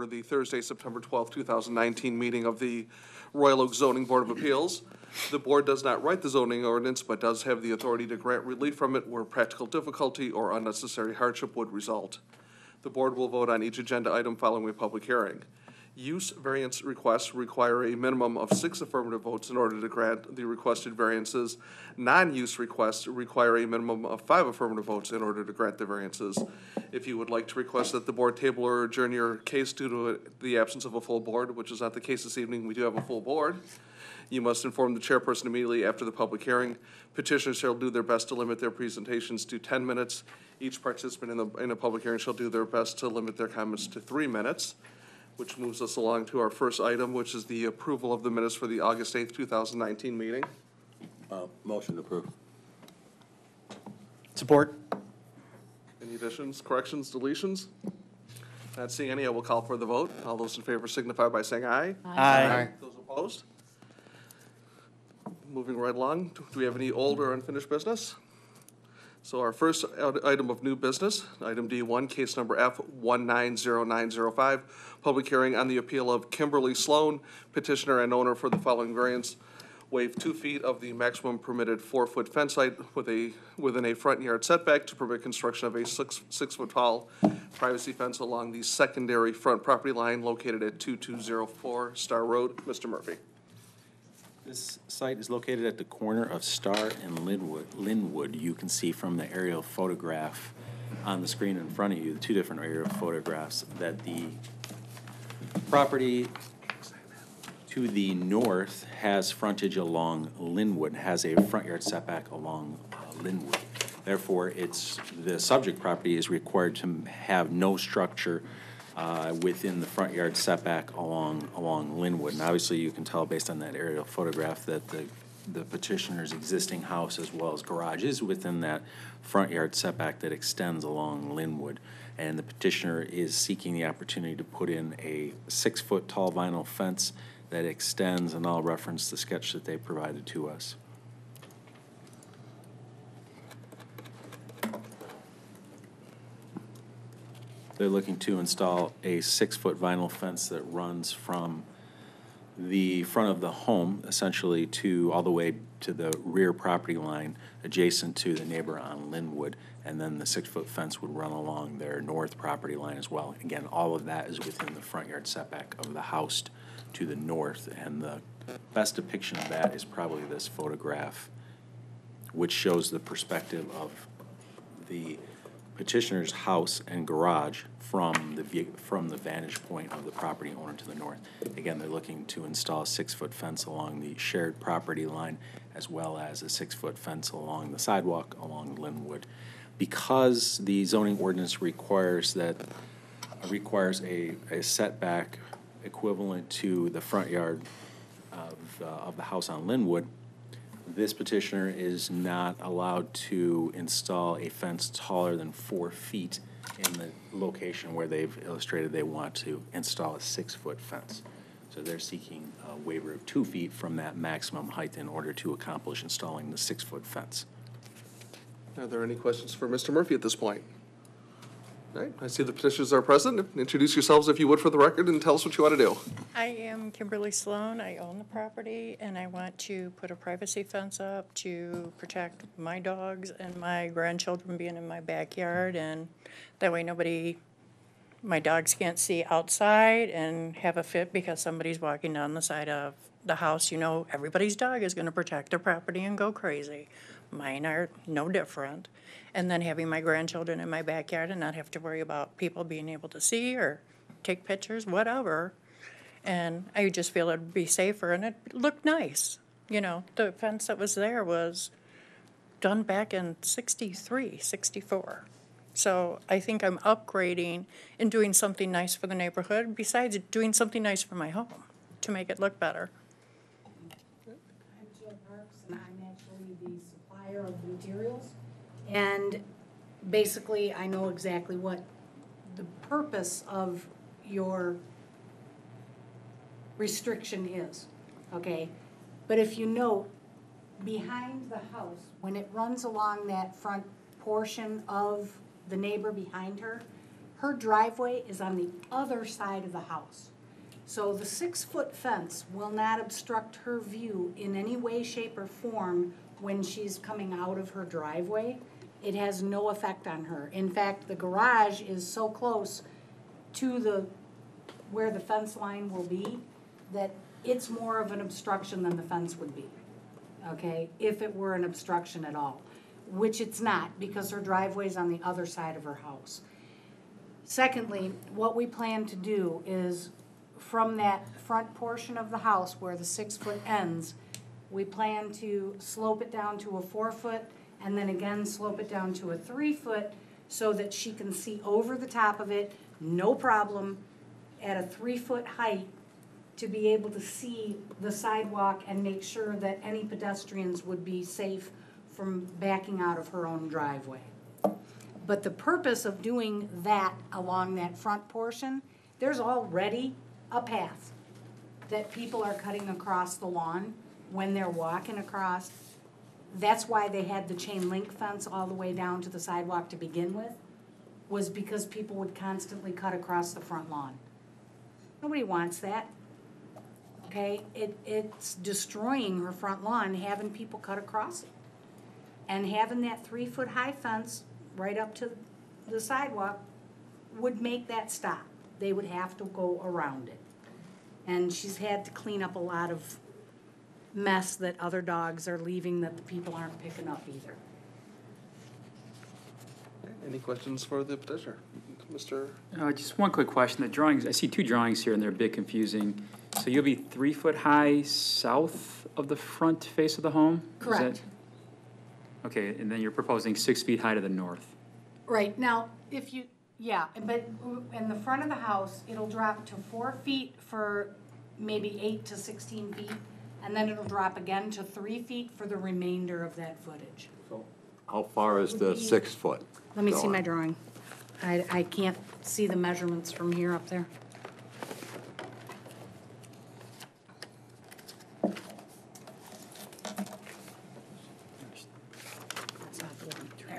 order the Thursday, September twelfth, two thousand nineteen meeting of the Royal Oak Zoning Board of Appeals. The board does not write the zoning ordinance, but does have the authority to grant relief from it where practical difficulty or unnecessary hardship would result. The board will vote on each agenda item following a public hearing. Use variance requests require a minimum of six affirmative votes in order to grant the requested variances. Non-use requests require a minimum of five affirmative votes in order to grant the variances. If you would like to request that the board table or adjourn your case due to the absence of a full board, which is not the case this evening, we do have a full board, you must inform the chairperson immediately after the public hearing. Petitioners shall do their best to limit their presentations to ten minutes. Each participant in the, in a public hearing shall do their best to limit their comments to three minutes, which moves us along to our first item, which is the approval of the minutes for the August eighth, two thousand nineteen meeting. Uh, Motion to approve. Support. Any additions, corrections, deletions? Not seeing any, I will call for the vote. All those in favor signify by saying aye. Aye. Those opposed? Moving right along, do we have any old or unfinished business? So our first item of new business, item D one, case number F one nine zero nine zero five, public hearing on the appeal of Kimberley Sloan, petitioner and owner for the following variance. Waive two feet of the maximum permitted four-foot fence height with a, within a front yard setback to permit construction of a six, six-foot-tall privacy fence along the secondary front property line located at two-two-zero-four Starr Road. Mr. Murphy. This site is located at the corner of Starr and Linwood. Linwood. You can see from the aerial photograph on the screen in front of you, the two different aerial photographs, that the property to the north has frontage along Linwood, has a front yard setback along uh, Linwood. Therefore, it's, the subject property is required to have no structure uh, within the front yard setback along, along Linwood. And obviously, you can tell based on that aerial photograph that the, the petitioner's existing house as well as garage is within that front yard setback that extends along Linwood. And the petitioner is seeking the opportunity to put in a six-foot tall vinyl fence that extends, and I'll reference the sketch that they provided to us. They're looking to install a six-foot vinyl fence that runs from the front of the home, essentially to, all the way to the rear property line adjacent to the neighbor on Linwood. And then the six-foot fence would run along their north property line as well. Again, all of that is within the front yard setback of the house to the north. And the best depiction of that is probably this photograph, which shows the perspective of the petitioner's house and garage from the, from the vantage point of the property owner to the north. Again, they're looking to install a six-foot fence along the shared property line as well as a six-foot fence along the sidewalk along Linwood. Because the zoning ordinance requires that, requires a, a setback equivalent to the front yard of, uh, of the house on Linwood, this petitioner is not allowed to install a fence taller than four feet in the location where they've illustrated they want to install a six-foot fence. So they're seeking a waiver of two feet from that maximum height in order to accomplish installing the six-foot fence. Are there any questions for Mr. Murphy at this point? Right, I see the petitioners are present. Introduce yourselves if you would for the record and tell us what you want to do. I am Kimberley Sloan. I own the property, and I want to put a privacy fence up to protect my dogs and my grandchildren being in my backyard, and that way nobody, my dogs can't see outside and have a fit because somebody's walking down the side of the house. You know, everybody's dog is gonna protect their property and go crazy. Mine are no different. And then having my grandchildren in my backyard and not have to worry about people being able to see or take pictures, whatever. And I just feel it'd be safer and it looked nice. You know, the fence that was there was done back in 63, 64. So I think I'm upgrading and doing something nice for the neighborhood, besides doing something nice for my home to make it look better. I'm Jill Parks, and I'm actually the supplier of the materials. And basically, I know exactly what the purpose of your restriction is, okay? But if you note, behind the house, when it runs along that front portion of the neighbor behind her, her driveway is on the other side of the house. So the six-foot fence will not obstruct her view in any way, shape, or form when she's coming out of her driveway. It has no effect on her. In fact, the garage is so close to the, where the fence line will be, that it's more of an obstruction than the fence would be. Okay, if it were an obstruction at all, which it's not, because her driveway's on the other side of her house. Secondly, what we plan to do is, from that front portion of the house where the six-foot ends, we plan to slope it down to a four-foot, and then again slope it down to a three-foot, so that she can see over the top of it, no problem, at a three-foot height, to be able to see the sidewalk and make sure that any pedestrians would be safe from backing out of her own driveway. But the purpose of doing that along that front portion, there's already a path that people are cutting across the lawn when they're walking across. That's why they had the chain link fence all the way down to the sidewalk to begin with, was because people would constantly cut across the front lawn. Nobody wants that. Okay, it, it's destroying her front lawn, having people cut across it. And having that three-foot-high fence right up to the sidewalk would make that stop. They would have to go around it. And she's had to clean up a lot of mess that other dogs are leaving that the people aren't picking up either. Any questions for the petitioner? Mr. Uh, Just one quick question. The drawings, I see two drawings here and they're a bit confusing. So you'll be three foot high south of the front face of the home? Is that- Correct. Okay, and then you're proposing six feet high to the north. Right, now, if you, yeah, but in the front of the house, it'll drop to four feet for maybe eight to sixteen feet, and then it'll drop again to three feet for the remainder of that footage. How far is the six foot? Let me see my drawing. I, I can't see the measurements from here up. There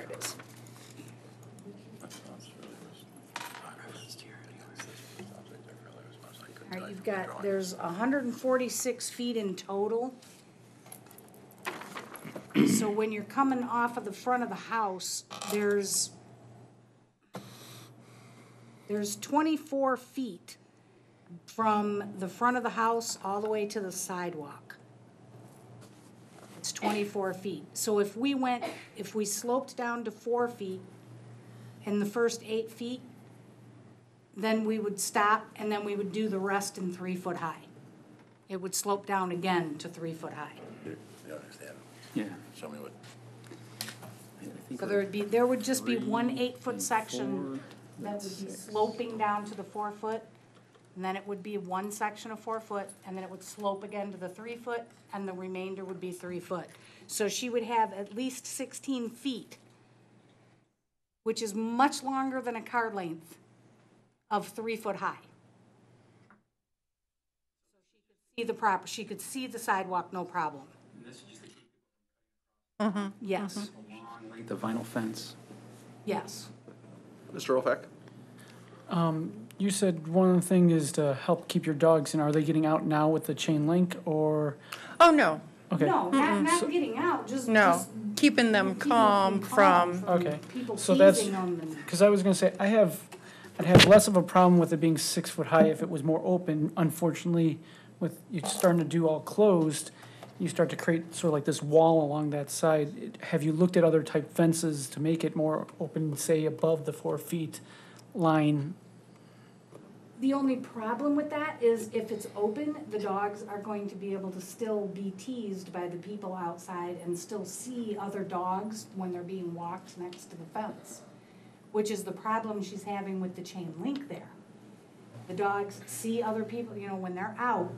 it is. All right, you've got, there's hundred and forty-six feet in total. So when you're coming off of the front of the house, there's, there's twenty-four feet from the front of the house all the way to the sidewalk. It's twenty-four feet. So if we went, if we sloped down to four feet in the first eight feet, then we would stop and then we would do the rest in three foot high. It would slope down again to three foot high. You understand? Yeah. Show me what, So there would be, there would just be one eight-foot section that would be sloping down to the four foot. And then it would be one section of four foot, and then it would slope again to the three foot, and the remainder would be three foot. So she would have at least sixteen feet, which is much longer than a car length of three foot high. See the proper, she could see the sidewalk, no problem. Mm-hmm. Yes, mm-hmm. The vinyl fence. yes. Mr. Ofac? Um, you said one thing is to help keep your dogs in. Are they getting out now with the chain link or, Oh, no, okay? No, not, not getting out, just, no, just keeping them keeping calm them from, Okay, people so that's- teasing them and. Because I was gonna say, I have, I'd have less of a problem with it being six foot high if it was more open. Unfortunately, with you starting to do all closed, you start to create sort of like this wall along that side. It- Have you looked at other type fences to make it more open, say above the four feet line? The only problem with that is if it's open, the dogs are going to be able to still be teased by the people outside and still see other dogs when they're being walked next to the fence, which is the problem she's having with the chain link there. The dogs see other people, you know, when they're out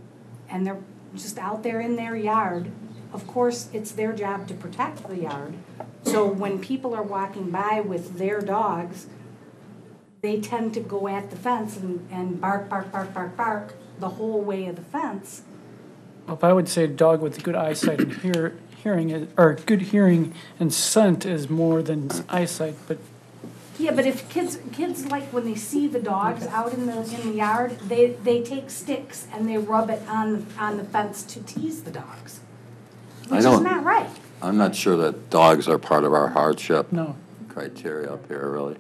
and they're just out there in their yard, of course, it's their job to protect the yard. So when people are walking by with their dogs, they tend to go at the fence and, and bark, bark, bark, bark, bark the whole way of the fence. If I would say a dog with good eyesight and hear, hearing, is- or good hearing and scent is more than eyesight, but Yeah, but if kids, kids like when they see the dogs out in the, in the yard, they, they take sticks and they rub it on, on the fence to tease the dogs. I Which is don't- not right. I'm not sure that dogs are part of our hardship No. criteria up here, really.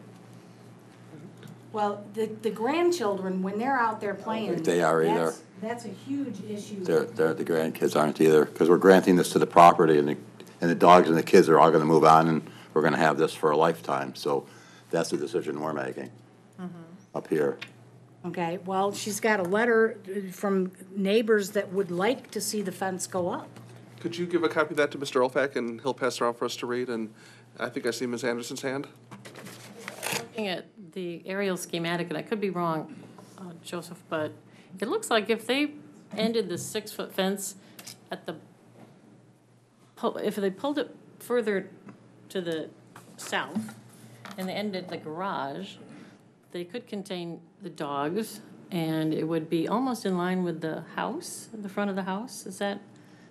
Well, the, the grandchildren, when they're out there playing. they are either. that's- That's a huge issue. They're, they're, the grandkids aren't either, because we're granting this to the property, and the, and the dogs and the kids are all gonna move on, and we're gonna have this for a lifetime, so that's the decision we're making up here. Okay, well, she's got a letter uh, from neighbors that would like to see the fence go up. Could you give a copy of that to Mr. Elphak, and he'll pass it around for us to read? And I think I see Ms. Anderson's hand. looking at the aerial schematic, and I could be wrong, uh, Joseph, but it looks like if they ended the six-foot fence at the, if they pulled it further to the south and they ended the garage, they could contain the dogs, and it would be almost in line with the house, the front of the house. Is that,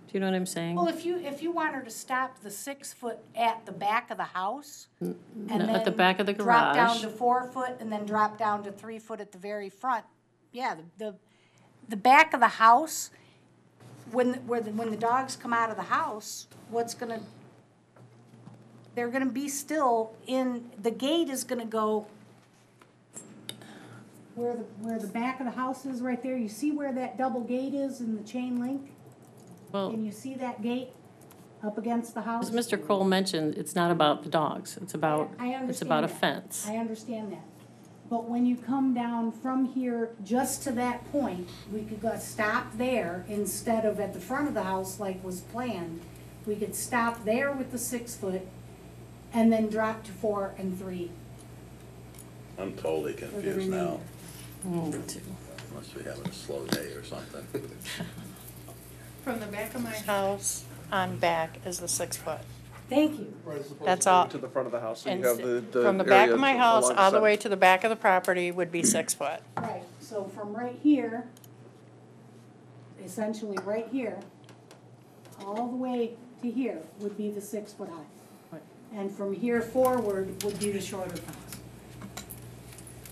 do you know what I'm saying? Well, if you, if you want her to stop the six foot at the back of the house. Mm, and no, at the back of the garage Drop down garage. to four foot and then drop down to three foot at the very front. Yeah, the, the, the back of the house, when, where the, when the dogs come out of the house, what's gonna, they're gonna be still in, the gate is gonna go where the, where the back of the house is right there, you see where that double gate is in the chain link? Well, Can you see that gate up against the house? as Mr. Kroll mentioned, it's not about the dogs, it's about, I it's about a that. fence. I understand that. But when you come down from here just to that point, we could go stop there instead of at the front of the house like was planned. We could stop there with the six foot and then drop to four and three. I'm totally confused now. Oh, Unless we having a slow day or something. From the back of my house on back is the six foot. Thank you. That's all. To the front of the house, so And you have the, the from the back area of my house along all the way to the back of the property would be six foot. Right, so from right here, essentially right here, all the way to here would be the six foot high. And from here forward would be the shorter fence.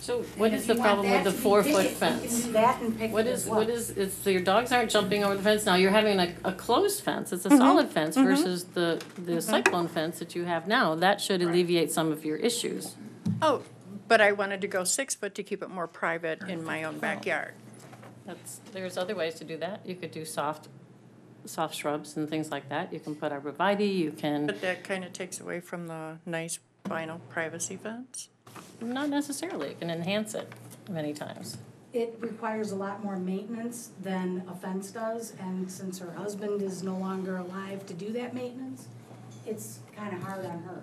So what And is if the you want problem with that the to be four-foot picket, you fence? can do that and pick What it is, as well. what is, it's, so your dogs aren't jumping over the fence, now you're having a, a closed fence, it's a Mm-hmm. solid fence versus the, the cyclone fence that you have now, that should alleviate some of your issues. Oh, but I wanted to go six foot to keep it more private in my own backyard. That's, there's other ways to do that, you could do soft, soft shrubs and things like that, you can put arborvitae, you can, But that kind of takes away from the nice vinyl privacy fence. not necessarily, it can enhance it many times. It requires a lot more maintenance than a fence does, and since her husband is no longer alive to do that maintenance, it's kinda hard on her.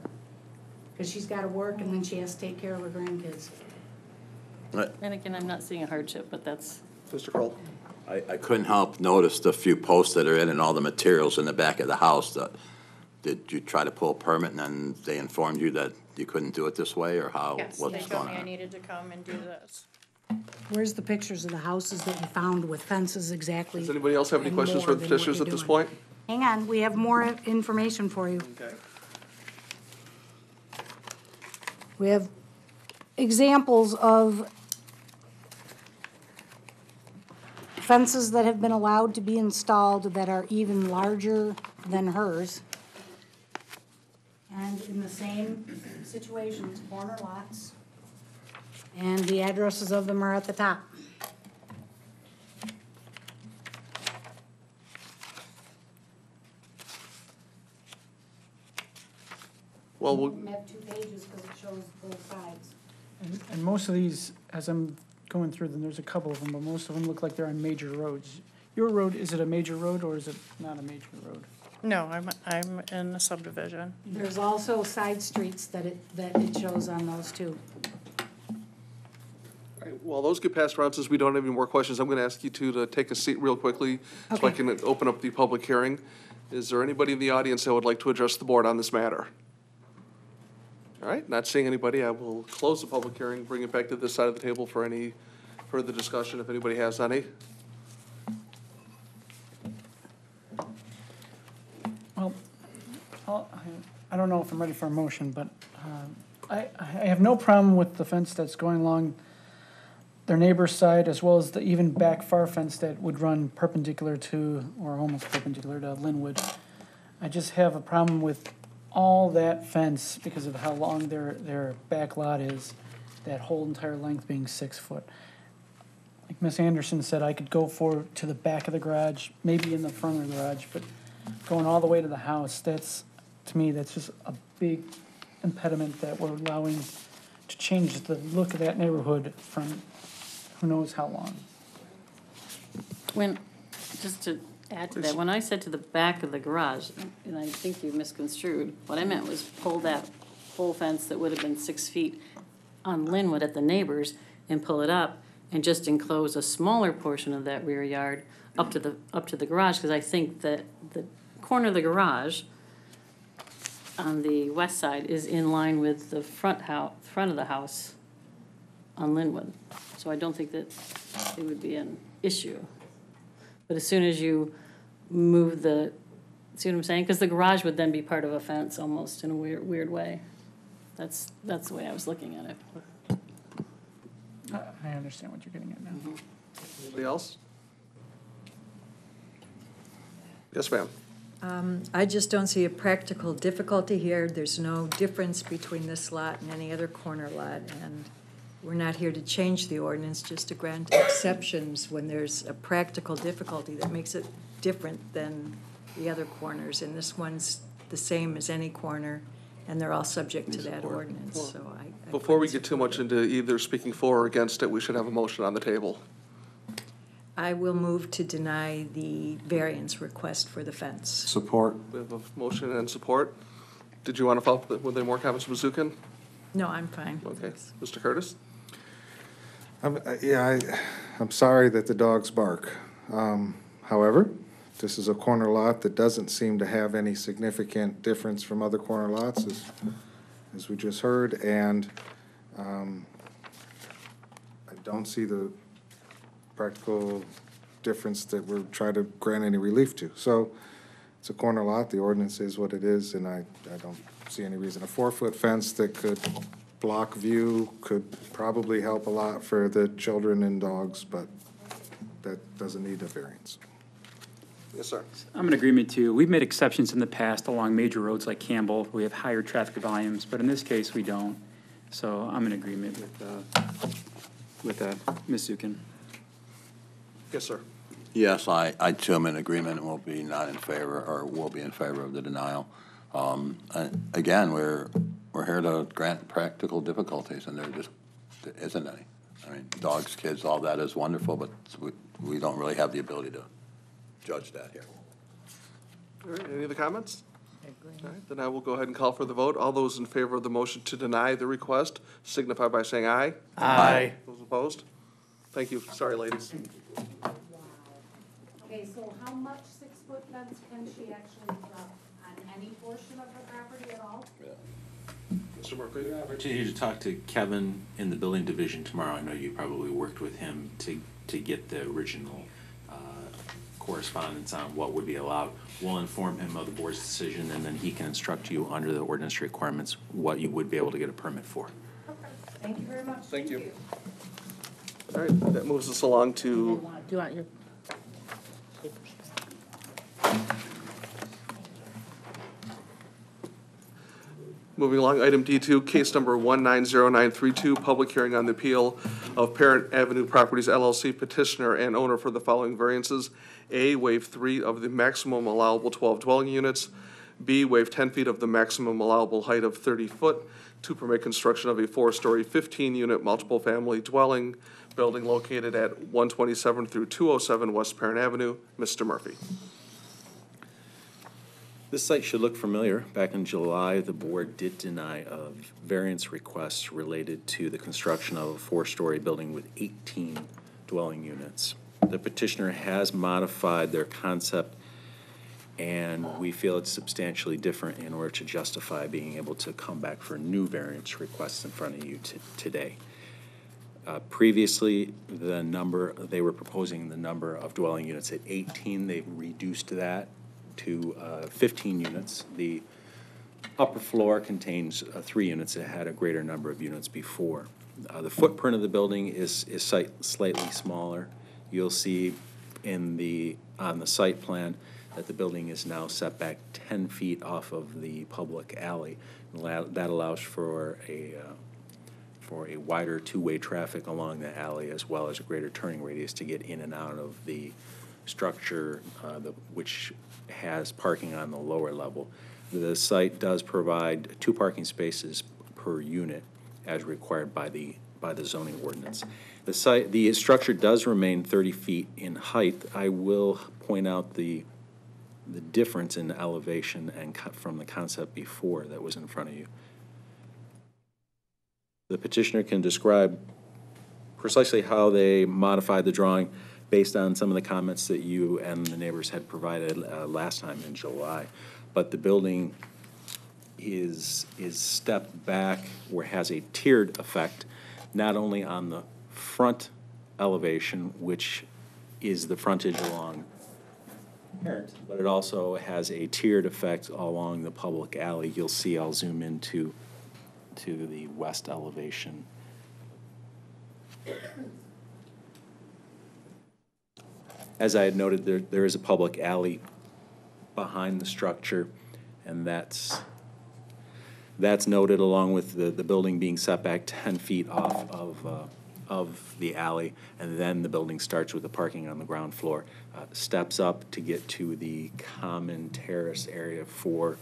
Cause she's gotta work and then she has to take care of her grandkids. And again, I'm not seeing a hardship, but that's, Mr. Kroll. I, I couldn't help notice the few posts that are in and all the materials in the back of the house. that- Did you try to pull a permit and then they informed you that you couldn't do it this way, or how? Yes, they What's told going me I on? needed to come and do this. Where's the pictures of the houses that you found with fences exactly? Does anybody else have any and questions for the than what petitioners you're at this doing? point? Hang on, we have more information for you. Okay. We have examples of fences that have been allowed to be installed that are even larger than hers. And in the same situations, corner lots. And the addresses of them are at the top. Well, we'll, We have two pages because it shows both sides. And, and most of these, as I'm going through them, there's a couple of them, but most of them look like they're on major roads. Your road, is it a major road or is it not a major road? No, I'm, I'm in a subdivision. There's also side streets that it, that it shows on those too. While those get passed around, since we don't have any more questions, I'm going to ask you two to take a seat real quickly so I Okay. can open up the public hearing. Is there anybody in the audience that would like to address the board on this matter? All right, not seeing anybody, I will close the public hearing, bring it back to this side of the table for any further discussion, if anybody has any. Well, I'll- I don't know if I'm ready for a motion, but uh, I, I have no problem with the fence that's going along their neighbor's side as well as the even back far fence that would run perpendicular to, or almost perpendicular to Linwood. I just have a problem with all that fence because of how long their, their back lot is, that whole entire length being six foot. Like Miss Anderson said, I could go for, to the back of the garage, maybe in the front of the garage, but going all the way to the house, that's, to me, that's just a big impediment that we're allowing to change the look of that neighborhood from who knows how long. When, just to add to that, when I said to the back of the garage, and I think you misconstrued, what I meant was pull that whole fence that would have been six feet on Linwood at the neighbors and pull it up and just enclose a smaller portion of that rear yard up to the, up to the garage, because I think that the corner of the garage on the west side is in line with the front house, front of the house on Linwood. So I don't think that it would be an issue. But as soon as you move the, see what I'm saying? Because the garage would then be part of a fence almost in a weird, weird way. That's, that's the way I was looking at it. I, I understand what you're getting at now. Anybody else? Yes, ma'am. Um, I just don't see a practical difficulty here. There's no difference between this lot and any other corner lot, and we're not here to change the ordinance, just to grant exceptions when there's a practical difficulty that makes it different than the other corners. And this one's the same as any corner, and they're all subject to that ordinance, so I. I Before we get too much into either speaking for or against it, we should have a motion on the table. I will move to deny the variance request for the fence. Support. We have a motion and support. Did you want to follow up with any more comments, Bazookin? No, I'm fine. Okay, Mr. Curtis? I'm, uh, yeah, I, I'm sorry that the dogs bark. Um, however, this is a corner lot that doesn't seem to have any significant difference from other corner lots, as, as we just heard, and, um, I don't see the practical difference that we're trying to grant any relief to. So, it's a corner lot, the ordinance is what it is, and I, I don't see any reason. A four-foot fence that could block view could probably help a lot for the children and dogs, but that doesn't need a variance. Yes, sir. I'm in agreement too. We've made exceptions in the past along major roads like Campbell, we have higher traffic volumes, but in this case, we don't. So I'm in agreement with, uh, with, uh, Ms. Zukin. Yes, sir. Yes, I, I too am in agreement and will be not in favor, or will be in favor of the denial. Um, I- Again, we're, we're here to grant practical difficulties, and there just there isn't any. I mean, dogs, kids, all that is wonderful, but we, we don't really have the ability to judge that here. All right, any other comments? All right, then I will go ahead and call for the vote. All those in favor of the motion to deny the request signify by saying aye. Aye. Those opposed? Thank you. Sorry, ladies. Okay, so how much six-foot fence can she actually put up on any portion of her property at all? Mr. Murphy? Opportunity to talk to Kevin in the building division tomorrow. I know you probably worked with him to, to get the original correspondence on what would be allowed. We'll inform him of the board's decision, and then he can instruct you under the ordinance requirements what you would be able to get a permit for. Thank you very much. Thank you. All right, that moves us along to Do you want your Moving along, item D2, case number 190932, public hearing on the appeal of Parent Avenue Properties LLC petitioner and owner for the following variances. A, waive three of the maximum allowable 12 dwelling units. B, waive 10 feet of the maximum allowable height of 30 foot to permit construction of a four-story, 15-unit multiple-family dwelling building located at 127 through 207 West Parent Avenue. Mr. Murphy. This site should look familiar. Back in July, the board did deny a variance request related to the construction of a four-story building with 18 dwelling units. The petitioner has modified their concept, and we feel it's substantially different in order to justify being able to come back for new variance requests in front of you t- today. Uh, Previously, the number, they were proposing the number of dwelling units at 18. They've reduced that to uh, 15 units. The upper floor contains uh, three units. It had a greater number of units before. Uh, The footprint of the building is, is slightly smaller. You'll see in the, on the site plan that the building is now set back 10 feet off of the public alley. That allows for a, uh, for a wider two-way traffic along the alley as well as a greater turning radius to get in and out of the structure, uh, the- which has parking on the lower level. The site does provide two parking spaces per unit as required by the, by the zoning ordinance. The site, the structure does remain 30 feet in height. I will point out the, the difference in elevation and from the concept before that was in front of you. The petitioner can describe precisely how they modified the drawing based on some of the comments that you and the neighbors had provided uh, last time in July. But the building is, is stepped back or has a tiered effect, not only on the front elevation, which is the frontage along Parent, but it also has a tiered effect along the public alley. You'll see, I'll zoom into, to the west elevation. As I had noted, there, there is a public alley behind the structure, and that's, that's noted along with the, the building being set back ten feet off of, uh, of the alley, and then the building starts with the parking on the ground floor, uh, steps up to get to the common terrace area for,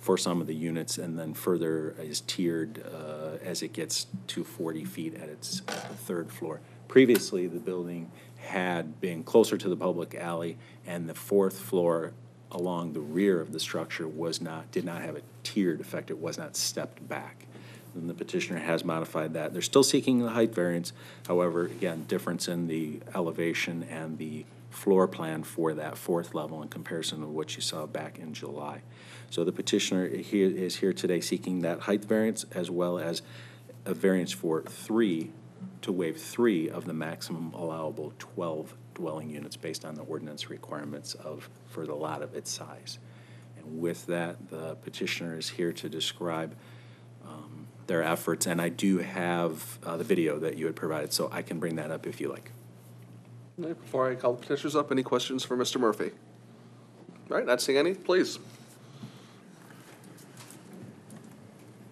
for some of the units, and then further is tiered uh, as it gets to forty feet at its, at the third floor. Previously, the building had been closer to the public alley, and the fourth floor along the rear of the structure was not, did not have a tiered effect, it was not stepped back. And the petitioner has modified that. They're still seeking the height variance, however, again, difference in the elevation and the floor plan for that fourth level in comparison to what you saw back in July. So the petitioner here is here today seeking that height variance as well as a variance for three, to waive three of the maximum allowable twelve dwelling units based on the ordinance requirements of, for the lot of its size. And with that, the petitioner is here to describe their efforts, and I do have uh, the video that you had provided, so I can bring that up if you like. All right, Before I call the petitioners up, any questions for Mr. Murphy? All right, not seeing any, please.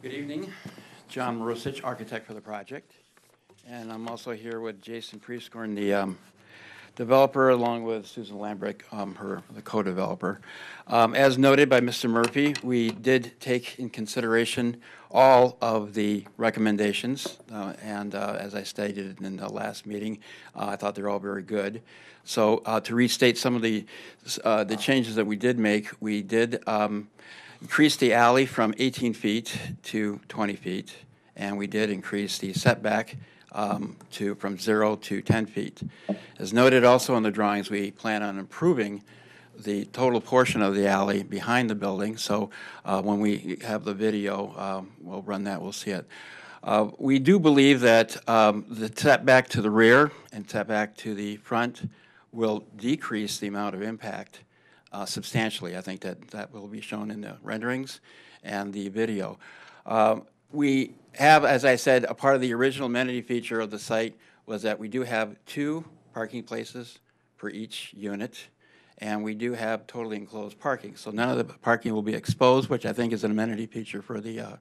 Good evening. John Marusich, architect for the project. And I'm also here with Jason Prieskorn, the um, developer, along with Susan Lambrick, um, her, the co-developer. Um, As noted by Mr. Murphy, we did take in consideration all of the recommendations. uh, And uh, as I stated in the last meeting, uh, I thought they're all very good. So uh, to restate some of the, uh, the changes that we did make, we did um, increase the alley from 18 feet to 20 feet, and we did increase the setback um, to, from zero to 10 feet. As noted also in the drawings, we plan on improving the total portion of the alley behind the building, so uh, when we have the video, um, we'll run that, we'll see it. Uh, We do believe that um, the setback to the rear and setback to the front will decrease the amount of impact uh, substantially. I think that that will be shown in the renderings and the video. Um, We have, as I said, a part of the original amenity feature of the site was that we do have two parking places for each unit, and we do have totally enclosed parking. So none of the parking will be exposed, which I think is an amenity feature for the, uh,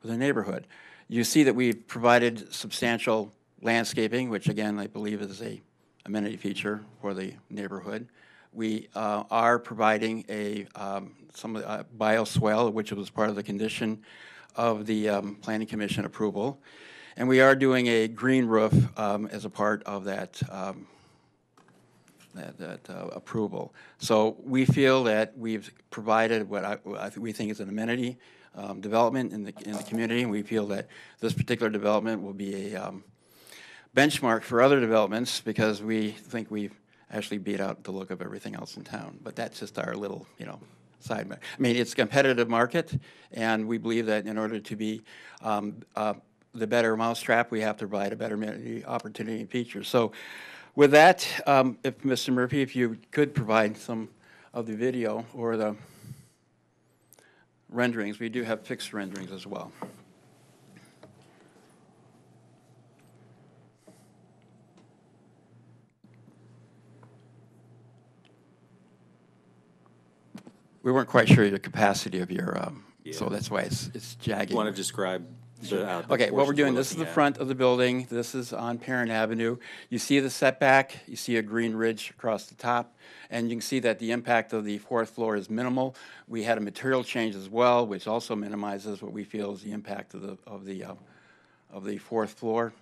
for the neighborhood. You see that we've provided substantial landscaping, which again, I believe is a amenity feature for the neighborhood. We uh, are providing a, um, some uh, bioswale, which was part of the condition of the um, Planning Commission approval. And we are doing a green roof um, as a part of that um, that, that uh, approval. So we feel that we've provided what I, what I think we think is an amenity um, development in the, in the community, and we feel that this particular development will be a um, benchmark for other developments because we think we've actually beat out the look of everything else in town. But that's just our little, you know, side. I mean, it's a competitive market, and we believe that in order to be um, uh, the better mousetrap, we have to provide a better amenity opportunity and features. So with that, um, if, Mr. Murphy, if you could provide some of the video or the renderings, we do have fixed renderings as well. We weren't quite sure the capacity of your, um, so that's why it's, it's jagged. You want to describe the, uh, the Okay, what we're portions doing, this is the looking at? front of the building, this is on Parent Avenue. You see the setback, you see a green ridge across the top, and you can see that the impact of the fourth floor is minimal. We had a material change as well, which also minimizes what we feel is the impact of the, of the, uh, of the fourth floor.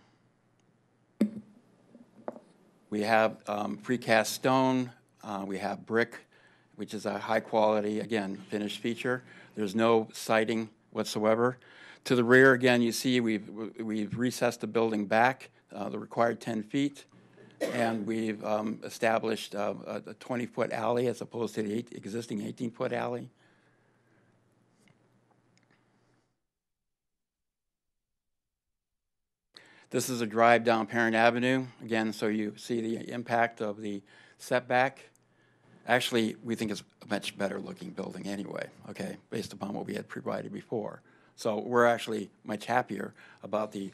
We have um, precast stone, uh, we have brick, which is a high-quality, again, finished feature. There's no siding whatsoever. To the rear, again, you see we've, we've recessed the building back, uh, the required 10 feet, and we've um, established uh, a 20-foot alley as opposed to the eight- existing 18-foot alley. This is a drive down Parent Avenue, again, so you see the impact of the setback. Actually, we think it's a much better-looking building anyway, okay, based upon what we had provided before. So we're actually much happier about the,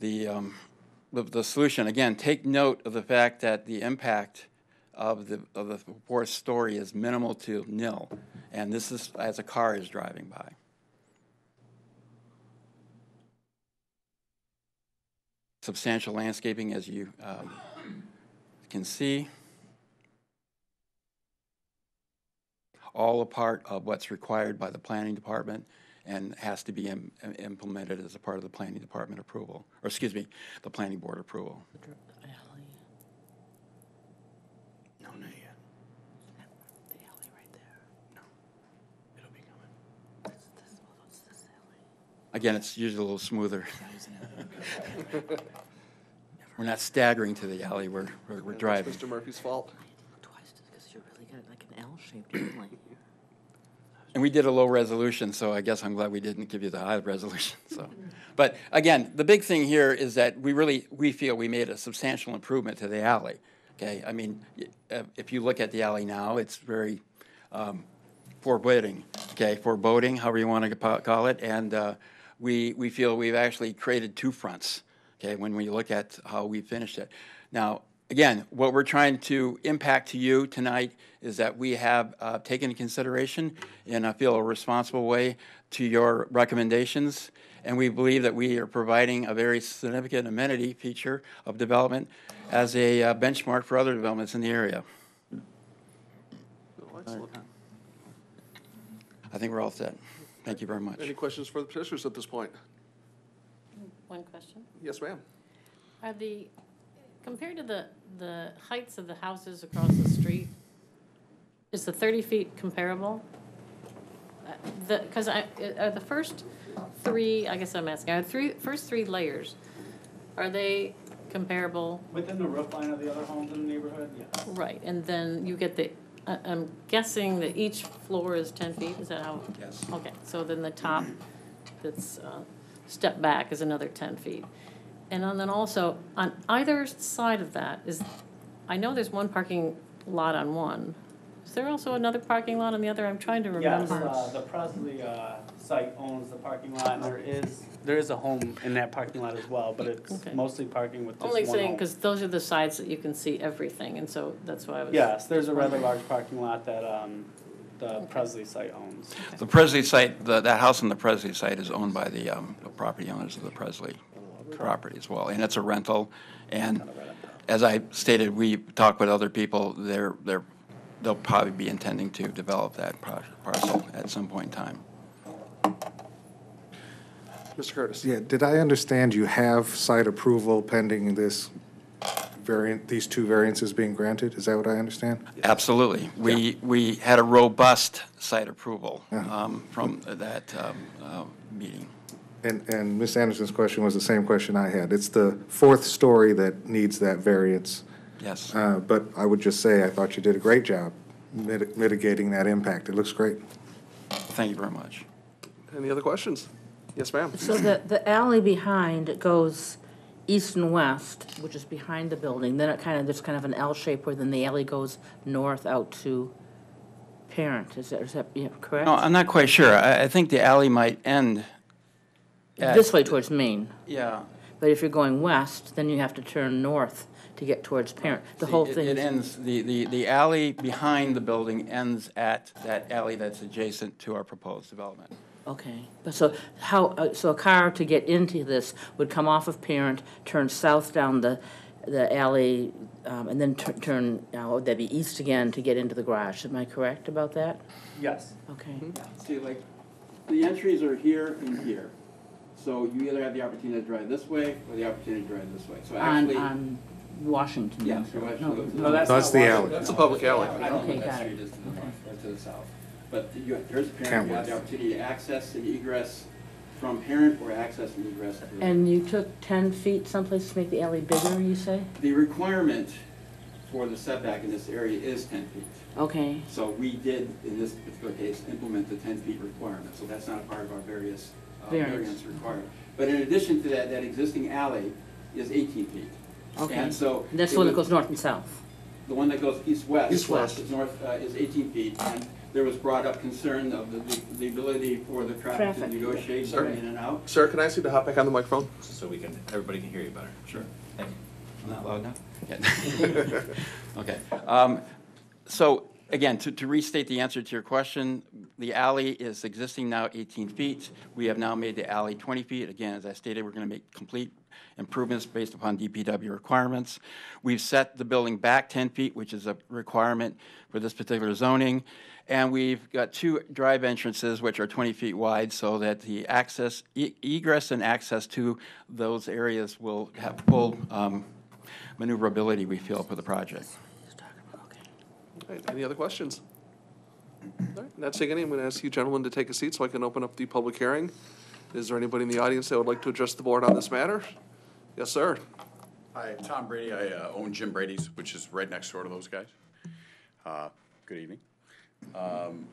the, um, the, the solution. Again, take note of the fact that the impact of the, of the fourth story is minimal to nil, and this is as a car is driving by. Substantial landscaping, as you um, can see. all a part of what's required by the planning department and has to be im- implemented as a part of the planning department approval, or excuse me, the planning board approval. No, not yet. The alley right there. It'll be coming. Again, it's usually a little smoother. We're not staggering to the alley, we're, we're we're That's driving. Mr. Murphy's fault. Twice, because you really got like an L-shaped building. And we did a low resolution, so I guess I'm glad we didn't give you the high resolution, so. But again, the big thing here is that we really, we feel we made a substantial improvement to the alley, okay? I mean, uh, if you look at the alley now, it's very um, foreboding, okay, foreboding, however you want to call it. And uh, we, we feel we've actually created two fronts, okay, when we look at how we finished it. Now, again, what we're trying to impact to you tonight is that we have uh, taken into consideration in, I feel, a responsible way to your recommendations. And we believe that we are providing a very significant amenity feature of development as a uh, benchmark for other developments in the area. I think we're all set. Thank you very much. Any questions for the petitioners at this point? One question. Yes, ma'am. Are the, compared to the, the heights of the houses across the street, is the 30 feet comparable? Uh, The, because I, are the first three, I guess I'm asking, are three, first three layers, are they comparable? Within the roof line of the other homes in the neighborhood, yes. Right, and then you get the, I- I'm guessing that each floor is 10 feet, is that how? Yes. Okay, so then the top that's uh, stepped back is another 10 feet. And then also, on either side of that is, I know there's one parking lot on one. Is there also another parking lot on the other? I'm trying to Yes, remember. uh, the Presley, uh, site owns the parking lot, and there is, there is a home in that parking lot as well, but it's Okay. mostly parking with just one Only saying, home. because those are the sides that you can see everything, and so that's why I was. Yes, there's a rather large parking lot that, um, the Presley site owns. The Presley site, the- that house on the Presley site is owned by the um, the property owners of the Presley property as well, and it's a rental. And as I stated, we talked with other people, they're, they're, they'll probably be intending to develop that par- parcel at some point in time. Mr. Curtis? Yeah, did I understand you have site approval pending this variant, these two variances being granted? Is that what I understand? Absolutely. We, we had a robust site approval um, from that um, uh, meeting. And, and Ms. Anderson's question was the same question I had. It's the fourth story that needs that variance. Yes. Uh, But I would just say, I thought you did a great job mit- mitigating that impact. It looks great. Thank you very much. Any other questions? Yes, ma'am. So the, the alley behind, it goes east and west, which is behind the building, then it kind of, there's kind of an L shape where then the alley goes north out to Parent, is that, is that, yeah, correct? No, I'm not quite sure. I, I think the alley might end. At- This way towards Main, Yeah. but if you're going west, then you have to turn north to get towards Parent. The See, whole it- thing It is, ends, the, the, the alley behind the building ends at that alley that's adjacent to our proposed development. okay. But so how, uh, so a car to get into this would come off of Parent, turn south down the, the alley, um, and then tu- turn, uh, would that be east again to get into the garage? Am I correct about that? Yes. Okay. See, like, the entries are here and here. So you either have the opportunity to drive this way or the opportunity to drive this way. So On, actually. on Washington? Yeah, then? so actually No, go to the- No, that's That's not the Washington. alley. That's a public alley. I don't know Okay, what that got it. street is to the north or to the south. But you, there's a parent, you have the opportunity to access and egress from parent or access and egress. through- And you took ten feet someplace to make the alley bigger, you say? The requirement for the setback in this area is ten feet. Okay, So we did, in this particular case, implement the ten feet requirement, so that's not a part of our various Variance. variance requirement. But in addition to that, that existing alley is eighteen feet. okay. And so. And That's the one that goes north and south? The one that goes east-west. East-west. Is north, uh, is eighteen feet, and there was brought up concern of the, the- the ability for the traffic to Traffic. negotiate Sir. in and out. Sir, can I ask you to hop back on the microphone? so we can, everybody can hear you better. Sure. Thank you. I'm not loud enough? Yeah. Okay. Um, So, again, to, to restate the answer to your question, the alley is existing now 18 feet. We have now made the alley 20 feet. Again, as I stated, we're going to make complete improvements based upon DPW requirements. We've set the building back 10 feet, which is a requirement for this particular zoning. And we've got two drive entrances, which are 20 feet wide, so that the access, e- egress and access to those areas will have full um, maneuverability, we feel, for the project. All right, Any other questions? All right, Not seeing any, I'm going to ask you gentlemen to take a seat so I can open up the public hearing. Is there anybody in the audience that would like to address the board on this matter? Yes, sir. Hi, Tom Brady. I uh, own Jim Brady's, which is right next door to those guys. Uh, Good evening. Um,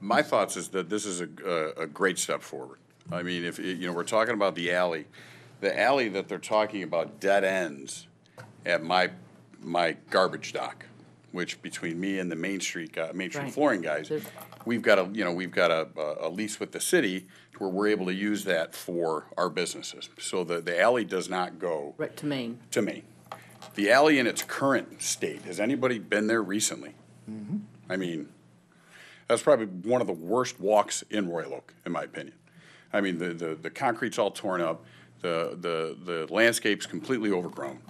My thoughts is that this is a, a- a great step forward. I mean, if, you know, we're talking about the alley. The alley that they're talking about dead ends at my, my garbage dock, which between me and the Main Street, guy- Main Street Right. flooring guys, There's- we've got a, you know, we've got a, a lease with the city where we're able to use that for our businesses. So the, the alley does not go Right to Main. to me. The alley in its current state, has anybody been there recently? Mm-hmm. I mean, that's probably one of the worst walks in Royal Oak, in my opinion. I mean, the, the, the concrete's all torn up, the, the, the landscape's completely overgrown.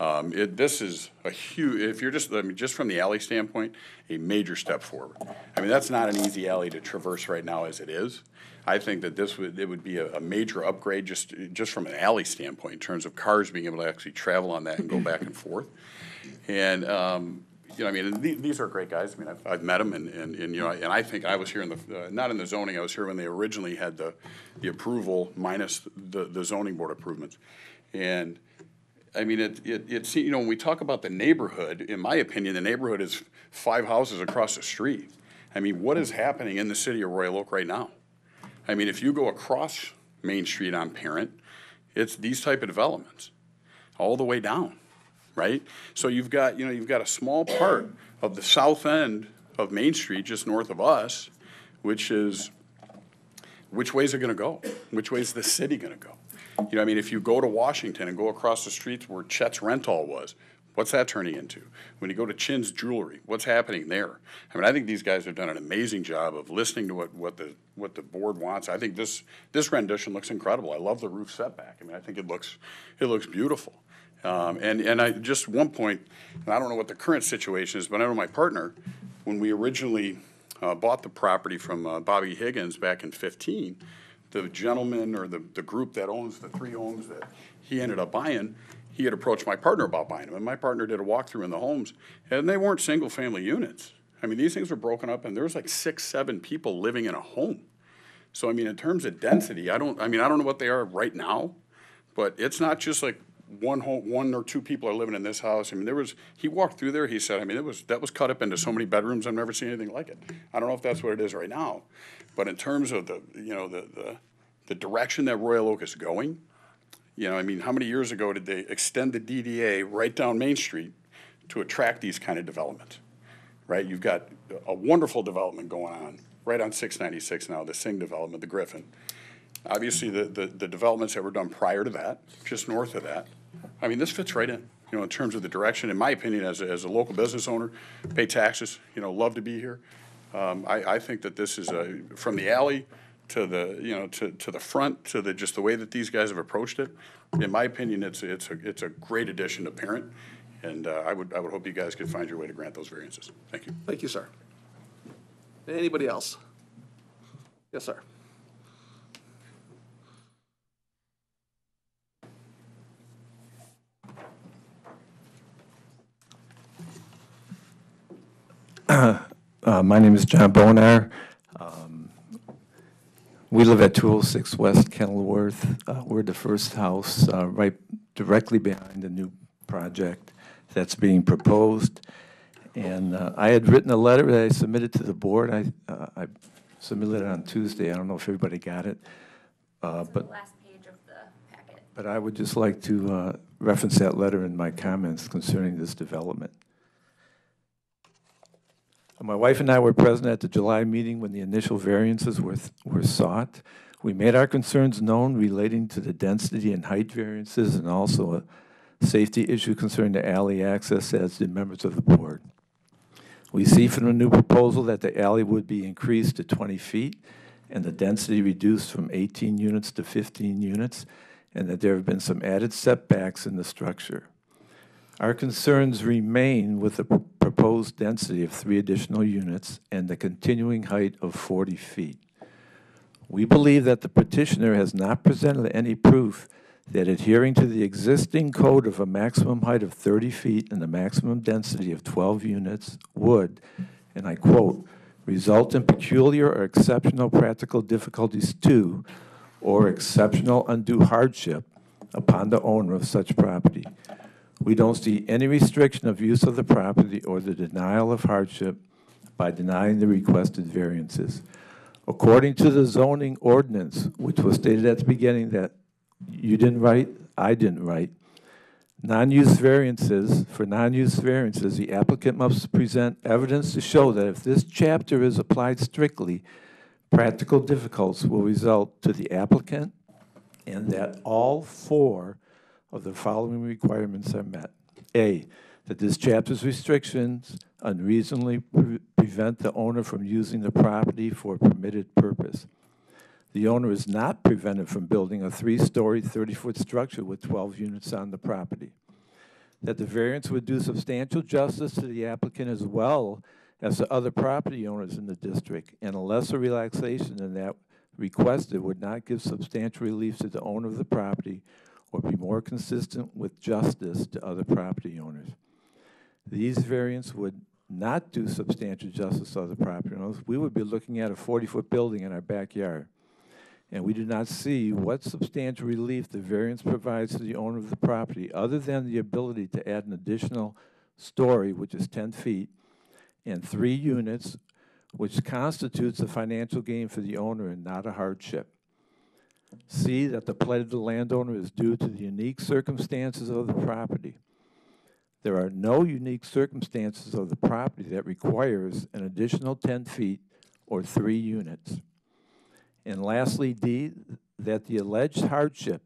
Um, it, this is a huge, if you're just, I mean, just from the alley standpoint, a major step forward. I mean, that's not an easy alley to traverse right now as it is. I think that this would, it would be a, a major upgrade just, just from an alley standpoint in terms of cars being able to actually travel on that and go back and forth. And, um, you know, I mean, the- these are great guys. I mean, I've, I've met them and, and, and, you know, and I think I was here in the, uh, not in the zoning, I was here when they originally had the, the approval minus the, the zoning board improvements. And, I mean, it, it, it's, you know, when we talk about the neighborhood, in my opinion, the neighborhood is five houses across the street. I mean, what is happening in the city of Royal Oak right now? I mean, if you go across Main Street on Parent, it's these type of developments, all the way down, right? So you've got, you know, you've got a small part of the south end of Main Street, just north of us, which is, which way's it gonna go? Which way's the city gonna go? You know, I mean, if you go to Washington and go across the streets where Chet's Rent-All was, what's that turning into? When you go to Chin's Jewelry, what's happening there? I mean, I think these guys have done an amazing job of listening to what, what the, what the board wants. I think this, this rendition looks incredible. I love the roof setback. I mean, I think it looks, it looks beautiful. Um, and, and I, just one point, and I don't know what the current situation is, but I know my partner, when we originally, uh, bought the property from, uh, Bobby Higgins back in fifteen, the gentleman or the, the group that owns the three homes that he ended up buying, he had approached my partner about buying them, and my partner did a walkthrough in the homes, and they weren't single-family units. I mean, these things were broken up, and there was like six, seven people living in a home. So, I mean, in terms of density, I don't, I mean, I don't know what they are right now, but it's not just like one home, one or two people are living in this house. I mean, there was, he walked through there, he said, I mean, it was, that was cut up into so many bedrooms, I've never seen anything like it. I don't know if that's what it is right now, but in terms of the, you know, the, the, the direction that Royal Oak is going, you know, I mean, how many years ago did they extend the DDA right down Main Street to attract these kind of developments? right? You've got a wonderful development going on, right on six ninety-six now, the Sing development, the Griffin. Obviously, the, the, the developments that were done prior to that, just north of that, I mean, this fits right in, you know, in terms of the direction, in my opinion, as a, as a local business owner, pay taxes, you know, love to be here. Um, I, I think that this is a, from the alley to the, you know, to, to the front, to the, just the way that these guys have approached it. In my opinion, it's, it's a, it's a great addition to Parent, and, uh, I would, I would hope you guys could find your way to grant those variances. Thank you. Thank you, sir. Anybody else? Yes, sir. Uh, My name is John Bonar. Um, We live at 206 West Kenilworth. Uh, We're the first house uh, right directly behind the new project that's being proposed. And uh, I had written a letter that I submitted to the board. I uh, I submitted it on Tuesday. I don't know if everybody got it. uh, But last page of the packet. but I would just like to uh, reference that letter in my comments concerning this development. My wife and I were present at the July meeting when the initial variances were, were sought. We made our concerns known relating to the density and height variances and also a safety issue concerning the alley access as did members of the board. We see from the new proposal that the alley would be increased to 20 feet and the density reduced from 18 units to 15 units, and that there have been some added setbacks in the structure. Our concerns remain with the proposed density of three additional units and the continuing height of 40 feet. We believe that the petitioner has not presented any proof that adhering to the existing code of a maximum height of 30 feet and a maximum density of 12 units would, and I quote, "result in peculiar or exceptional practical difficulties to, or exceptional undue hardship upon the owner of such property." We don't see any restriction of use of the property or the denial of hardship by denying the requested variances. According to the zoning ordinance, which was stated at the beginning that you didn't write, I didn't write, non-use variances, for non-use variances, the applicant must present evidence to show that if this chapter is applied strictly, practical difficulties will result to the applicant and that all four of the following requirements are met. A, that this chapter's restrictions unreasonably pre- prevent the owner from using the property for a permitted purpose. The owner is not prevented from building a three-story, 30-foot structure with 12 units on the property. That the variance would do substantial justice to the applicant as well as to other property owners in the district, and a lesser relaxation than that requested would not give substantial relief to the owner of the property or be more consistent with justice to other property owners. These variants would not do substantial justice to other property owners. We would be looking at a 40-foot building in our backyard. And we do not see what substantial relief the variance provides to the owner of the property, other than the ability to add an additional story, which is 10 feet, and three units, which constitutes a financial gain for the owner and not a hardship. C, that the plight of the landowner is due to the unique circumstances of the property. There are no unique circumstances of the property that requires an additional 10 feet or three units. And lastly, D, that the alleged hardship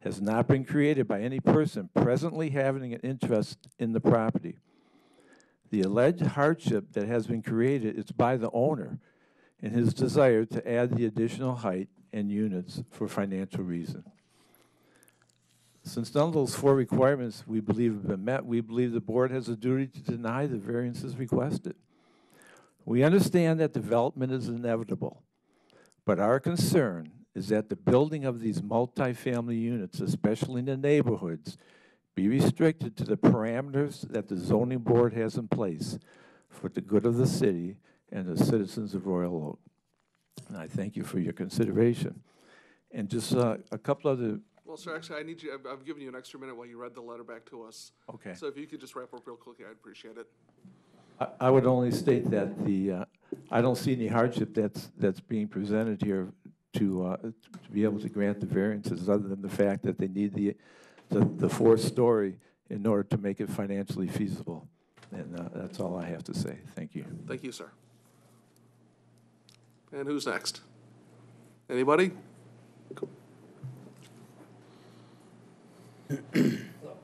has not been created by any person presently having an interest in the property. The alleged hardship that has been created is by the owner in his desire to add the additional height and units for financial reason. Since none of those four requirements we believe have been met, we believe the board has a duty to deny the variances requested. We understand that development is inevitable, but our concern is that the building of these multifamily units, especially in the neighborhoods, be restricted to the parameters that the zoning board has in place for the good of the city and the citizens of Royal Oak. And I thank you for your consideration. And just uh, a couple other, Well, sir, actually, I need you, I've, I've given you an extra minute while you read the letter back to us. Okay. So if you could just wrap up real quickly, I'd appreciate it. I- I would only state that the, uh, I don't see any hardship that's, that's being presented here to, uh, to be able to grant the variances, other than the fact that they need the, the, the fourth story in order to make it financially feasible. And uh, that's all I have to say. Thank you. Thank you, sir. And who's next? Anybody? Hello,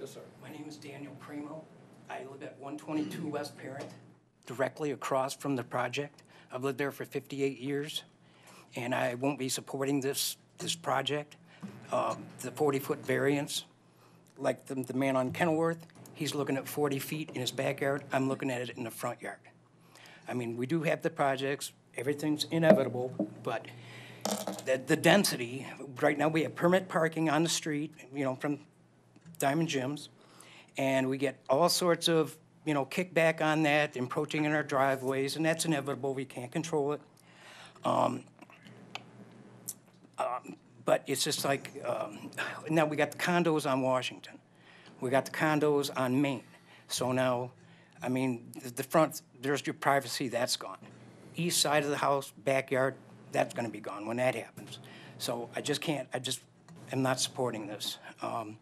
Yes, sir. my name is Daniel Primo. I live at 122 West Parent, directly across from the project. I've lived there for 58 years, and I won't be supporting this, this project. Um, The 40-foot variance, like the, the man on Kenilworth, he's looking at 40 feet in his backyard, I'm looking at it in the front yard. I mean, we do have the projects, everything's inevitable, but the, the density, right now, we have permit parking on the street, you know, from Diamond Gyms, and we get all sorts of, you know, kickback on that, encroaching in our driveways, and that's inevitable, we can't control it. Um, um, But it's just like, um, now we got the condos on Washington, we got the condos on Main. So now, I mean, the front, there's your privacy, that's gone. East side of the house, backyard, that's gonna be gone when that happens. So I just can't, I just am not supporting this. Um,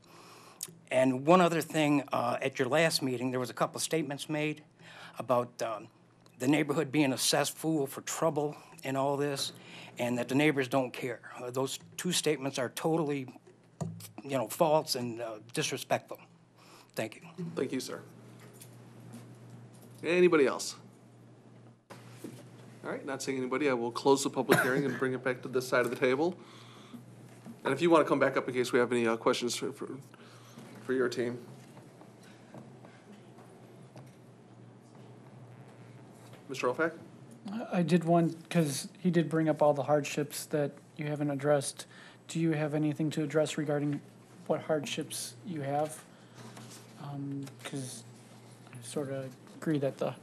And one other thing, uh, at your last meeting, there was a couple of statements made about um, the neighborhood being a cesspool for trouble and all this, and that the neighbors don't care. Uh, Those two statements are totally, you know, false and uh, disrespectful. Thank you. Thank you, sir. Anybody else? All right, not seeing anybody, I will close the public hearing and bring it back to this side of the table. And if you want to come back up in case we have any uh, questions for, for for your team. Mr. Opak? I- I did one, because he did bring up all the hardships that you haven't addressed. Do you have anything to address regarding what hardships you have? Because I sort of agree that the,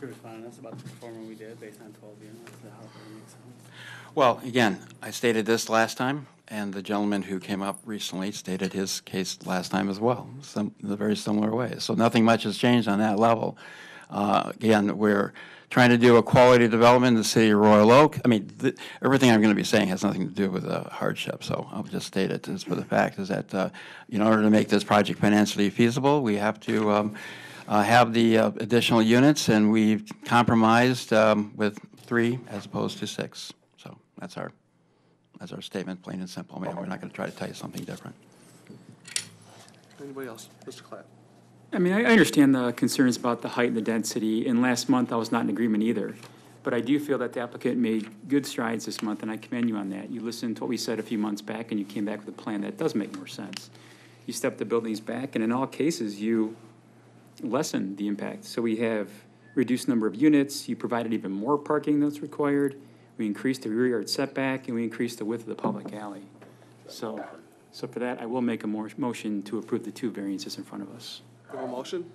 Pretty responding, that's about the performance we did based on twelve units, the house that makes sense. Well, again, I stated this last time, and the gentleman who came up recently stated his case last time as well, some, in a very similar way. So nothing much has changed on that level. Uh, Again, we're trying to do a quality development in the city of Royal Oak. I mean, th- everything I'm going to be saying has nothing to do with uh, hardship, so I'll just state it for the fact is that uh, in order to make this project financially feasible, we have to um, uh, have the uh, additional units, and we've compromised um, with three as opposed to six. So that's our, that's our statement, plain and simple. I mean, we're not going to try to tell you something different. Anybody else? Mr. Clapp? I mean, I I understand the concerns about the height and the density, and last month I was not in agreement either. But I do feel that the applicant made good strides this month, and I commend you on that. You listened to what we said a few months back, and you came back with a plan that does make more sense. You stepped the buildings back, and in all cases, you lessened the impact. So we have reduced number of units, you provided even more parking that's required, we increased the rear yard setback, and we increased the width of the public alley. So, so for that, I will make a more, motion to approve the two variances in front of us. We have a motion?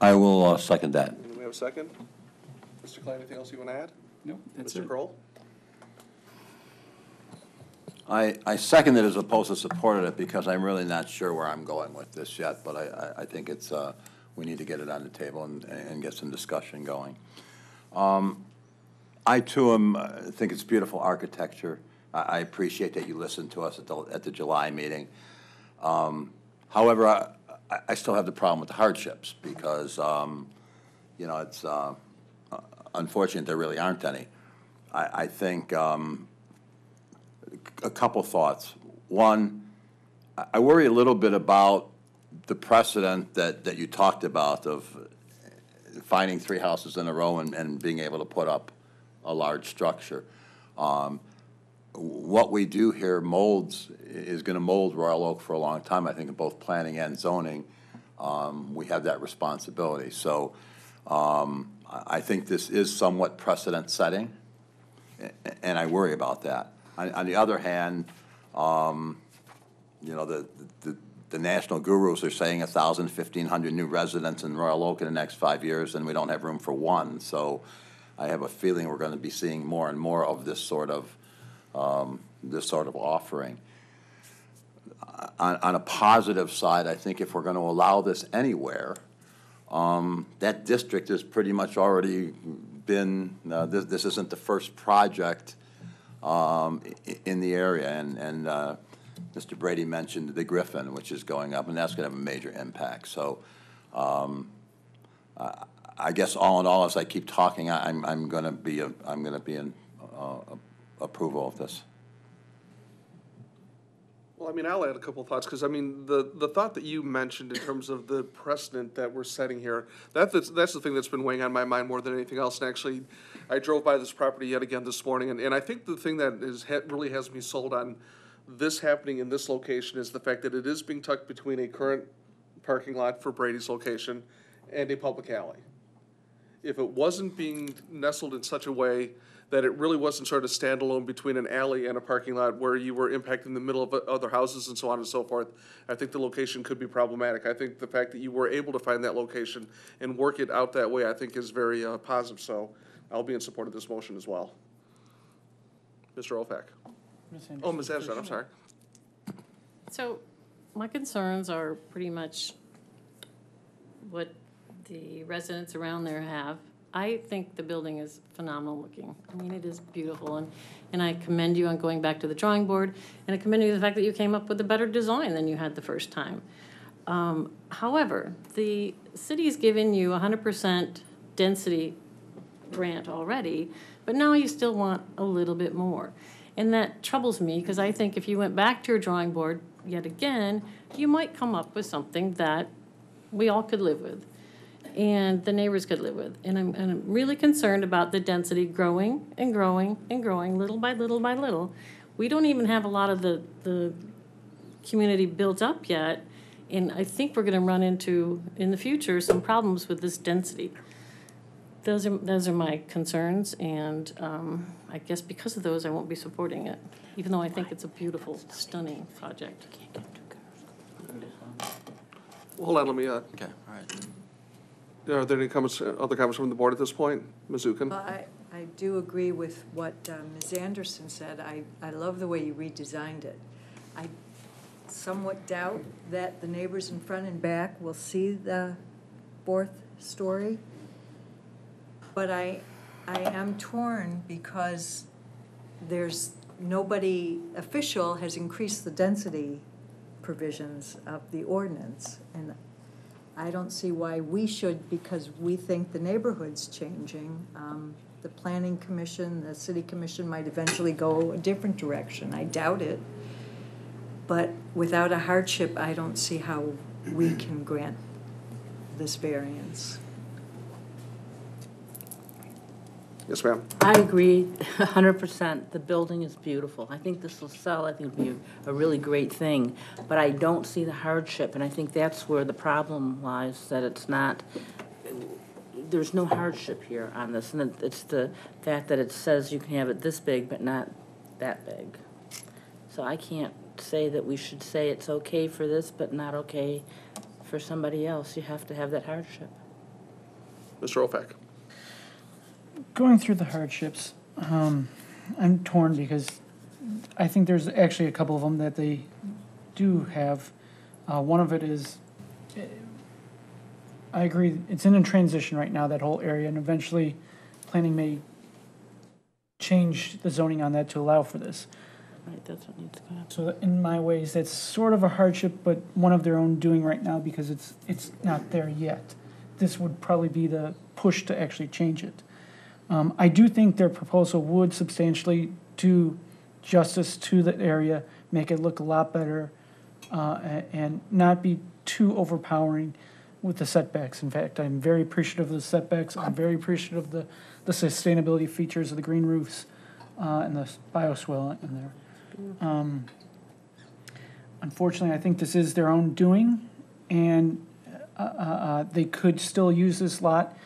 I will uh, second that. And we have a second? Mr. Clay, anything else you want to add? No, that's Mr. it. Kroll? I, I second it as opposed to supported it because I'm really not sure where I'm going with this yet, but I, I, I think it's, uh, we need to get it on the table and, and get some discussion going. Um, I too am, uh, think it's beautiful architecture. I, I appreciate that you listened to us at the, at the July meeting. Um, However, I, I- still have the problem with the hardships because, um, you know, it's, uh, unfortunate there really aren't any. I, I think, um, a couple thoughts. One, I- worry a little bit about the precedent that, that you talked about of finding three houses in a row and, and being able to put up a large structure. Um, What we do here molds, is gonna mold Royal Oak for a long time, I think in both planning and zoning. Um, we have that responsibility. So, um, I, think this is somewhat precedent-setting and I worry about that. On, on the other hand, um, you know, the, the, the national gurus are saying a thousand, fifteen hundred new residents in Royal Oak in the next five years, and we don't have room for one. So I have a feeling we're gonna be seeing more and more of this sort of, um, this sort of offering. On, on a positive side, I think if we're gonna allow this anywhere, um, that district has pretty much already been, uh, this, this isn't the first project, um, in the area, and, and, uh, Mr. Brady mentioned the Griffin, which is going up, and that's gonna have a major impact. So, um, I, guess all in all, as I keep talking, I- I'm, I'm gonna be, a- I'm gonna be in, uh, approval of this. Well, I mean, I'll add a couple of thoughts, because I mean, the, the thought that you mentioned in terms of the precedent that we're setting here, that, that's, that's the thing that's been weighing on my mind more than anything else. And actually, I drove by this property yet again this morning, and, and I think the thing that is, ha- really has me sold on this happening in this location is the fact that it is being tucked between a current parking lot for Brady's location and a public alley. If it wasn't being nestled in such a way that it really wasn't sort of standalone between an alley and a parking lot where you were impacting the middle of other houses and so on and so forth, I think the location could be problematic. I think the fact that you were able to find that location and work it out that way, I think is very uh, positive, so I'll be in support of this motion as well. Mr. Ofac. Ms. Oh, Ms. Anderson, I'm sorry. So my concerns are pretty much what the residents around there have. I think the building is phenomenal looking. I mean, it is beautiful, and, and I commend you on going back to the drawing board, and I commend you for the fact that you came up with a better design than you had the first time. Um, However, the city's given you hundred percent density grant already, but now you still want a little bit more. And that troubles me, because I think if you went back to your drawing board yet again, you might come up with something that we all could live with and the neighbors could live with. And I'm, and I'm really concerned about the density growing and growing and growing, little by little by little. We don't even have a lot of the, the community built up yet, and I think we're gonna run into, in the future, some problems with this density. Those are, those are my concerns, and, um, I guess because of those, I won't be supporting it, even though I think it's a beautiful, stunning project. Hold on, let me, uh, Okay, all right. are there any comments, other comments from the board at this point? Ms. Zukin? Well, I, I do agree with what uh, Ms. Anderson said. I, I love the way you redesigned it. I somewhat doubt that the neighbors in front and back will see the fourth story. But I, I am torn because there's, nobody official has increased the density provisions of the ordinance. And I don't see why we should, because we think the neighborhood's changing. Um, The planning commission, the city commission might eventually go a different direction. I doubt it. But without a hardship, I don't see how we can grant this variance. Yes, ma'am. I agree hundred percent. The building is beautiful. I think this will sell. I think it'll be a, really great thing. But I don't see the hardship, and I think that's where the problem lies, that it's not, there's no hardship here on this. And it's the fact that it says you can have it this big, but not that big. So I can't say that we should say it's okay for this, but not okay for somebody else. You have to have that hardship. Mr. Ofac? Going through the hardships, um, I'm torn because I think there's actually a couple of them that they do have. Uh, one of it is, eh, I agree, it's in a transition right now, that whole area, and eventually planning may change the zoning on that to allow for this. Right, that's what needs to happen. So that in my ways, that's sort of a hardship, but one of their own doing right now because it's, it's not there yet. This would probably be the push to actually change it. Um, I do think their proposal would substantially do justice to the area, make it look a lot better, uh, and not be too overpowering with the setbacks. In fact, I'm very appreciative of the setbacks. I'm very appreciative of the, the sustainability features of the green roofs, uh, and the bioswale in there. Um, Unfortunately, I think this is their own doing, and uh, uh, uh, they could still use this lot.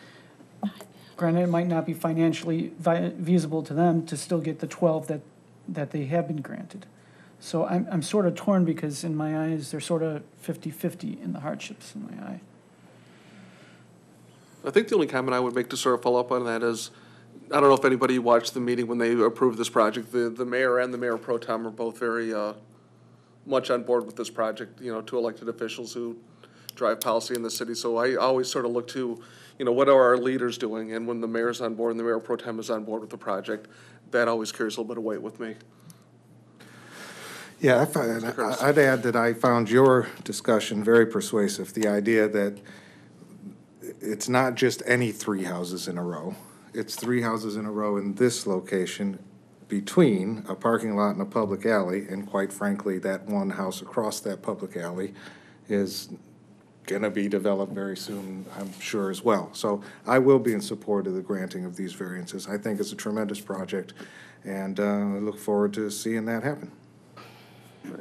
Granted, it might not be financially vi- feasible to them to still get the 12 that, that they have been granted. So I'm, I'm sort of torn because in my eyes, they're sort of 50-50 in the hardships in my eye. I think the only comment I would make to sort of follow up on that is, I don't know if anybody watched the meeting when they approved this project. The, the mayor and the mayor pro tem are both very, uh, much on board with this project, you know, two elected officials who drive policy in the city. So I always sort of look to, you know, what are our leaders doing? And when the mayor's on board and the mayor pro tem is on board with the project, that always carries a little bit of weight with me. Yeah, I find, I'd add that I found your discussion very persuasive, the idea that it's not just any three houses in a row. It's three houses in a row in this location between a parking lot and a public alley, and quite frankly, that one house across that public alley is gonna be developed very soon, I'm sure as well. So I will be in support of the granting of these variances. I think it's a tremendous project, and uh, I look forward to seeing that happen.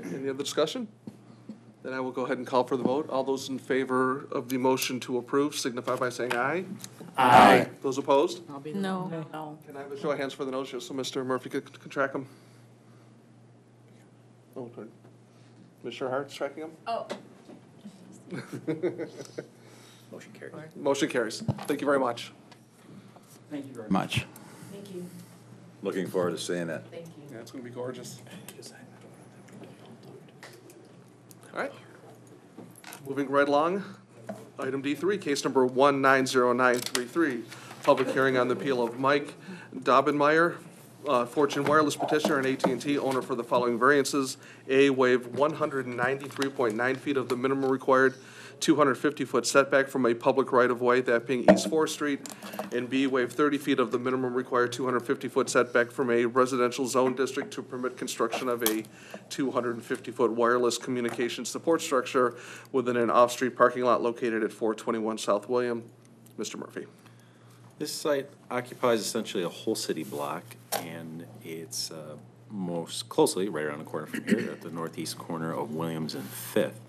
Any other discussion? Then I will go ahead and call for the vote. All those in favor of the motion to approve signify by saying aye. Aye. Those opposed? No, no. Can I have a show of hands for the noes, just so Mr. Murphy could can track them? Oh, good. Mr. Hart's tracking them? Oh. Motion carries. Motion carries. Thank you very much. Thank you very Much. Thank you. Looking forward to seeing it. Thank you. Yeah, it's gonna be gorgeous. All right. Moving right along, item D three, case number one nine zero nine three three. Public hearing on the appeal of Mike Daubenmire, uh, Fortune Wireless petitioner and AT&T owner for the following variances. A, waive one hundred and ninety-three point nine feet of the minimum required two hundred fifty foot setback from a public right-of-way, that being East Fourth Street. And B, waive thirty feet of the minimum required two hundred fifty foot setback from a residential zone district to permit construction of a two hundred and fifty foot wireless communication support structure within an off-street parking lot located at four twenty-one South William. Mr. Murphy. This site occupies essentially a whole city block, and it's uh, most closely right around the corner from here, at the northeast corner of Williams and Fifth.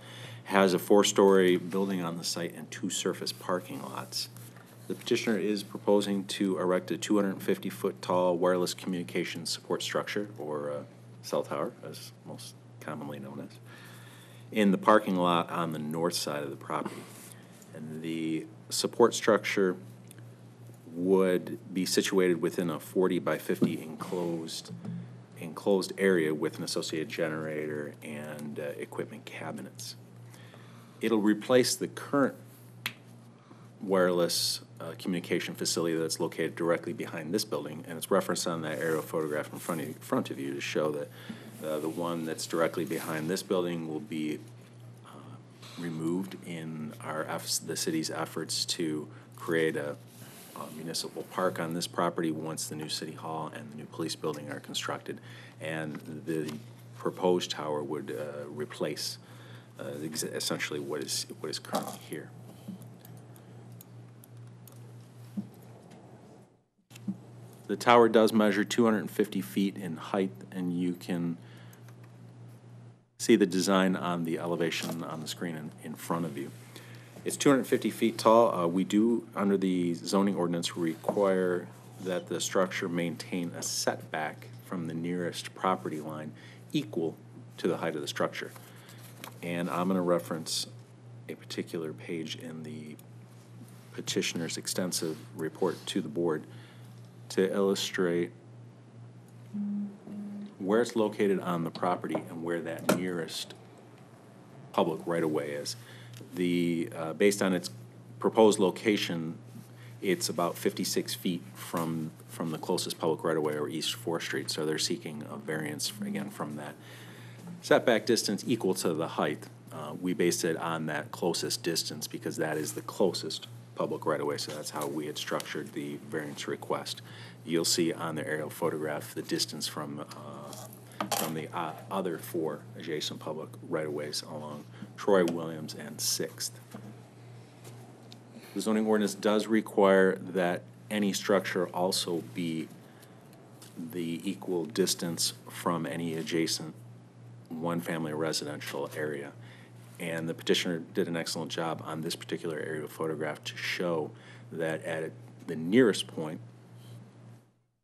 Has a four-story building on the site and two surface parking lots. The petitioner is proposing to erect a 250-foot tall wireless communications support structure, or uh, cell tower, as most commonly known as, in the parking lot on the north side of the property. And the support structure would be situated within a 40 by 50 enclosed, enclosed area with an associated generator and uh, equipment cabinets. It'll replace the current wireless uh, communication facility that's located directly behind this building, and it's referenced on that aerial photograph in front of, you- front of you to show that uh, the one that's directly behind this building will be uh, removed in our, the city's efforts to create a uh, municipal park on this property once the new city hall and the new police building are constructed. And the proposed tower would uh, replace uh, essentially what is, what is currently here. The tower does measure 250 feet in height, and you can see the design on the elevation on the screen in, in front of you. It's 250 feet tall. Uh, We do, under the zoning ordinance, require that the structure maintain a setback from the nearest property line equal to the height of the structure. And I'm going to reference a particular page in the petitioner's extensive report to the board to illustrate where it's located on the property and where that nearest public right-of-way is. The, uh, based on its proposed location, it's about 56 feet from, from the closest public right-of-way or East Fourth Street, so they're seeking a variance, again, from that setback distance equal to the height. Uh, We based it on that closest distance because that is the closest public right-of-way, so that's how we had structured the variance request. You'll see on the aerial photograph the distance from, uh, from the uh, other four adjacent public right-of-ways along Troy, Williams, and Sixth. The zoning ordinance does require that any structure also be the equal distance from any adjacent one-family residential area. And the petitioner did an excellent job on this particular aerial photograph to show that at the nearest point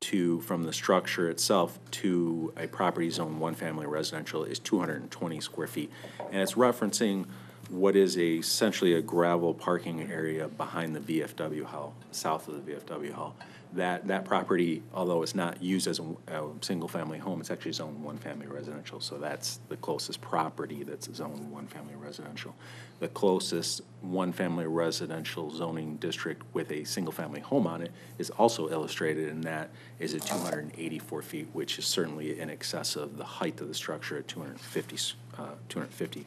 to, from the structure itself to a property zone one-family residential is 220 square feet. And it's referencing what is a- essentially a gravel parking area behind the VFW hall, south of the VFW hall. That, that property, although it's not used as a, a single-family home, it's actually zoned one-family residential, so that's the closest property that's zoned one-family residential. The closest one-family residential zoning district with a single-family home on it is also illustrated, and that is at two hundred and eighty-four feet, which is certainly in excess of the height of the structure at two hundred and fifty, uh, two hundred and fifty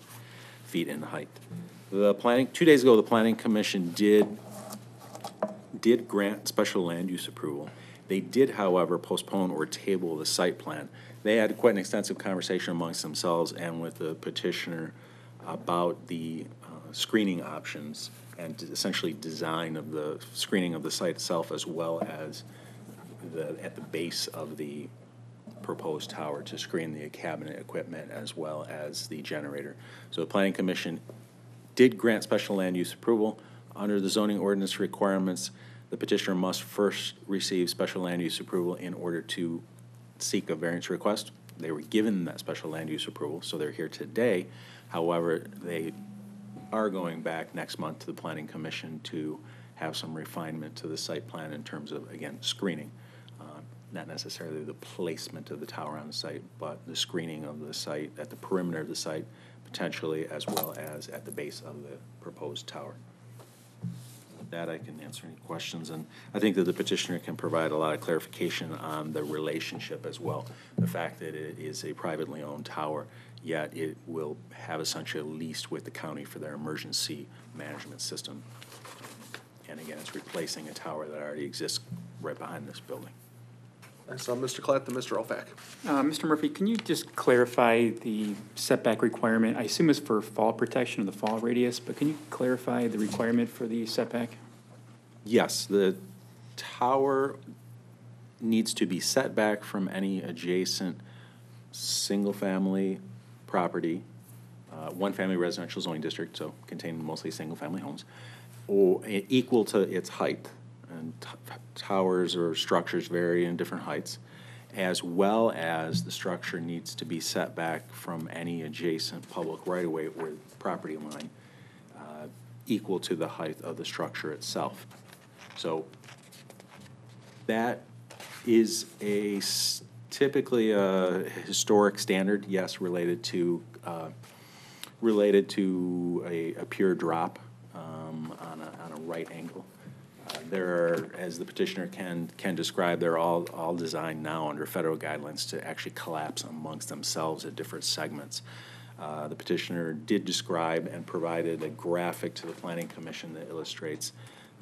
feet in height. The planning, two days ago, the planning commission did did grant special land use approval. They did, however, postpone or table the site plan. They had quite an extensive conversation amongst themselves and with the petitioner about the uh, screening options and essentially design of the screening of the site itself as well as the, at the base of the proposed tower to screen the cabinet equipment as well as the generator. So the planning commission did grant special land use approval. Under the zoning ordinance requirements, the petitioner must first receive special land use approval in order to seek a variance request. They were given that special land use approval, so they're here today. However, they are going back next month to the planning commission to have some refinement to the site plan in terms of, again, screening. Uh, Not necessarily the placement of the tower on the site, but the screening of the site at the perimeter of the site, potentially, as well as at the base of the proposed tower. That, I can answer any questions, and I think that the petitioner can provide a lot of clarification on the relationship as well. The fact that it is a privately owned tower, yet it will have essentially a lease with the county for their emergency management system. And again, it's replacing a tower that already exists right behind this building. I saw Mr. Clatt, and Mr. Elphak. Uh, Mr. Murphy, can you just clarify the setback requirement? I assume it's for fall protection of the fall radius, but can you clarify the requirement for the setback? Yes, the tower needs to be set back from any adjacent single-family property, uh, one-family residential zoning district, so containing mostly single-family homes, or e- equal to its height. And towers or structures vary in different heights, as well as the structure needs to be set back from any adjacent public right-of-way or property line uh, equal to the height of the structure itself. So that is a typically a historic standard, yes, related to, uh, related to a, a pure drop um, on a, on a right angle. There are, as the petitioner can, can describe, they're all, all designed now under federal guidelines to actually collapse amongst themselves at different segments. Uh, The petitioner did describe and provided a graphic to the planning commission that illustrates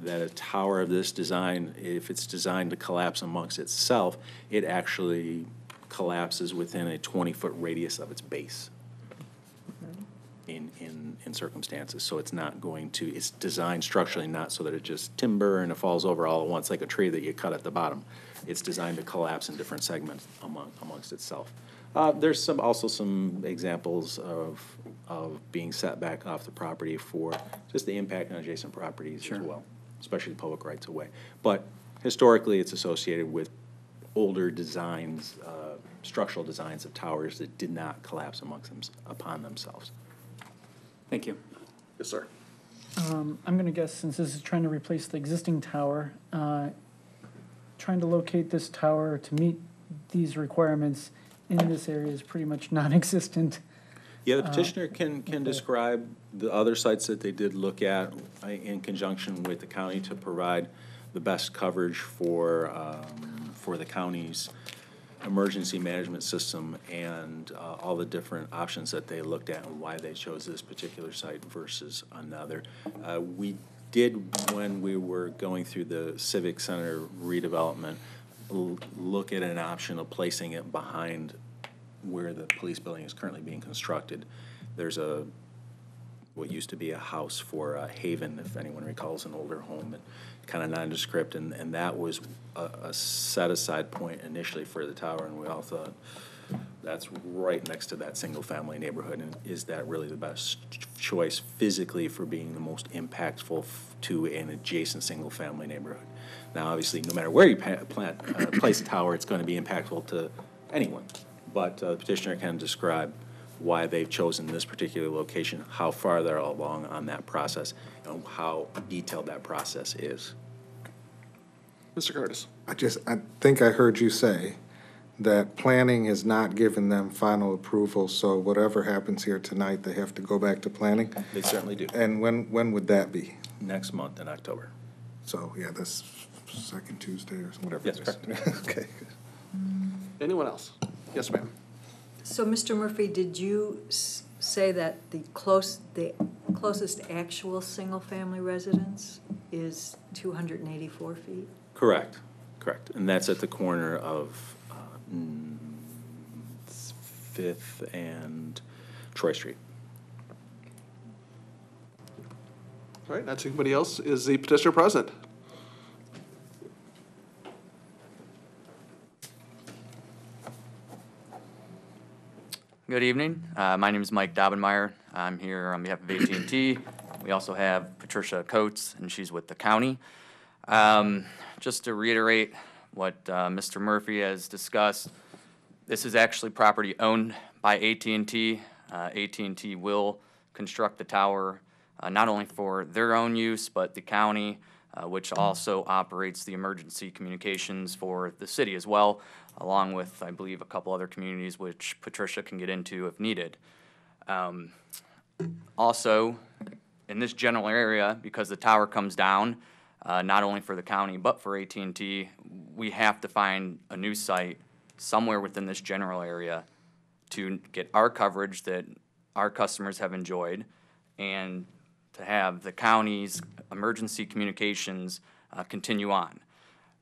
that a tower of this design, if it's designed to collapse amongst itself, it actually collapses within a twenty-foot radius of its base in, in, in circumstances. So it's not going to, it's designed structurally not so that it just timber and it falls over all at once like a tree that you cut at the bottom. It's designed to collapse in different segments among, amongst itself. Uh, there's some, also some examples of, of being set back off the property for just the impact on adjacent properties as well, especially the public rights of way. But historically, it's associated with older designs, uh, structural designs of towers that did not collapse amongst them, upon themselves. Thank you. Yes, sir. Um, I'm gonna guess, since this is trying to replace the existing tower, uh, trying to locate this tower to meet these requirements in this area is pretty much non-existent. Yeah, the Uh, petitioner can, can describe the other sites that they did look at uh, in conjunction with the county to provide the best coverage for, um, for the county's emergency management system and uh, all the different options that they looked at and why they chose this particular site versus another. Uh, We did, when we were going through the Civic Center redevelopment, look at an option of placing it behind where the police building is currently being constructed. There's a, what used to be a house for uh, Haven, if anyone recalls, an older home, and kind of nondescript, and, and that was a, a set-aside point initially for the tower, and we all thought, that's right next to that single-family neighborhood, and is that really the best choice physically for being the most impactful f- to an adjacent single-family neighborhood? Now, obviously, no matter where you pa- plant, uh, place a tower, it's going to be impactful to anyone. But uh, the petitioner can describe why they've chosen this particular location, how far they're along on that process, and how detailed that process is. Mr. Curtis? I just, I think I heard you say that planning has not given them final approval, so whatever happens here tonight, they have to go back to planning? They certainly do. And when, when would that be? Next month in October. So, yeah, that's second Tuesday or whatever Yes, it is. correct. Okay. Anyone else? Yes, ma'am. So, Mr. Murphy, did you s- say that the close, the closest actual single-family residence is two hundred and eighty-four feet? Correct, correct. And that's at the corner of uh, mm, Fifth and Troy Street. All right, not anybody else. Is the petitioner present? Good evening. Uh, My name is Mike Daubenmire. I'm here on behalf of at and T. We also have Patricia Coates, and she's with the county. Um, Just to reiterate what uh, Mr. Murphy has discussed, this is actually property owned by at and T. Uh, at and T will construct the tower uh, not only for their own use, but the county, uh, which also operates the emergency communications for the city as well, along with, I believe, a couple other communities which Patricia can get into if needed. Um, Also, in this general area, because the tower comes down, uh, not only for the county, but for at and T, we have to find a new site somewhere within this general area to get our coverage that our customers have enjoyed and to have the county's emergency communications uh, continue on.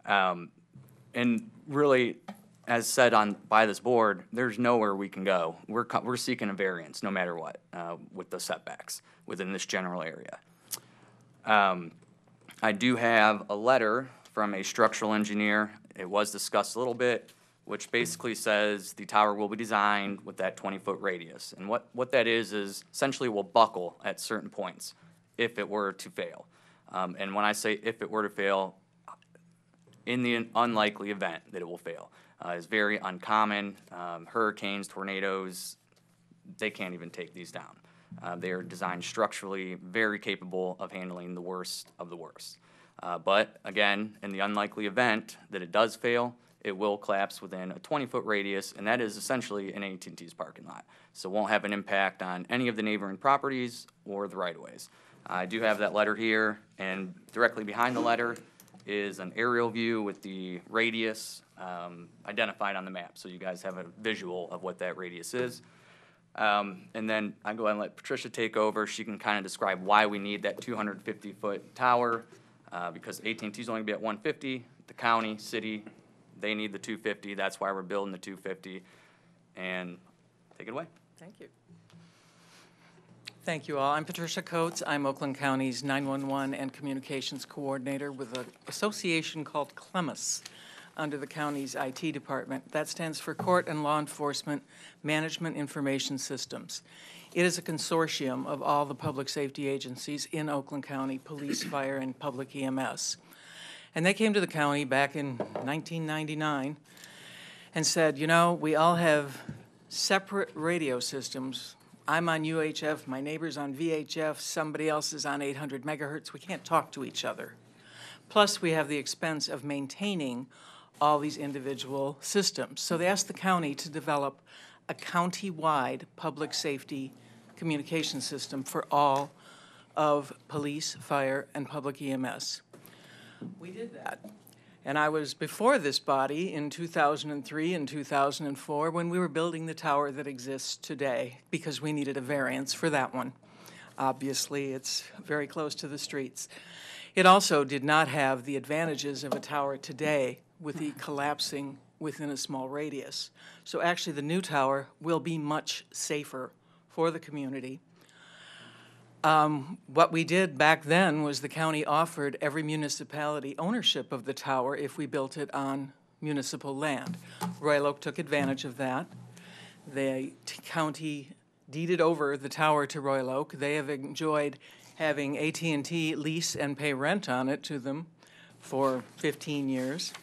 Um, And really, as said on, by this board, there's nowhere we can go. We're, co- we're seeking a variance, no matter what, uh, with the setbacks within this general area. Um, I do have a letter from a structural engineer. It was discussed a little bit, which basically says the tower will be designed with that twenty-foot radius. And what, what that is, is essentially will buckle at certain points if it were to fail. Um, and when I say if it were to fail, in the unlikely event that it will fail. Uh, it's very uncommon. Um, hurricanes, tornadoes, they can't even take these down. Uh, they are designed structurally, very capable of handling the worst of the worst. Uh, but again, in the unlikely event that it does fail, it will collapse within a 20-foot radius, and that is essentially an at and ts parking lot. So it won't have an impact on any of the neighboring properties or the right-of-ways. I do have that letter here, and directly behind the letter is an aerial view with the radius um, identified on the map, so you guys have a visual of what that radius is. Um, And then I go ahead and let Patricia take over. She can kind of describe why we need that 250-foot tower, uh, because at and T's only gonna be at 150. The county, city, they need the 250. That's why we're building the 250. And take it away. Thank you. Thank you all. I'm Patricia Coates. I'm Oakland County's 911 and Communications Coordinator with an association called CLEMIS under the county's IT department. That stands for Court and Law Enforcement Management Information Systems. It is a consortium of all the public safety agencies in Oakland County, police, fire, and public EMS. And they came to the county back in 1999 and said, you know, we all have separate radio systems. I'm on UHF, my neighbor's on VHF, somebody else is on 800 megahertz. We can't talk to each other. Plus, we have the expense of maintaining all these individual systems. So they asked the county to develop a county-wide public safety communication system for all of police, fire, and public EMS. We did that. And I was before this body in 2003 and 2004 when we were building the tower that exists today because we needed a variance for that one. Obviously, it's very close to the streets. It also did not have the advantages of a tower today with the collapsing within a small radius. So actually, the new tower will be much safer for the community. Um, What we did back then was the county offered every municipality ownership of the tower if we built it on municipal land. Royal Oak took advantage of that. The county deeded over the tower to Royal Oak. They have enjoyed having at and T lease and pay rent on it to them for 15 years.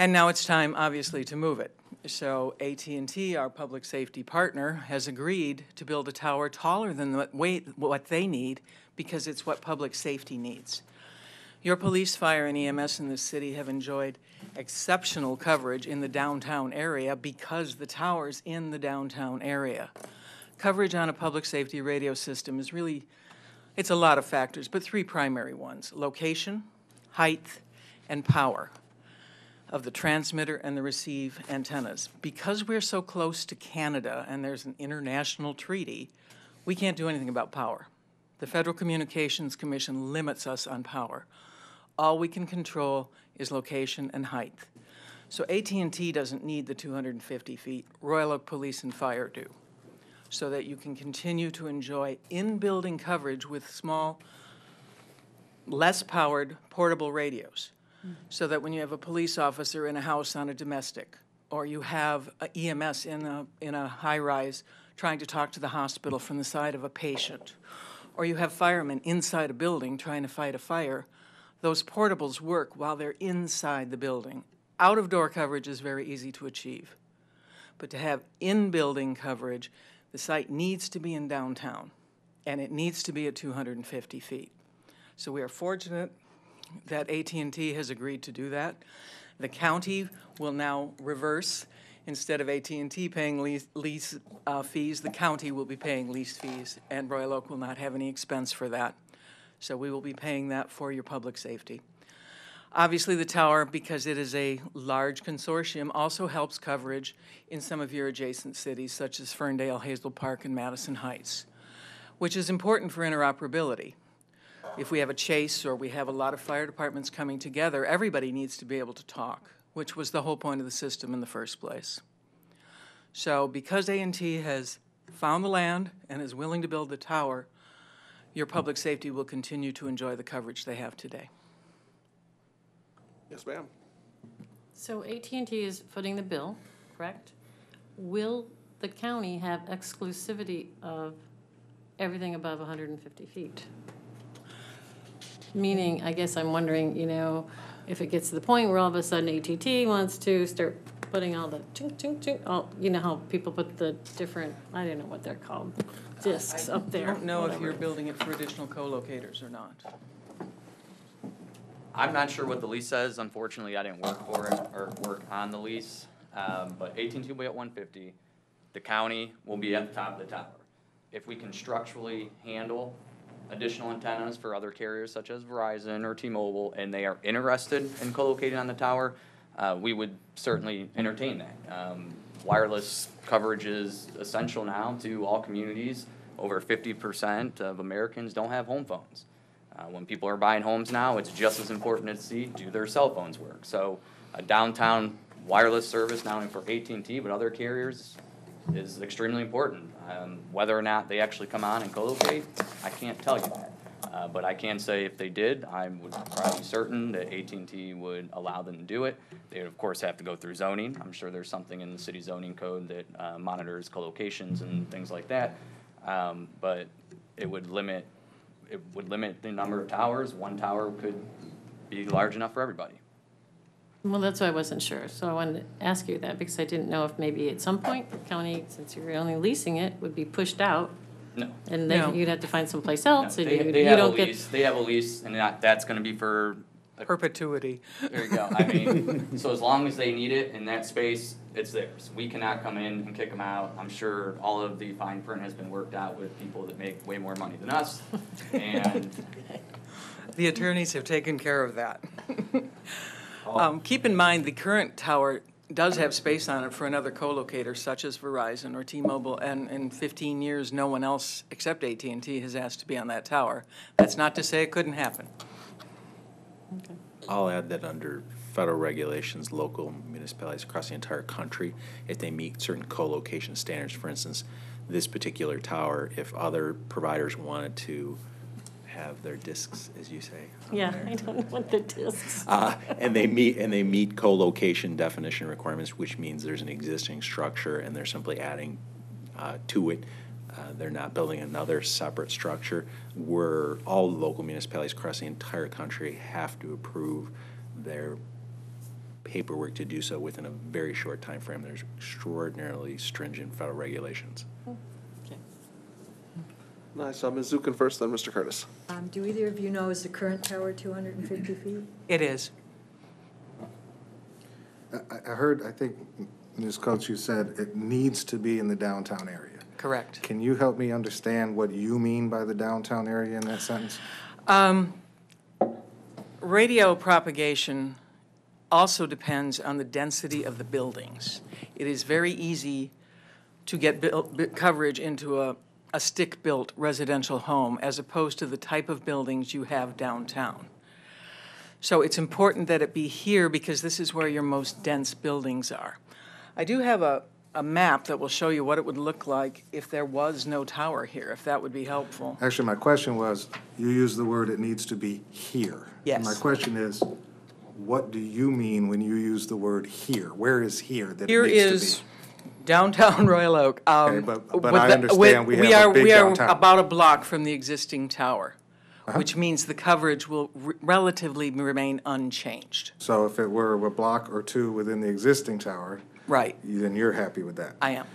And now it's time, obviously, to move it. So at and T, our public safety partner, has agreed to build a tower taller than what weight, what they need, because it's what public safety needs. Your police, fire, and EMS in this city have enjoyed exceptional coverage in the downtown area because the tower's in the downtown area. Coverage on a public safety radio system is really, it's a lot of factors, but three primary ones: location, height, and power of the transmitter and the receive antennas. Because we're so close to Canada and there's an international treaty, we can't do anything about power. The Federal Communications Commission limits us on power. All we can control is location and height. So AT&T doesn't need the 250 feet. Royal Oak Police and Fire do. So that you can continue to enjoy in-building coverage with small, less powered portable radios. So that when you have a police officer in a house on a domestic, or you have a EMS in a, in a high-rise trying to talk to the hospital from the side of a patient, or you have firemen inside a building trying to fight a fire, those portables work while they're inside the building. Out-of-door coverage is very easy to achieve. But to have in-building coverage, the site needs to be in downtown, and it needs to be at 250 feet. So we are fortunate that at and t has agreed to do that. The county will now reverse. Instead of at and t paying lease, lease uh, fees, the county will be paying lease fees, and Royal Oak will not have any expense for that. So we will be paying that for your public safety. Obviously, the tower, because it is a large consortium, also helps coverage in some of your adjacent cities, such as Ferndale, Hazel Park, and Madison Heights, which is important for interoperability. If we have a chase or we have a lot of fire departments coming together, everybody needs to be able to talk, which was the whole point of the system in the first place. So because A&T has found the land and is willing to build the tower, your public safety will continue to enjoy the coverage they have today. Yes, ma'am. So at and T is footing the bill, correct? Will the county have exclusivity of everything above 150 feet? Meaning, I guess I'm wondering, you know, if it gets to the point where all of a sudden ATT wants to start putting all the chink, chink, chink, all, you know how people put the different, I don't know what they're called, discs up there. I don't know if whatever. you're building it for additional co-locators or not. I'm not sure what the lease says, unfortunately, I didn't work for it, or work on the lease, um, but AT&T will be at one fifty. The county will be at the top of the tower. If we can structurally handle additional antennas for other carriers such as Verizon or T-Mobile, and they are interested in co-locating on the tower, uh, we would certainly entertain that. Um, wireless coverage is essential now to all communities. Over fifty percent of Americans don't have home phones. Uh, when people are buying homes now, it's just as important to see, do their cell phones work? So a downtown wireless service, not only for AT&T, but other carriers, is extremely important. Um, whether or not they actually come on and co-locate, I can't tell you that. Uh, but I can say if they did, I would probably be certain that AT&T would allow them to do it. They would, of course, have to go through zoning. I'm sure there's something in the city zoning code that uh, monitors co-locations and things like that. Um, but it would limit, it would limit the number of towers. One tower could be large enough for everybody. Well, that's why I wasn't sure, so I wanted to ask you that, because I didn't know if maybe at some point, the county, since you're only leasing it, would be pushed out, No. and No. then you'd have to find someplace else, and They, you they you have a don't get. lease, they have a lease, and that, that's gonna be for Perpetuity. There you go. I mean, so as long as they need it in that space, it's theirs. We cannot come in and kick them out. I'm sure all of the fine print has been worked out with people that make way more money than us. And The attorneys have taken care of that. Um, keep in mind, the current tower does have space on it for another co-locator such as Verizon or T-Mobile, and in fifteen years, no one else except AT&T has asked to be on that tower. That's not to say it couldn't happen. I'll add that under federal regulations, local municipalities across the entire country, if they meet certain co-location standards, for instance, this particular tower, if other providers wanted to have their discs, as you say. Yeah, there, I don't know what the discs. Uh, and they meet, and they meet co-location definition requirements, which means there's an existing structure and they're simply adding, uh, to it. Uh, they're not building another separate structure, where all local municipalities across the entire country have to approve their paperwork to do so within a very short time frame. There's extraordinarily stringent federal regulations. I saw Ms. Zukin first, then Mr. Curtis. Um, do either of you know, is the current tower two hundred and fifty feet? It is. I, I heard, I think, Ms. Coates, you said it needs to be in the downtown area. Correct. Can you help me understand what you mean by the downtown area in that sentence? Um, radio propagation also depends on the density of the buildings. It is very easy to get buil- bi- coverage into a, a stick-built residential home as opposed to the type of buildings you have downtown. So it's important that it be here because this is where your most dense buildings are. I do have a, a map that will show you what it would look like if there was no tower here, if that would be helpful. Actually, my question was, you use the word it needs to be here. Yes. My question is, what do you mean when you use the word here? Where is here that Here it needs to be? Downtown Royal Oak. um, Okay, but- but with I the- understand with- we have a are- big We are downtown. about a block from the existing tower, Uh-huh. which means the coverage will r- relatively remain unchanged. So if it were a block or two within the existing tower, Right, then you're happy with that? I am.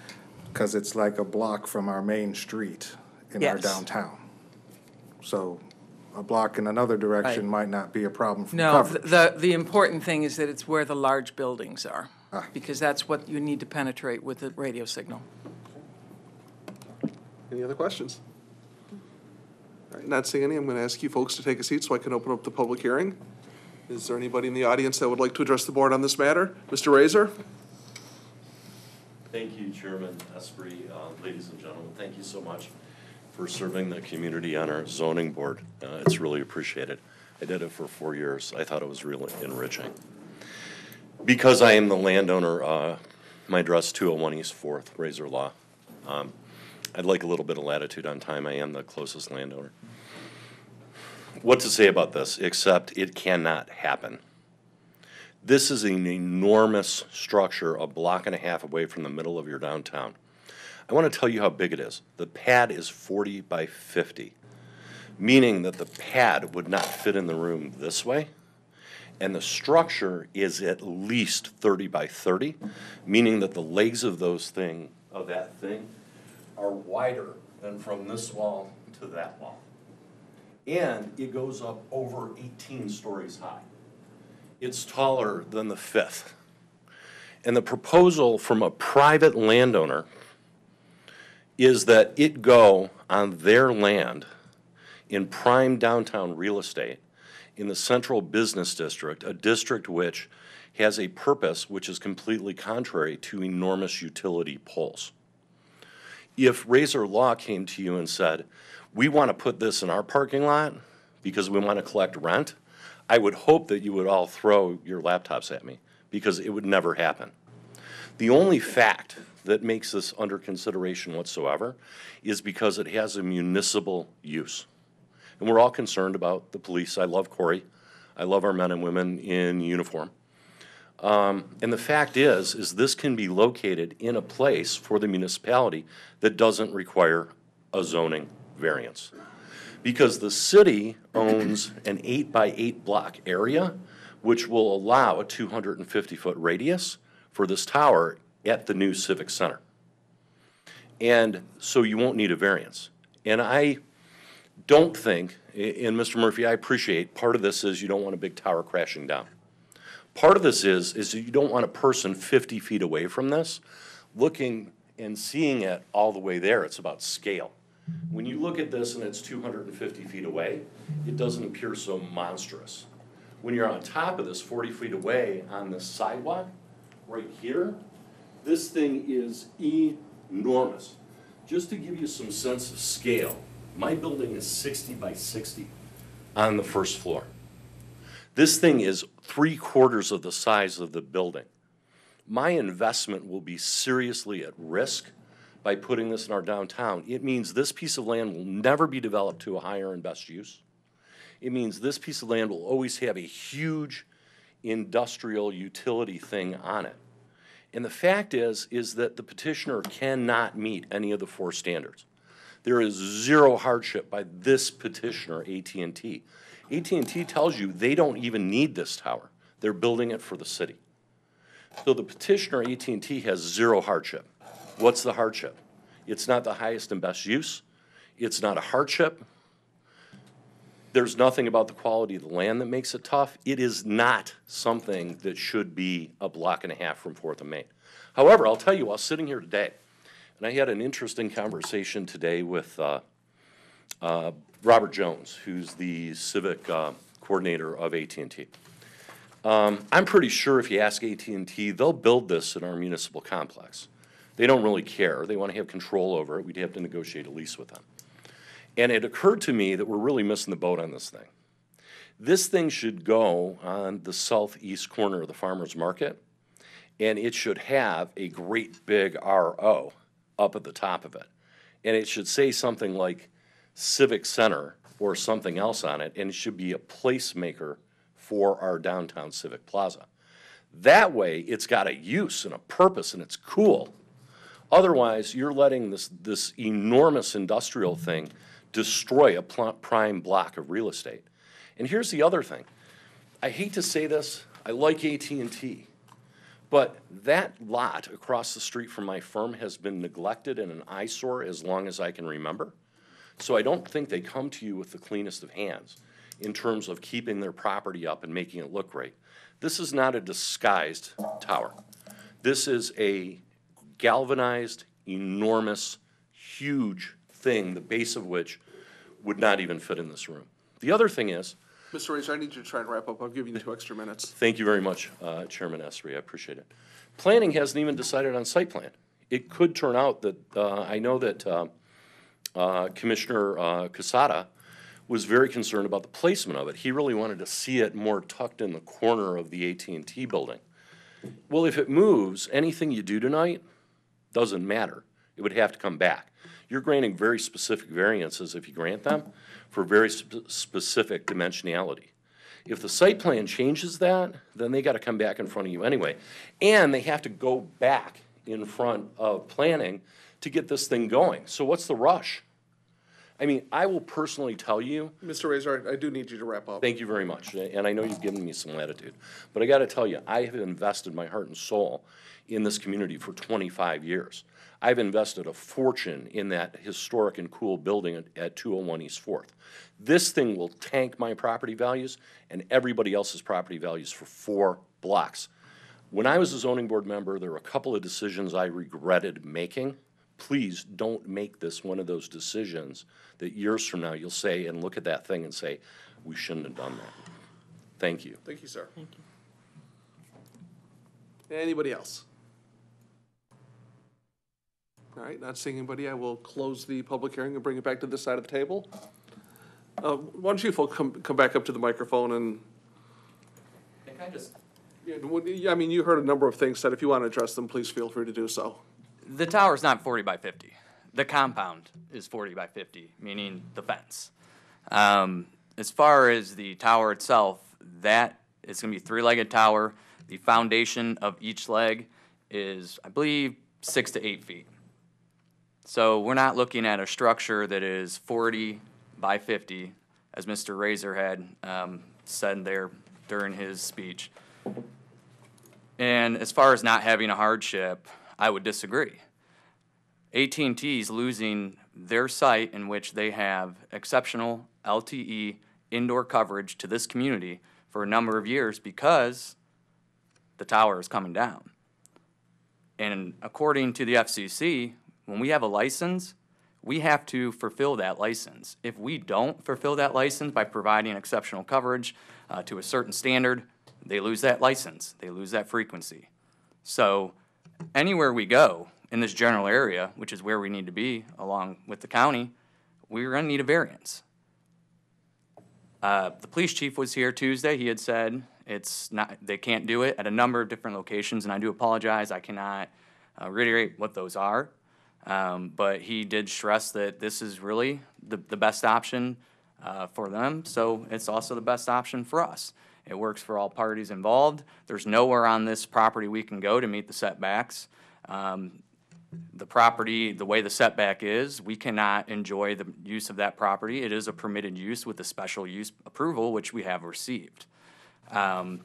Because it's like a block from our main street in our Yes. downtown. So a block in another direction Right. might not be a problem for No, coverage. the, the important thing is that it's where the large buildings are. Because that's what you need to penetrate with the radio signal. Any other questions? All right, not seeing any, I'm going to ask you folks to take a seat so I can open up the public hearing. Is there anybody in the audience that would like to address the board on this matter? Mr. Rasor? Thank you, Chairman Esprit, uh, ladies and gentlemen, thank you so much for serving the community on our zoning board. Uh, It's really appreciated. I did it for four years. I thought it was really enriching. Because I am the landowner, uh, my address 201 East Fourth, Rasor Law. Um, I'd like a little bit of latitude on time. I am the closest landowner. What to say about this, except it cannot happen. This is an enormous structure, a block and a half away from the middle of your downtown. I want to tell you how big it is. The pad is 40 by 50, meaning that the pad would not fit in the room this way. And the structure is at least 30 by 30, meaning that the legs of those thing, of that thing, are wider than from this wall to that wall. And it goes up over 18 stories high it's taller than the fifth. And the proposal from a private landowner is that it go on their land in prime downtown real estate in the central business district, a district which has a purpose which is completely contrary to enormous utility poles. If Rasor Law came to you and said, we want to put this in our parking lot because we want to collect rent, I would hope that you would all throw your laptops at me, because it would never happen. The only fact that makes this under consideration whatsoever is because it has a municipal use. And we're all concerned about the police. I love Corey. I love our men and women in uniform. Um, and the fact is, is this can be located in a place for the municipality that doesn't require a zoning variance because the city owns an eight by eight block area, which will allow a two hundred and fifty foot radius for this tower at the new civic center. And so you won't need a variance. And I don't think, and Mr. Murphy, I appreciate, part of this is you don't want a big tower crashing down. Part of this is, is you don't want a person fifty feet away from this, looking and seeing it all the way there. It's about scale. When you look at this and it's two hundred and fifty feet away, it doesn't appear so monstrous. When you're on top of this, forty feet away on the sidewalk, right here, this thing is enormous. Just to give you some sense of scale, my building is sixty by sixty on the first floor. This thing is three quarters of the size of the building. My investment will be seriously at risk by putting this in our downtown. It means this piece of land will never be developed to a higher and best use. It means this piece of land will always have a huge industrial utility thing on it. And the fact is, is that the petitioner cannot meet any of the four standards. There is zero hardship by this petitioner, AT&T. AT&T tells you they don't even need this tower. They're building it for the city. So the petitioner, AT&T, has zero hardship. What's the hardship? It's not the highest and best use. It's not a hardship. There's nothing about the quality of the land that makes it tough. It is not something that should be a block and a half from Fourth and Main. However, I'll tell you, while sitting here today, and I had an interesting conversation today with uh, uh, Robert Jones, who's the civic uh, coordinator of AT&T. Um, I'm pretty sure if you ask AT&T, they'll build this in our municipal complex. They don't really care. They want to have control over it. We'd have to negotiate a lease with them. And it occurred to me that we're really missing the boat on this thing. This thing should go on the southeast corner of the farmer's market, and it should have a great big RO up at the top of it. And it should say something like Civic Center or something else on it, and it should be a placemaker for our downtown civic plaza. That way, it's got a use and a purpose and it's cool. Otherwise, you're letting this, this enormous industrial thing destroy a pl- prime block of real estate. And here's the other thing. I hate to say this, I like AT&T, but that lot across the street from my firm has been neglected and an eyesore as long as I can remember. So I don't think they come to you with the cleanest of hands in terms of keeping their property up and making it look great. This is not a disguised tower. This is a galvanized, enormous, huge thing, the base of which would not even fit in this room. The other thing is, Mr. Rasor, I need you to try and wrap up. I'll give you two extra minutes. Thank you very much, uh, Chairman Esri, I appreciate it. Planning hasn't even decided on site plan. It could turn out that, uh, I know that uh, uh, Commissioner uh, Casada was very concerned about the placement of it. He really wanted to see it more tucked in the corner of the at and T building. Well, if it moves, anything you do tonight doesn't matter. It would have to come back. You're granting very specific variances if you grant them for very spe- specific dimensionality. If the site plan changes that, then they gotta come back in front of you anyway. And they have to go back in front of planning to get this thing going. So what's the rush? I mean, I will personally tell you, Mr. Rasor, I do need you to wrap up. Thank you very much, and I know you've given me some latitude. But I gotta tell you, I have invested my heart and soul in this community for twenty-five years. I've invested a fortune in that historic and cool building at, at two oh one East Fourth. This thing will tank my property values and everybody else's property values for four blocks. When I was a zoning board member, there were a couple of decisions I regretted making. Please don't make this one of those decisions that years from now you'll say and look at that thing and say, we shouldn't have done that. Thank you. Thank you, sir. Thank you. Anybody else? All right, not seeing anybody, I will close the public hearing and bring it back to this side of the table. Uh, Why don't you folks come, come back up to the microphone and, Can I just yeah, what- yeah, I mean, you heard a number of things said. If you want to address them, please feel free to do so. The tower's not forty by fifty. The compound is forty by fifty, meaning the fence. Um, as far as the tower itself, that is gonna be a three-legged tower. The foundation of each leg is, I believe, six to eight feet. So we're not looking at a structure that is forty by fifty, as Mr. Rasor had, um, said there during his speech. And as far as not having a hardship, I would disagree. AT&T is losing their site in which they have exceptional LTE indoor coverage to this community for a number of years because the tower is coming down. And according to the FCC, when we have a license, we have to fulfill that license. If we don't fulfill that license by providing exceptional coverage uh, to a certain standard, they lose that license, they lose that frequency. So anywhere we go in this general area, which is where we need to be along with the county, we're gonna need a variance. Uh, the police chief was here Tuesday, he had said it's not, they can't do it at a number of different locations, and I do apologize, I cannot uh, reiterate what those are. Um, but he did stress that this is really the, the best option, uh, for them, so it's also the best option for us. It works for all parties involved, there's nowhere on this property we can go to meet the setbacks. Um, the property, the way the setback is, we cannot enjoy the use of that property. It is a permitted use with a special use approval, which we have received. Um,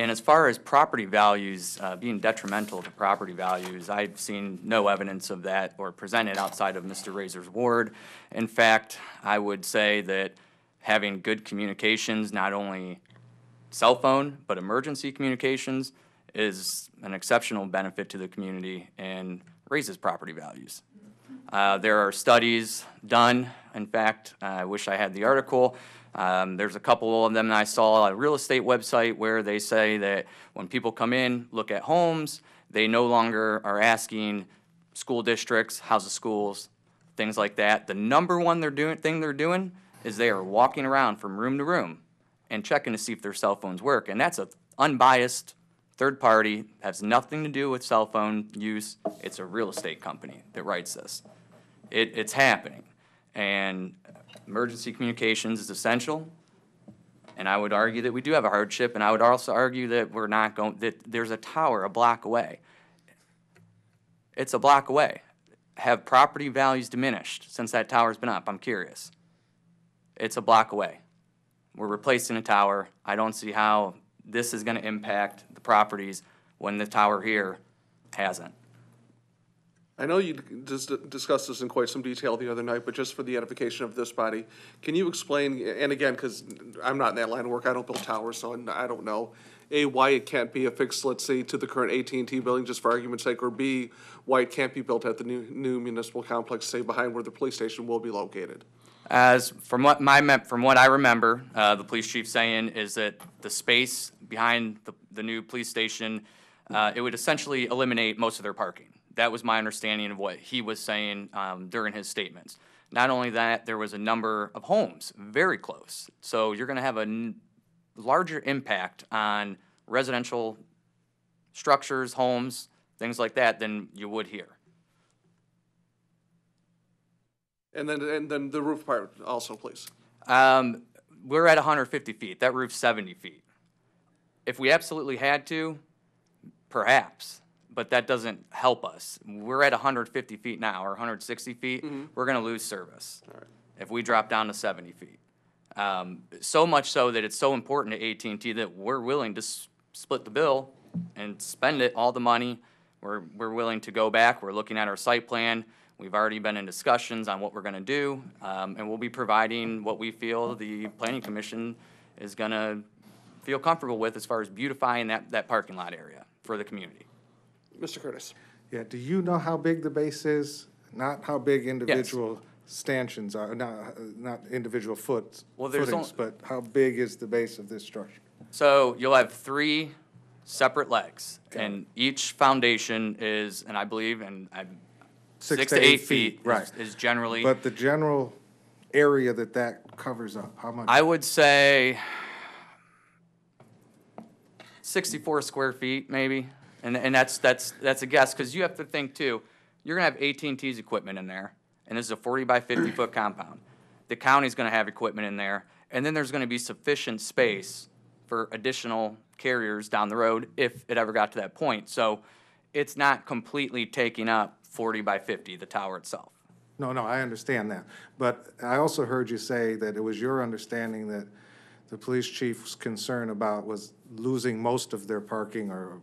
And as far as property values, uh, being detrimental to property values, I've seen no evidence of that or presented outside of Mr. Rasor's ward. In fact, I would say that having good communications, not only cell phone, but emergency communications, is an exceptional benefit to the community and raises property values. Uh, There are studies done, in fact, I wish I had the article. Um, There's a couple of them I saw a real estate website where they say that when people come in, look at homes, they no longer are asking school districts, how's the schools, things like that. The number one they're doing, thing they're doing is they are walking around from room to room and checking to see if their cell phones work. And that's a unbiased third party, has nothing to do with cell phone use. It's a real estate company that writes this. It, it's happening. And emergency communications is essential. And I would argue that we do have a hardship, and I would also argue that we're not going, that there's a tower a block away. It's a block away. Have property values diminished since that tower's been up? I'm curious. It's a block away. We're replacing a tower. I don't see how this is gonna impact the properties when the tower here hasn't. I know you dis- discussed this in quite some detail the other night, but just for the edification of this body, can you explain, and again, because I'm not in that line of work, I don't build towers, so I don't know, A, why it can't be affixed, let's say, to the current AT&T building, just for argument's sake, or B, why it can't be built at the new, new municipal complex, say, behind where the police station will be located? As, from what my, from what I remember, uh, the police chief saying is that the space behind the, the new police station, uh, it would essentially eliminate most of their parking. That was my understanding of what he was saying, um, during his statements. Not only that, there was a number of homes very close. So you're gonna have a n- larger impact on residential structures, homes, things like that than you would here. And then, and then the roof part also, please. Um, we're at hundred fifty feet, that roof's seventy feet. If we absolutely had to, perhaps, but that doesn't help us. We're at hundred fifty feet now, or hundred sixty feet, we're gonna lose service. If we drop down to seventy feet. Um, so much so that it's so important to AT&T that we're willing to s- split the bill and spend it, all the money. We're, we're willing to go back, we're looking at our site plan. We've already been in discussions on what we're gonna do, um, and we'll be providing what we feel the planning commission is gonna feel comfortable with as far as beautifying that, that parking lot area for the community. Mr. Curtis? Yeah, do you know how big the base is? Not how big individual stanchions are, not, not individual foot, Well, there's footings, only- but how big is the base of this structure? So you'll have three separate legs, and each foundation is, and I believe, and I'm, six to eight feet is- Right. is generally. But the general area that that covers up, how much? I would say sixty-four square feet, maybe, and, and that's, that's, that's a guess, because you have to think too, you're gonna have AT&T's equipment in there, and this is a forty by fifty foot compound. The county's gonna have equipment in there, and then there's gonna be sufficient space for additional carriers down the road, if it ever got to that point, so it's not completely taking up forty by fifty, the tower itself. No, no, I understand that. But I also heard you say that it was your understanding that the police chief's concern about was losing most of their parking or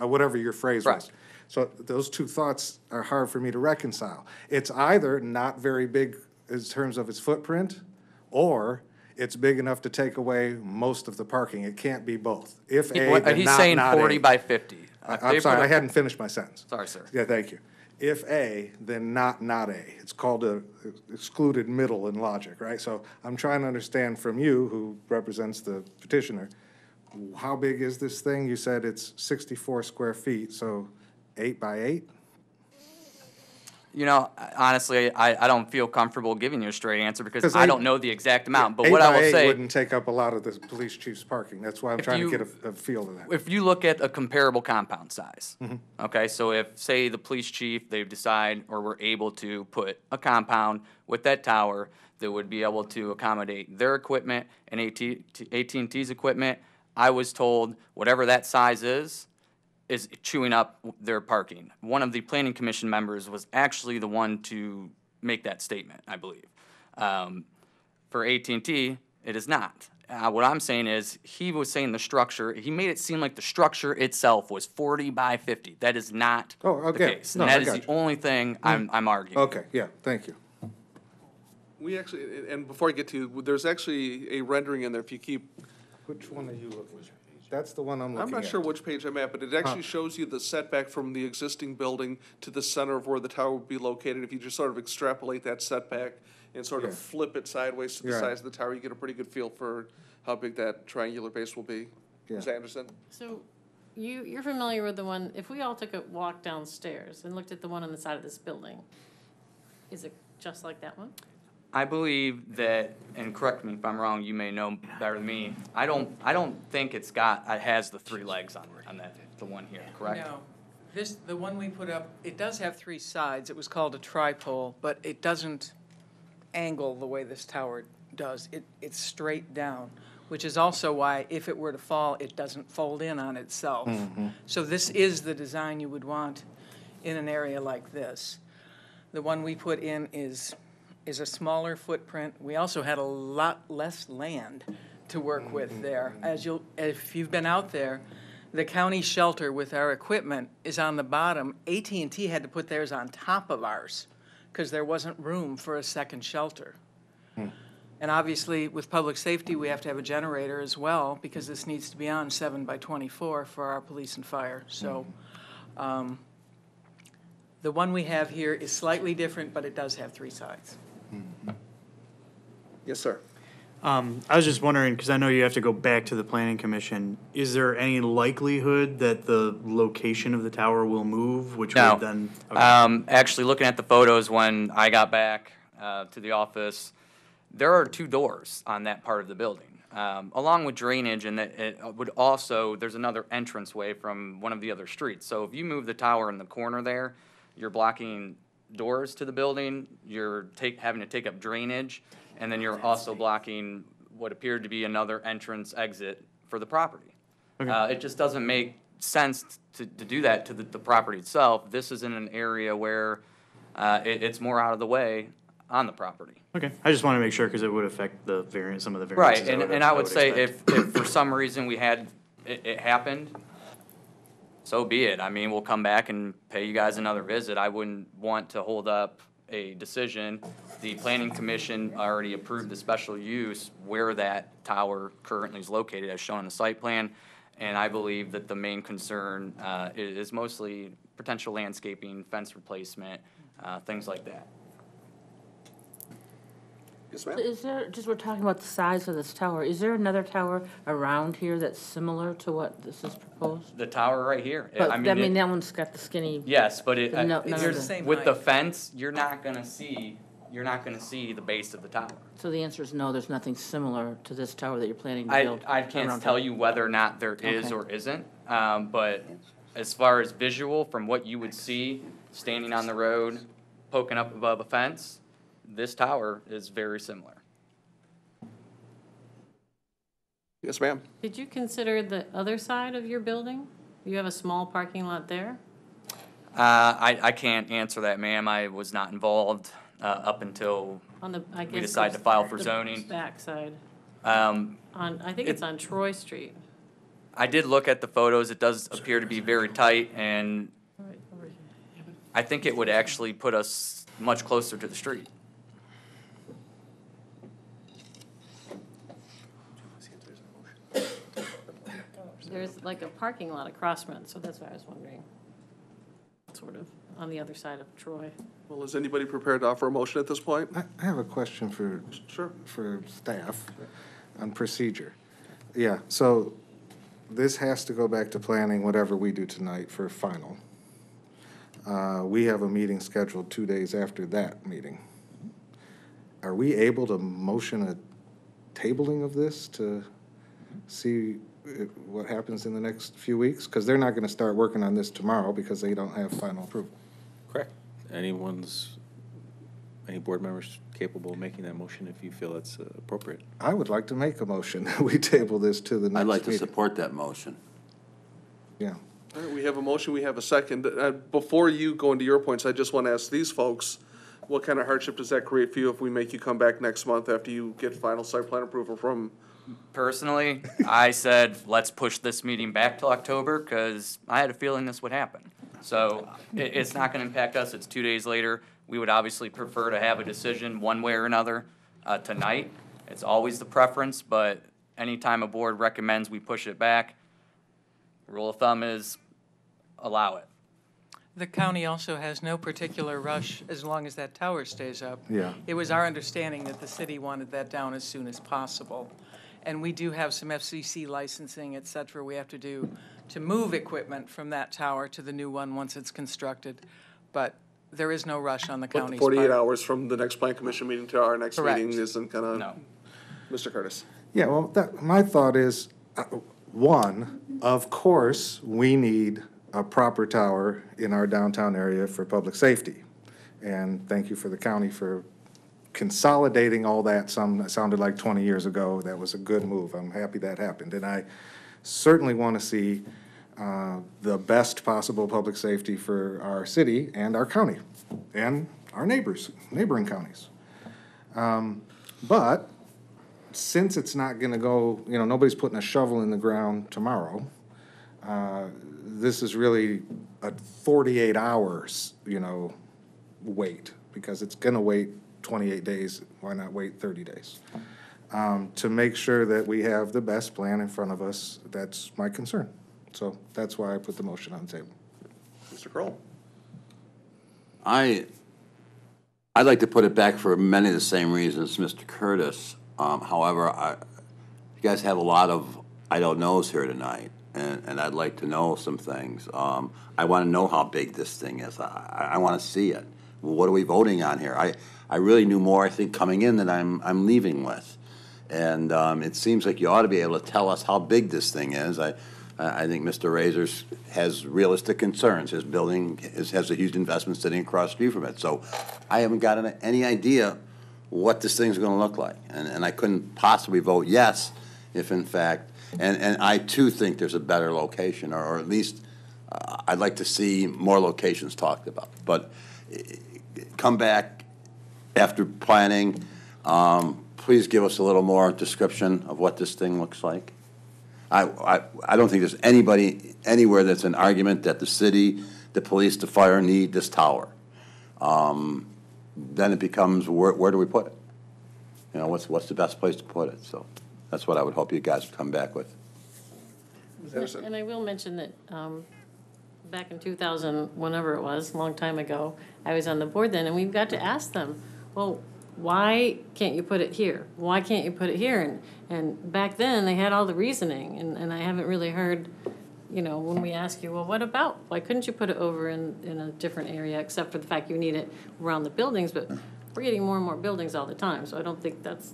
uh, whatever your phrase was. Correct. So those two thoughts are hard for me to reconcile. It's either not very big in terms of its footprint, or it's big enough to take away most of the parking. It can't be both. If He- A, then He's not, saying not A. forty by fifty. I- If I'm sorry, a- I hadn't finished my sentence. Sorry, sir. Yeah, thank you. If A, then not, not A. It's called a excluded middle in logic, right? So I'm trying to understand from you, who represents the petitioner, how big is this thing? You said it's sixty-four square feet, so eight by eight? You know, honestly, I, I don't feel comfortable giving you a straight answer because I eight- don't know the exact amount, but what I will say, Wouldn't take up a lot of the police chief's parking. That's why I'm If trying to you- get a, a feel of that. if you look at a comparable compound size, Mhm. okay, so if, say, the police chief, they decide, or were able to put a compound with that tower that would be able to accommodate their equipment and AT, AT&T's equipment, I was told whatever that size is, is chewing up their parking. One of the planning commission members was actually the one to make that statement, I believe. Um, for AT&T, it is not. Uh, what I'm saying is, he was saying the structure, he made it seem like the structure itself was forty by fifty. That is not Oh, the okay. case. No, And I that is got the you. Mm. only thing I'm, I'm arguing. Okay, yeah, thank you. We actually, and before I get to, you, there's actually a rendering in there, if you keep, Which one are you looking at? That's the one I'm looking at. I'm at. not sure which page I'm at, but it actually shows you the setback from the existing building to the center of where the tower would be located. If you just sort of extrapolate that setback and sort of Yeah. flip it sideways to the Yeah. size of the tower, you get a pretty good feel for how big that triangular base will be. Ms. Yeah. Anderson? So you, you're familiar with the one, if we all took a walk downstairs and looked at the one on the side of this building, is it just like that one? I believe that, and correct me if I'm wrong, you may know better than me. I don't, I don't think it's got, it has the three legs on, on that, the one here, correct? No. This, the one we put up, it does have three sides. It was called a tripole, but it doesn't angle the way this tower does. It, it's straight down, which is also why if it were to fall, it doesn't fold in on itself. Mm-hmm. So this is the design you would want in an area like this. The one we put in is, is a smaller footprint. We also had a lot less land to work mm, with mm, there. Mm, as you'll, if you've been out there, the county shelter with our equipment is on the bottom. at and T had to put theirs on top of ours because there wasn't room for a second shelter. Hmm. And obviously, with public safety, we have to have a generator as well because this needs to be on seven by twenty-four for our police and fire. So, hmm. um, the one we have here is slightly different, but it does have three sides. Yes, sir. Um, I was just wondering, because I know you have to go back to the planning commission, is there any likelihood that the location of the tower will move, which No. would then? okay. Um, actually, looking at the photos when I got back uh, to the office, there are two doors on that part of the building, um, along with drainage, and that it would also there's another entranceway from one of the other streets. So if you move the tower in the corner there, you're blocking doors to the building. You're take having to take up drainage, and then you're also blocking what appeared to be another entrance exit for the property. Okay. Uh, it just doesn't make sense to, to do that to the, the property itself. This is in an area where, uh, it, it's more out of the way on the property. Okay, I just want to make sure, because it would affect the variant, some of the variances. Right, and, and I would say expect. if, if for some reason we had, it, it happened, so be it. I mean, we'll come back and pay you guys another visit. I wouldn't want to hold up a decision. The planning commission already approved the special use where that tower currently is located as shown on the site plan. And I believe that the main concern, uh, is mostly potential landscaping, fence replacement, uh, things like that. Yes, ma'am? Is there, just we're talking about the size of this tower, is there another tower around here that's similar to what this is proposed? The tower right here. But, I I mean, mean, it- that one's got the skinny. Yes, but it, But no- uh, none of you're- the- Same with the height. fence, you're not gonna see, you're not gonna see the base of the tower. So the answer is no, there's nothing similar to this tower that you're planning to I, build? I can't around tell here. you whether or not there is Okay. or isn't, um, but as far as visual, from what you would see, standing on the road, poking up above a fence, this tower is very similar. Yes, ma'am? Did you consider the other side of your building? You have a small parking lot there? Uh, I, I can't answer that, ma'am, I was not involved, uh, up until, On the, I guess. We decide to file for the zoning. Backside, um, on, I think It- it's on Troy Street. I did look at the photos, it does appear to be very tight, and Right over here. I think it would actually put us much closer to the street. There's like a parking lot across from it, so that's why I was wondering. Sort of on the other side of Troy. Well, is anybody prepared to offer a motion at this point? I I have a question for, Sure. for staff on procedure. Yeah, so this has to go back to planning, whatever we do tonight for final. Uh, We have a meeting scheduled two days after that meeting. Are we able to motion a tabling of this to see uh, what happens in the next few weeks? Because they're not going to start working on this tomorrow because they don't have final approval. Correct. Anyone's, any board members capable of making that motion if you feel it's uh, appropriate? I would like to make a motion that we table this to the next I'd meeting. like to support that motion. Yeah. All right, we have a motion, we have a second. Uh, Before you go into your points, I just want to ask these folks, what kind of hardship does that create for you if we make you come back next month after you get final site plan approval from Personally, I said, let's push this meeting back till October, because I had a feeling this would happen. So it, it's not gonna impact us, it's two days later. We would obviously prefer to have a decision one way or another, uh, tonight. It's always the preference, but anytime a board recommends we push it back, rule of thumb is allow it. The county also has no particular rush as long as that tower stays up. Yeah. It was our understanding that the city wanted that down as soon as possible. And we do have some FCC licensing, et cetera, we have to do to move equipment from that tower to the new one once it's constructed. But there is no rush on the But the county's forty-eight part. hours from the next plan commission meeting to our next Correct. meeting isn't gonna. No. Mr. Curtis? Yeah, well, that, my thought is, uh, one, of course, we need a proper tower in our downtown area for public safety. And thank you for the county for consolidating all that, some, sounded like twenty years ago. That was a good move. I'm happy that happened. And I certainly want to see uh, the best possible public safety for our city and our county and our neighbors, neighboring counties. Um, But since it's not gonna go, you know, nobody's putting a shovel in the ground tomorrow, uh, this is really a forty-eight hours, you know, wait, because it's gonna wait twenty-eight days, why not wait thirty days? Um, to make sure that we have the best plan in front of us, that's my concern. So that's why I put the motion on the table. Mr. Kroll? I, I'd like to put it back for many of the same reasons Mr. Curtis. Um, however, I, you guys have a lot of I don't knows here tonight, and, and I'd like to know some things. Um, I want to know how big this thing is. I, I, I want to see it. What are we voting on here? I, I really knew more, I think, coming in than I'm, I'm leaving with. And um, it seems like you ought to be able to tell us how big this thing is. I, I think Mr. Rasor's has realistic concerns. His building is, has a huge investment sitting across the street from it. So I haven't got any- idea what this thing's gonna look like. And, and I couldn't possibly vote yes if in fact, and, and I too think there's a better location, or, or at least uh, I'd like to see more locations talked about. But come back after planning, um, please give us a little more description of what this thing looks like. I, I, I don't think there's anybody, anywhere that's an argument that the city, the police, the fire need this tower. Um, then it becomes, where, where do we put it? You know, what's, what's the best place to put it? So that's what I would hope you guys would come back with. And I will mention that, um, back in two thousand, whenever it was, a long time ago, I was on the board then, and we've got to ask them, well, why can't you put it here? Why can't you put it here? And, and back then, they had all the reasoning, and, and I haven't really heard, you know, when we ask you, well, what about? Why couldn't you put it over in, in a different area, except for the fact you need it around the buildings? But we're getting more and more buildings all the time, so I don't think that's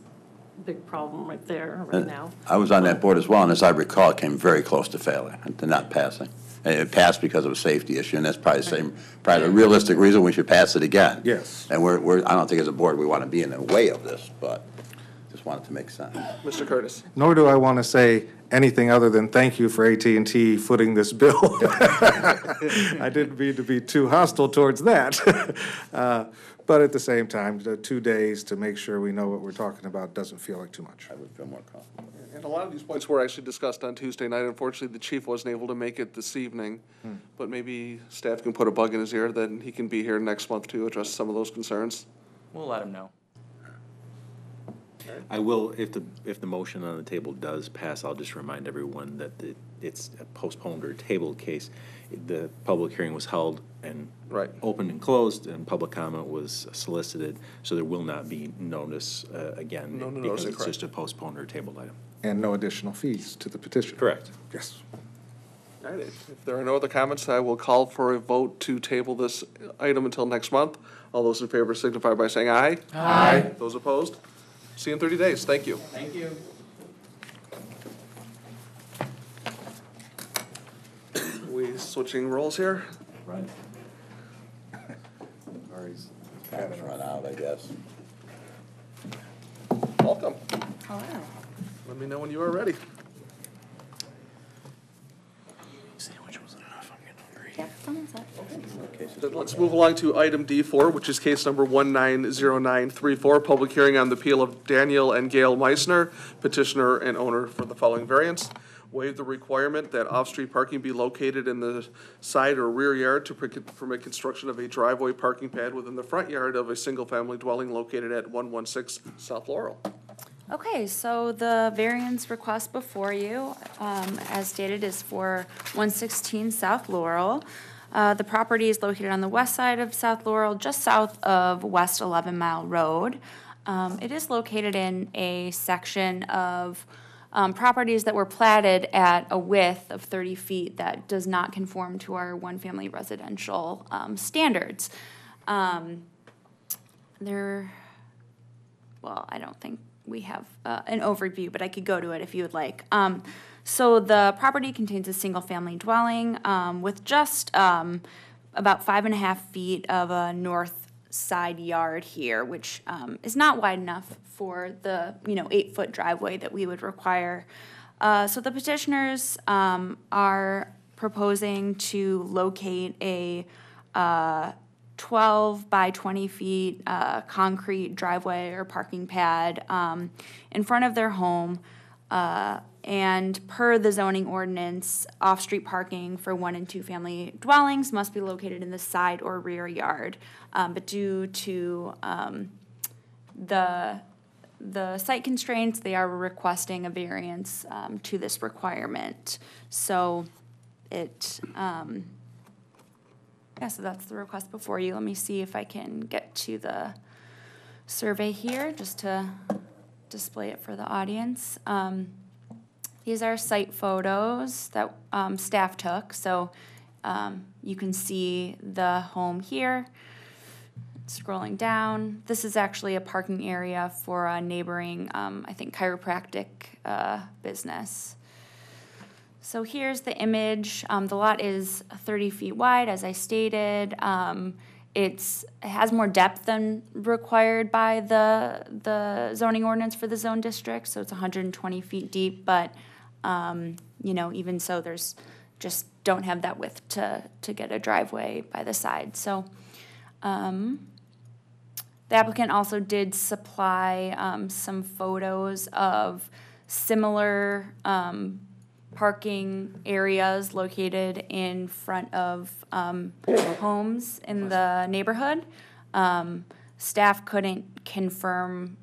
a big problem right there, right And now. I was on that board as well, and as I recall, it came very close to failing, to not passing. And It passed because of a safety issue, and that's probably the same, probably the realistic reason we should pass it again. Yes. And we're, we're, I don't think as a board, we want to be in the way of this, but just want it to make sense. Mr. Curtis? Nor do I want to say anything other than thank you for AT&T footing this bill. I didn't mean to be too hostile towards that. Uh, But at the same time, the two days to make sure we know what we're talking about doesn't feel like too much. I would feel more comfortable. And a lot of these points were actually discussed on Tuesday night. Unfortunately, the chief wasn't able to make it this evening. But maybe staff can put a bug in his ear, then he can be here next month to address some of those concerns. We'll let him know. I will, if the, if the motion on the table does pass, I'll just remind everyone that the- it's a postponed or tabled case. The public hearing was held and Right. opened and closed, and public comment was solicited, so there will not be notice uh, again. No, no Because notice, it's correct. just a postponed or tabled item. And no additional fees to the petition. Correct. Yes. All right, if there are no other comments, I will call for a vote to table this item until next month. All those in favor signify by saying aye. Aye. Those opposed? See you in thirty days. Thank you. Thank you. We switching roles here? Right. Time's run out, I guess. Welcome. Hello. Let me know when you are ready. Yep, someone's up. Then let's move along to item D four, which is case number one nine zero nine three four, public hearing on the appeal of Daniel and Gail Meissner, petitioner and owner for the following variance. Waive the requirement that off-street parking be located in the side or rear yard to permit permit construction of a driveway parking pad within the front yard of a single-family dwelling located at one one six South Laurel. Okay, so the variance request before you, um, as stated, is for one sixteen South Laurel. Uh, the property is located on the west side of South Laurel, just south of West Eleven Mile Road. Um, it is located in a section of, um, properties that were platted at a width of thirty feet that does not conform to our one-family residential, um, standards. Um, there, well, I don't think we have uh, an overview, but I could go to it if you would like. Um, so the property contains a single-family dwelling um, with just um, about five and a half feet of a north side yard here, which um, is not wide enough for the you know eight-foot driveway that we would require. Uh, so the petitioners um, are proposing to locate a uh, 12 by 20 feet uh, concrete driveway or parking pad um, in front of their home. Uh, and per the zoning ordinance, off-street parking for one and two family dwellings must be located in the side or rear yard. Um, but due to um, the the site constraints, they are requesting a variance um, to this requirement. So it um, yeah, so that's the request before you. Let me see if I can get to the survey here, just to display it for the audience. Um, These are site photos that um, staff took, so um, you can see the home here. Scrolling down, this is actually a parking area for a neighboring, um, I think chiropractic uh, business. So here's the image. Um, the lot is 30 feet wide, as I stated. Um, it's, it has more depth than required by the, the zoning ordinance for the zone district, so it's 120 feet deep, but, um, you know, even so, there's, just don't have that width to, to get a driveway by the side, so, um, the applicant also did supply, um, some photos of similar, um, parking areas located in front of um, homes in the neighborhood. Um, Staff couldn't confirm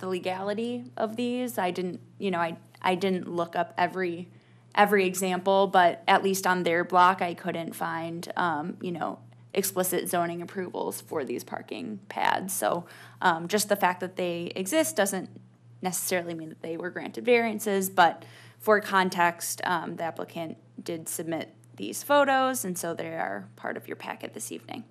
the legality of these. I didn't, you know, I, I didn't look up every, every example, but at least on their block, I couldn't find, um, you know, explicit zoning approvals for these parking pads. So um, just the fact that they exist doesn't necessarily mean that they were granted variances, but for context, um, the applicant did submit these photos, and so they are part of your packet this evening.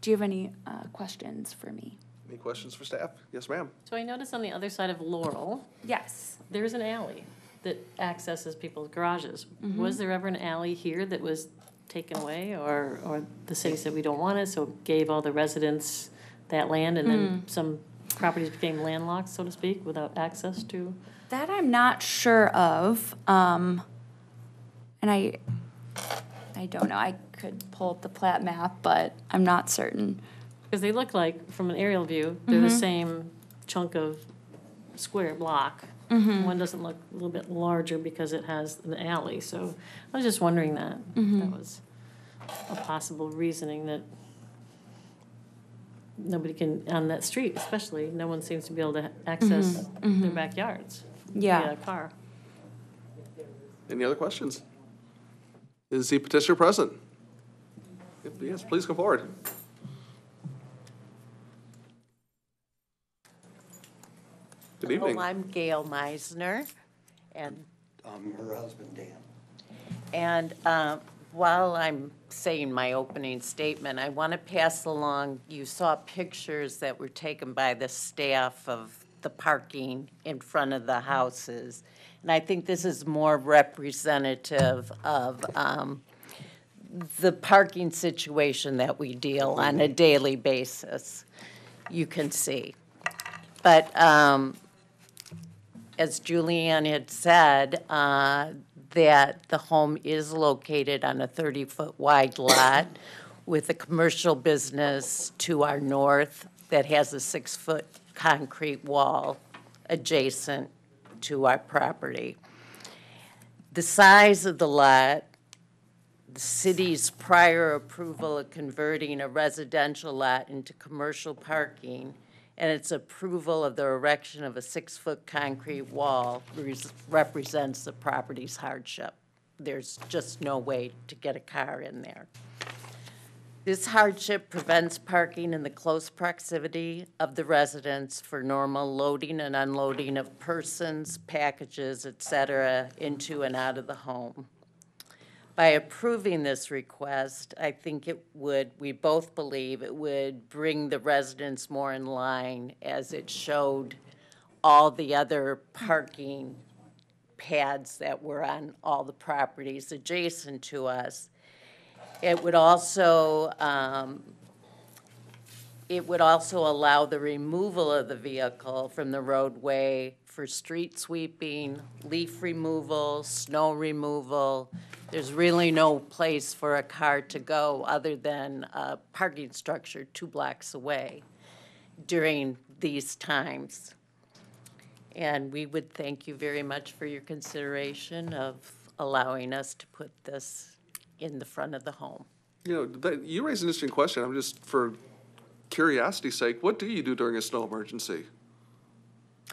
Do you have any uh, questions for me? Any questions for staff? Yes, ma'am. So I noticed on the other side of Laurel, Yes. there's an alley that accesses people's garages. Mhm. Was there ever an alley here that was taken away, or, or the city said we don't want it, so gave all the residents that land, and then some properties became landlocked, so to speak, without access to? That I'm not sure of. Um, and I, I don't know. I could pull up the plat map, but I'm not certain. Because they look like, from an aerial view, they're the Mhm. same chunk of square block. Mhm. One doesn't look a little bit larger because it has an alley, so I was just wondering that. Mhm. That was a possible reasoning that nobody can, on that street especially, no one seems to be able to access their backyards. Yeah. via car. Any other questions? Is the petitioner present? If Yes, please come forward. Good evening. Hello, I'm Gail Meissner, and Um, her husband, Dan. And uh, while I'm saying my opening statement, I want to pass along, you saw pictures that were taken by the staff of the parking in front of the houses. And I think this is more representative of um, the parking situation that we deal on a daily basis, you can see. But um, as Julianne had said, uh, that the home is located on a 30-foot wide lot with a commercial business to our north that has a six-foot concrete wall adjacent to our property. The size of the lot, the city's prior approval of converting a residential lot into commercial parking, and its approval of the erection of a six-foot concrete wall res- represents the property's hardship. There's just no way to get a car in there. This hardship prevents parking in the close proximity of the residence for normal loading and unloading of persons, packages, et cetera, into and out of the home. By approving this request, I think it would, we both believe it would bring the residents more in line as it showed all the other parking pads that were on all the properties adjacent to us. It would also, um, it would also allow the removal of the vehicle from the roadway for street sweeping, leaf removal, snow removal. There's really no place for a car to go other than a parking structure two blocks away during these times. And we would thank you very much for your consideration of allowing us to put this in the front of the home. You know, that, you raise an interesting question. I'm just, for curiosity's sake, what do you do during a snow emergency?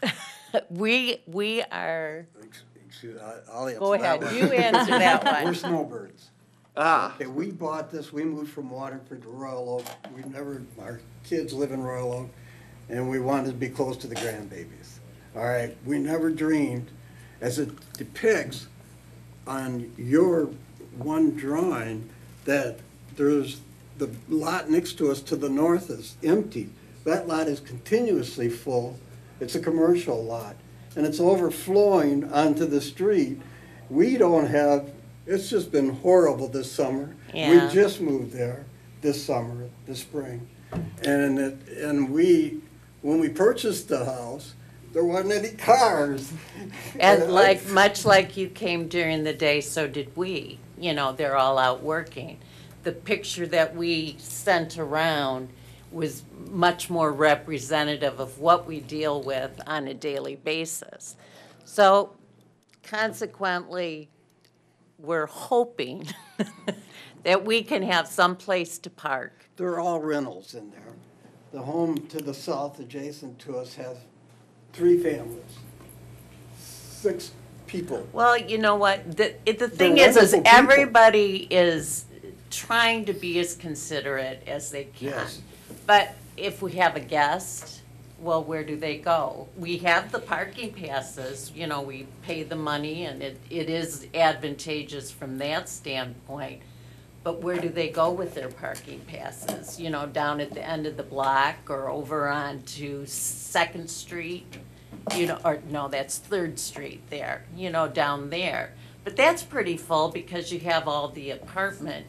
We, we are, Excuse, I- I'll answer Go ahead. one. You answer that one. We're snowbirds. Ah. Okay, we bought this, we moved from Waterford to Royal Oak. We never, our kids live in Royal Oak, and we wanted to be close to the grandbabies. All right, we never dreamed, as it depicts on your one drawing, that there's, the lot next to us to the north is empty. That lot is continuously full. It's a commercial lot, and it's overflowing onto the street. We don't have, it's just been horrible this summer. Yeah. We just moved there this summer, this spring. And it, and we, when we purchased the house, there wasn't any cars. and like, much like you came during the day, so did we. You know, they're all out working. The picture that we sent around was much more representative of what we deal with on a daily basis. So consequently, we're hoping that we can have some place to park. They're all rentals in there. The home to the south adjacent to us has three families, six people. Well, you know what, the, it, the thing is, is wonderful people. everybody is trying to be as considerate as they can. Yes. But if we have a guest, well, where do they go? We have the parking passes, you know, we pay the money and it, it is advantageous from that standpoint. But where do they go with their parking passes? You know, down at the end of the block or over onto Second Street? You know, or, no, that's Third Street there, you know, down there. But that's pretty full because you have all the apartment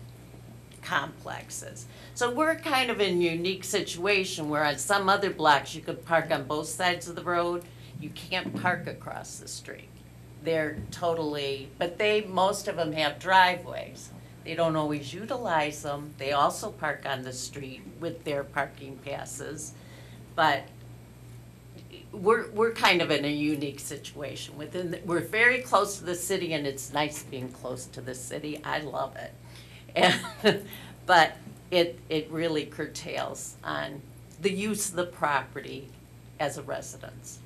complexes. So we're kind of in a unique situation where on some other blocks, you could park on both sides of the road. You can't park across the street. They're totally, but they, most of them have driveways. They don't always utilize them. They also park on the street with their parking passes. But we're, we're kind of in a unique situation within, the- we're very close to the city and it's nice being close to the city. I love it. And, but it, it really curtails on the use of the property as a residence.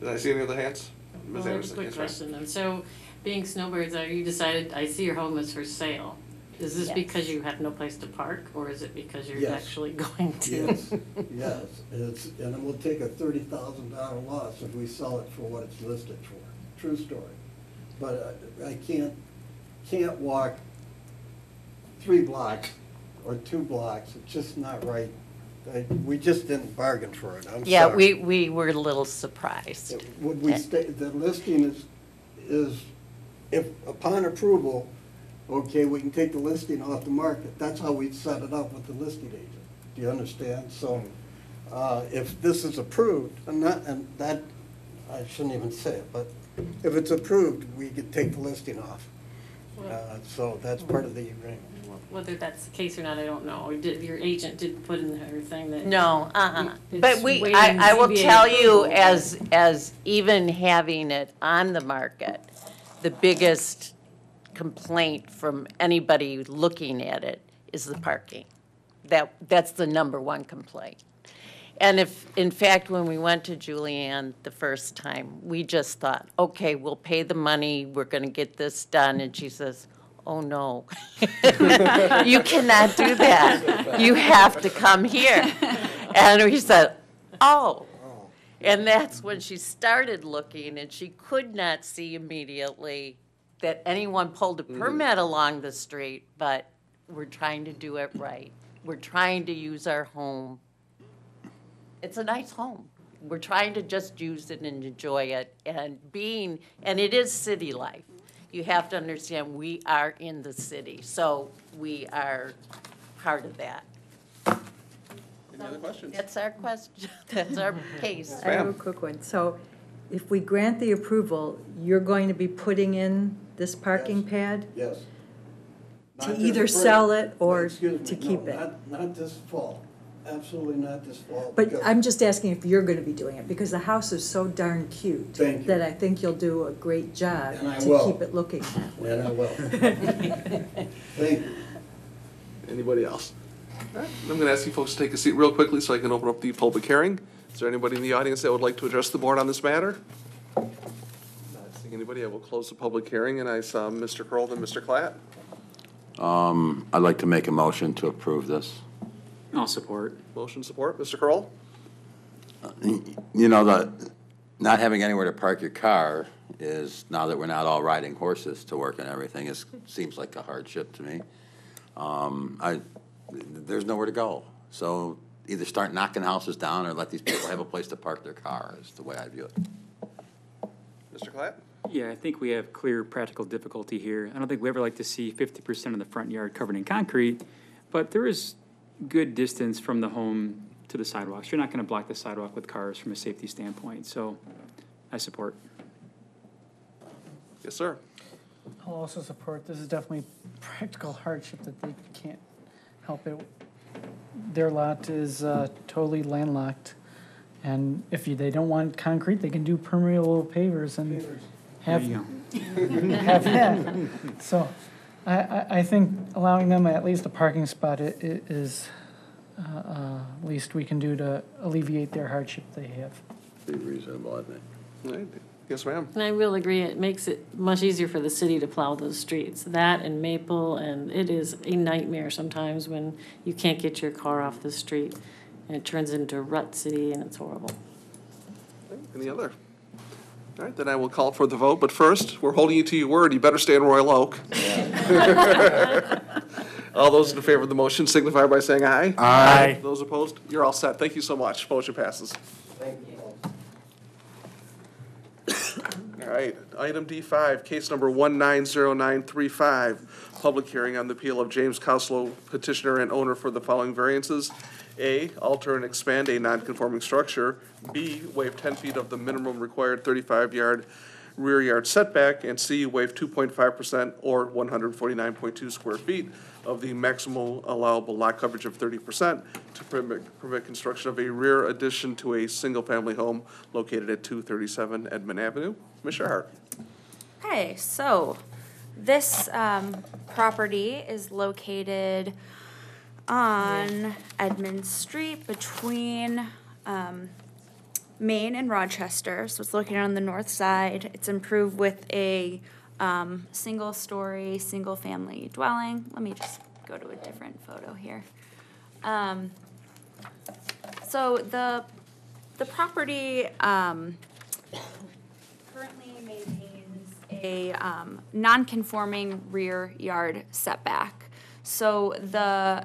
Did I see any other hands? Ms. Well, I have a Anderson, quick yes, ma'am. question, and so, being snowbirds, are you decided, I see your home is for sale. Is this Yes. because you have no place to park, or is it because you're Yes. actually going to? Yes, yes, it's, and it will take a thirty thousand dollar loss if we sell it for what it's listed for, true story. But I I can't, can't walk three blocks or two blocks, it's just not right. I- We just didn't bargain for it, I'm sorry. Yeah, we, we were a little surprised. Would we stay, the listing is, is, if upon approval, okay, we can take the listing off the market. That's how we set it up with the listing agent. Do you understand? So, uh, if this is approved, and that, and that, I shouldn't even say it, but if it's approved, we could take the listing off. Uh, So that's part of the agreement. Whether that's the case or not, I don't know. Or did, your agent did put in her thing that. No, uh-uh. it's But we, waiting I, I will ZBA tell you, approval. as, as even having it on the market, the biggest complaint from anybody looking at it is the parking. That, that's the number one complaint. And if, in fact, when we went to Julianne the first time, we just thought, okay, we'll pay the money, we're gonna get this done, and she says, oh, no. You cannot do that. You have to come here. And we said, oh. And that's when she started looking, and she could not see immediately that anyone pulled a mm-hmm. permit along the street, but we're trying to do it right. We're trying to use our home. It's a nice home. We're trying to just use it and enjoy it, and being, and it is city life. You have to understand, we are in the city, so we are part of that. Any other questions? That's our question, that's our case. I have a quick one. So if we grant the approval, you're going to be putting in this parking pad? Yes. To Not this either spring. sell it or Excuse me, to no, keep it? Not, not this fall, absolutely not this fall. But because- I'm just asking if you're gonna be doing it, because the house is so darn cute. Thank you. That I think you'll do a great job And I to will. keep it looking that way. And I will. Thank you. Anybody else? All right, I'm gonna ask you folks to take a seat real quickly so I can open up the public hearing. Is there anybody in the audience that would like to address the board on this matter? Not seeing anybody, I will close the public hearing, and I saw Mr. Kroll and Mr. Klatt. Um, I'd like to make a motion to approve this. I'll support. Motion support, Mr. Kroll? You know, the, not having anywhere to park your car is, now that we're not all riding horses to work and everything, is, seems like a hardship to me. Um, I, there's nowhere to go. So either start knocking houses down or let these people have a place to park their car, is the way I view it. Mr. Klatt? Yeah, I think we have clear practical difficulty here. I don't think we ever like to see fifty percent of the front yard covered in concrete, but there is good distance from the home to the sidewalks. You're not gonna block the sidewalk with cars from a safety standpoint, so I support. Yes, sir. I'll also support, this is definitely practical hardship that they can't help it. Their lot is uh, totally landlocked, and if you, they don't want concrete, they can do permeable pavers and have, There have that. So, I, I, I think allowing them at least a parking spot i- i- is, uh, uh, least we can do to alleviate their hardship they have. Be reasonable, I think. All right. Yes, ma'am. And I will agree, it makes it much easier for the city to plow those streets. That and Maple, and it is a nightmare sometimes when you can't get your car off the street. And it turns into rut city and it's horrible. Any other? All right, then I will call for the vote, but first, we're holding you to your word, you better stay in Royal Oak. All those in favor of the motion signify by saying aye. Aye. Those opposed, you're all set. Thank you so much. Motion passes. Thank you. All right, item D five, case number one nine zero nine three five, public hearing on the appeal of James Coslow, petitioner and owner for the following variances. A, alter and expand a non-conforming structure. B, waive ten feet of the minimum required thirty-five yard rear yard setback. And C, waive two point five percent or one hundred forty-nine point two square feet of the maximum allowable lot coverage of thirty percent to permit, permit construction of a rear addition to a single-family home located at two thirty-seven Edmund Avenue. Commissioner Hart. Okay, so this um, property is located on Edmund Street between um, Main and Rochester. So it's located on the north side. It's improved with a um, single-story, single-family dwelling. Let me just go to a different photo here. Um, so the the property um, currently maintains a um, non-conforming rear yard setback. So the,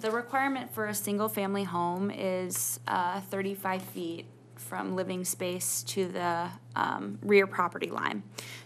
the requirement for a single-family home is uh, 35 feet from living space to the um, rear property line.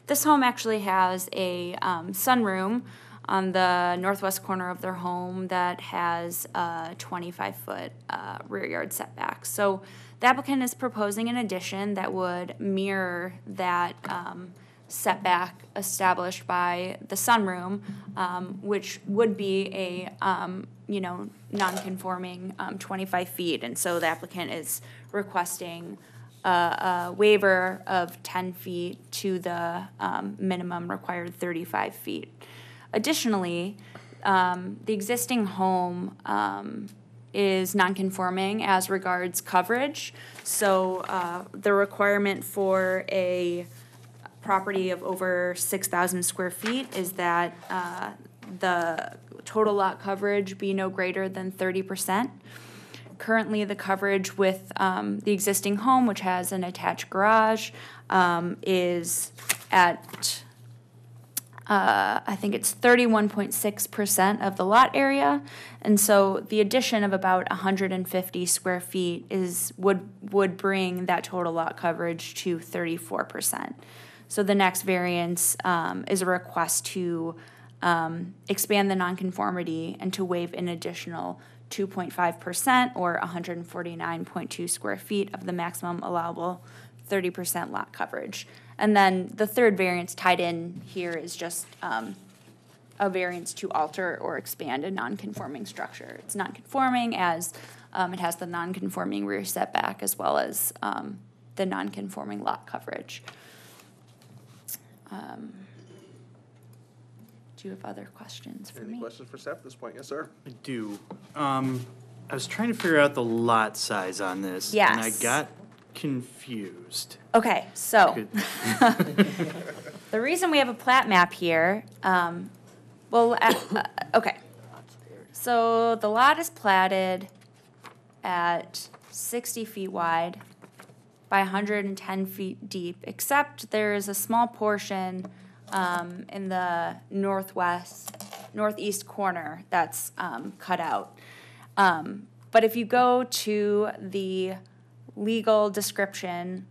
This home actually has a um, sunroom on the northwest corner of their home that has a 25-foot uh, rear yard setback. So The applicant is proposing an addition that would mirror that um, setback established by the sunroom, um, which would be a, um, you know, non-conforming um, 25 feet. And so the applicant is requesting a, a waiver of 10 feet to the um, minimum required 35 feet. Additionally, um, the existing home um, is non-conforming as regards coverage. So uh, the requirement for a property of over 6,000 square feet is that uh, the total lot coverage be no greater than 30%. Currently, the coverage with um, the existing home, which has an attached garage, um, is at uh, I think it's thirty-one point six percent of the lot area. And so the addition of about hundred and fifty square feet is, would, would bring that total lot coverage to thirty-four percent. So the next variance, um, is a request to, um, expand the nonconformity and to waive an additional two point five percent or hundred and forty-nine point two square feet of the maximum allowable thirty percent lot coverage. And then the third variance tied in here is just um, a variance to alter or expand a non-conforming structure. It's non-conforming as um, it has the non-conforming rear setback as well as um, the non-conforming lot coverage. Um, Do you have other questions for Any me? questions for staff at this point? Yes, sir. I do. Um, I was trying to figure out the lot size on this. And I Yes. got confused. Okay, so. Good. The reason we have a plat map here, um, well, uh, uh, okay. So the lot is platted at sixty feet wide by hundred and ten feet deep, except there is a small portion, um, in the northwest, northeast corner that's, um, cut out. Um, but if you go to the legal description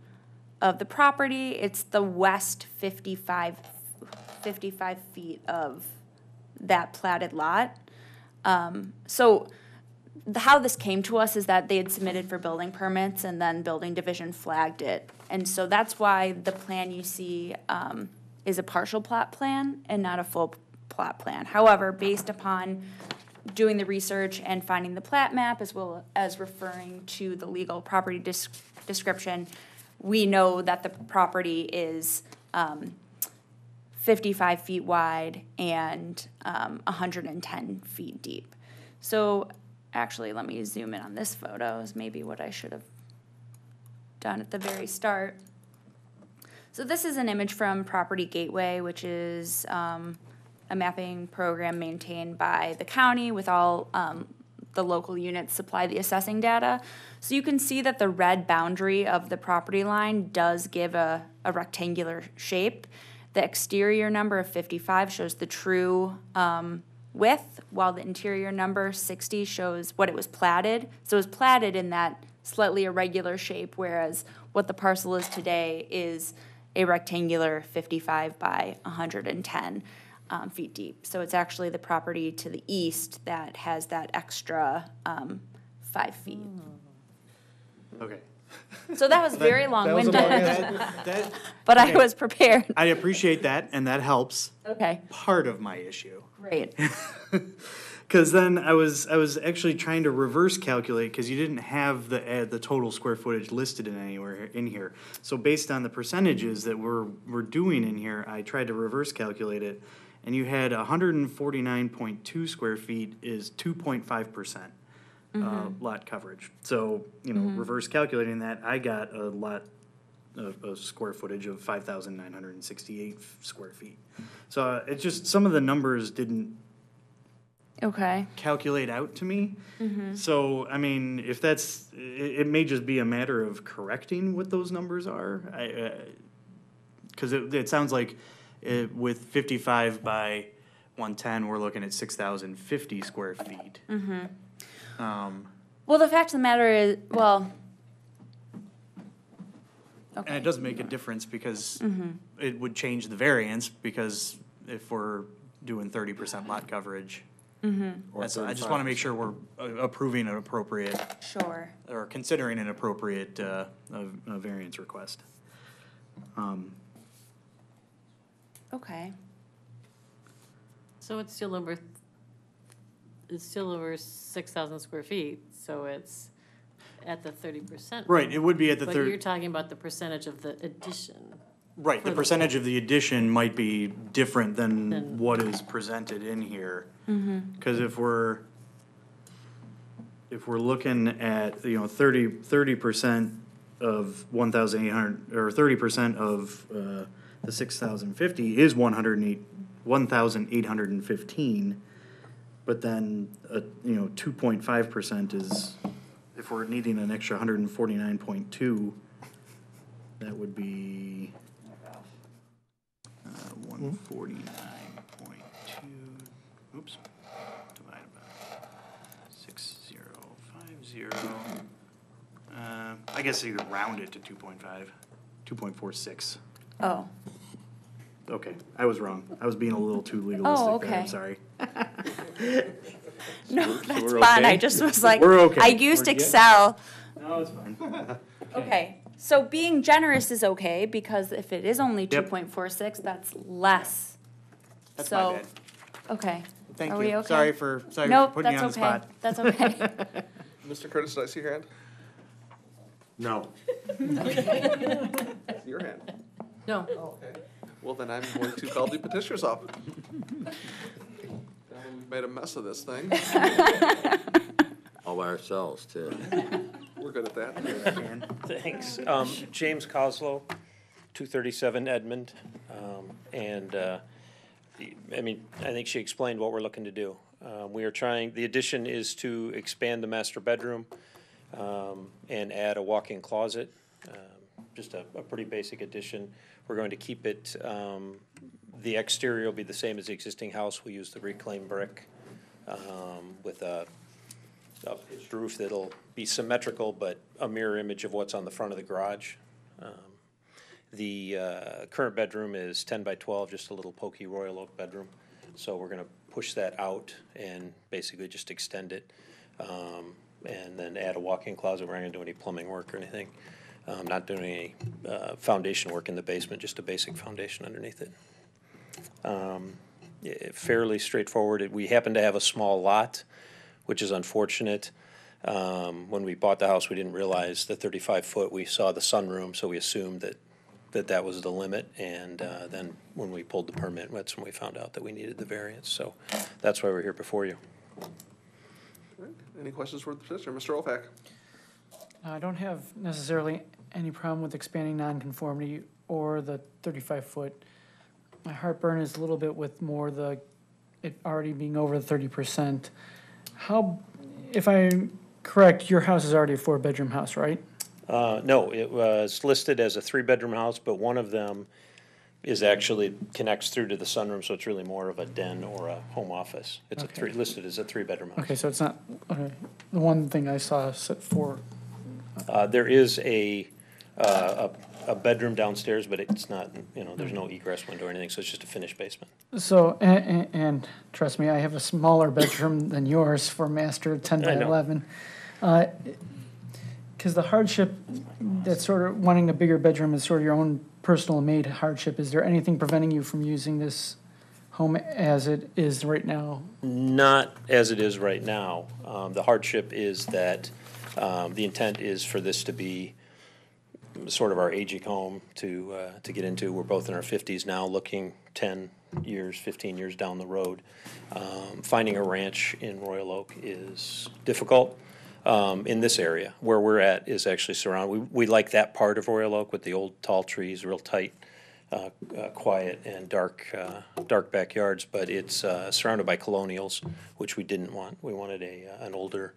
of the property, it's the west 55, 55 feet of that platted lot. Um, so the, how this came to us is that they had submitted for building permits and then building division flagged it. And so that's why the plan you see, um, is a partial plot plan and not a full plot plan. However, based upon doing the research and finding the plat map as well as referring to the legal property description, we know that the property is, um, fifty-five feet wide and, um, hundred and ten feet deep. So, actually, let me zoom in on this photo, is maybe what I should have done at the very start. So this is an image from Property Gateway, which is um, a mapping program maintained by the county with all um, the local units supply the assessing data. So you can see that the red boundary of the property line does give a, a rectangular shape. The exterior number of 55 shows the true um, width, while the interior number 60 shows what it was platted. So it was platted in that slightly irregular shape, whereas what the parcel is today is a rectangular 55 by 110 um, feet deep. So it's actually the property to the east that has that extra um, five feet. Okay. So that was very That- that was a long-winded. answer. That- that- But I was prepared. I appreciate that, and that helps. Okay. Part of my issue. Great. Because then I was I was actually trying to reverse calculate because you didn't have the uh, the total square footage listed in anywhere in here. So based on the percentages that we're we're doing in here, I tried to reverse calculate it, and you had hundred and forty nine point two square feet is two point five percent uh, lot coverage. So you know, Mhm. reverse calculating that, I got a lot of, of square footage of five thousand nine hundred and sixty eight square feet. So uh, it's just some of the numbers didn't Okay. calculate out to me. Mhm. So, I mean, if that's, it, it may just be a matter of correcting what those numbers are. I, uh, it, it sounds like it, with fifty-five by one-ten, we're looking at six thousand fifty square feet. Mhm. Um, Well, the fact of the matter is, well, and it doesn't make a difference because Mhm. it would change the variance because if we're doing thirty percent lot coverage, And so I just want to make sure we're uh, approving an appropriate, Sure. or considering an appropriate, uh, uh, uh, variance request. Um, Okay. So it's still over, it's still over six thousand square feet, so it's at the thirty percent. Right, it would be at the But thir- you're talking about the percentage of the addition. Right, the percentage of the addition might be different than Than- what is presented in here. Mm-hmm. Because if we're, if we're looking at, you know, thirty, thirty percent of one thousand eight hundred, or thirty percent of, uh, the six thousand fifty is one hundred and eight, one thousand eight hundred and fifteen. But then, uh, you know, two point five percent is, if we're needing an extra hundred and forty-nine point two, that would be, uh, one forty-nine point two, oops, divided by six zero five zero. Uh, I guess you could round it to two point five, two point four six. Oh, Okay, I was wrong. I was being a little too legalistic oh, there, I'm okay. sorry. no, so that's we're fine. I just was like, We're okay. I used We're good? Excel. No, it's fine. Okay, so being generous is okay, because if it is only two Yep. point four six, that's less. That's my So, bad. Okay. Thank Are we you. okay? Sorry for- sorry for Nope, putting you that's on the okay. spot. That's okay. Mr. Curtis, did I see your hand? No. Your hand. No. Oh, Okay. Well, then I'm going to call the petitioners up. Now We've made a mess of this thing. All by ourselves, too. We're good at that. Thanks. Um, James Coslow, 237 Edmund. Um, And, uh, the- I mean, I think she explained what we're looking to do. Uh, We are trying, the addition is to expand the master bedroom um, and add a walk-in closet. Um, Just a, a pretty basic addition. We're going to keep it, um, the exterior will be the same as the existing house. We'll use the reclaimed brick um, with a a roof that'll be symmetrical, but a mirror image of what's on the front of the garage. Um, The uh, current bedroom is ten by twelve, just a little pokey Royal Oak bedroom. So we're gonna push that out and basically just extend it. um, And then add a walk-in closet. We're not gonna do any plumbing work or anything. Um, Not doing any uh, foundation work in the basement, just a basic foundation underneath it. Um, eh, Fairly straightforward. We happen to have a small lot which is unfortunate. Um, when we bought the house, we didn't realize the thirty-five foot, we saw the sunroom, so we assumed that, that that was the limit. And, uh, then when we pulled the permit, that's when we found out that we needed the variance, so that's why we're here before you. Any questions for the petitioner? Mr. Opak? I don't have necessarily any problem with expanding nonconformity or the thirty-five foot. My heartburn is a little bit with more the, it already being over the thirty percent. How, if I'm correct, your house is already a four-bedroom house, right? Uh, no, it was listed as a three-bedroom house, but one of them is actually, connects through to the sunroom, so it's really more of a den or a home office. It's a Okay. three, listed as a three-bedroom house. Okay, so it's not, okay, the one thing I saw said four, Uh, there is a, uh, a, a bedroom downstairs, but it's not, you know, there's no egress window or anything, so it's just a finished basement. So, and, and trust me, I have a smaller bedroom than yours for master, ten by I know. eleven. Uh, the hardship, that sort of, wanting a bigger bedroom is sort of your own personal made hardship. Is there anything preventing you from using this home as it is right now? Not as it is right now. Um, the hardship is that, um, the intent is for this to be sort of our aging home to, uh, to get into. We're both in our fifties now, looking ten years, fifteen years down the road. Um, finding a ranch in Royal Oak is difficult. Um, in this area, where we're at is actually surrounded, we, we like that part of Royal Oak with the old tall trees, real tight, uh, uh, quiet and dark, uh, dark backyards, but it's, uh, surrounded by colonials, which we didn't want. We wanted a, uh, an older,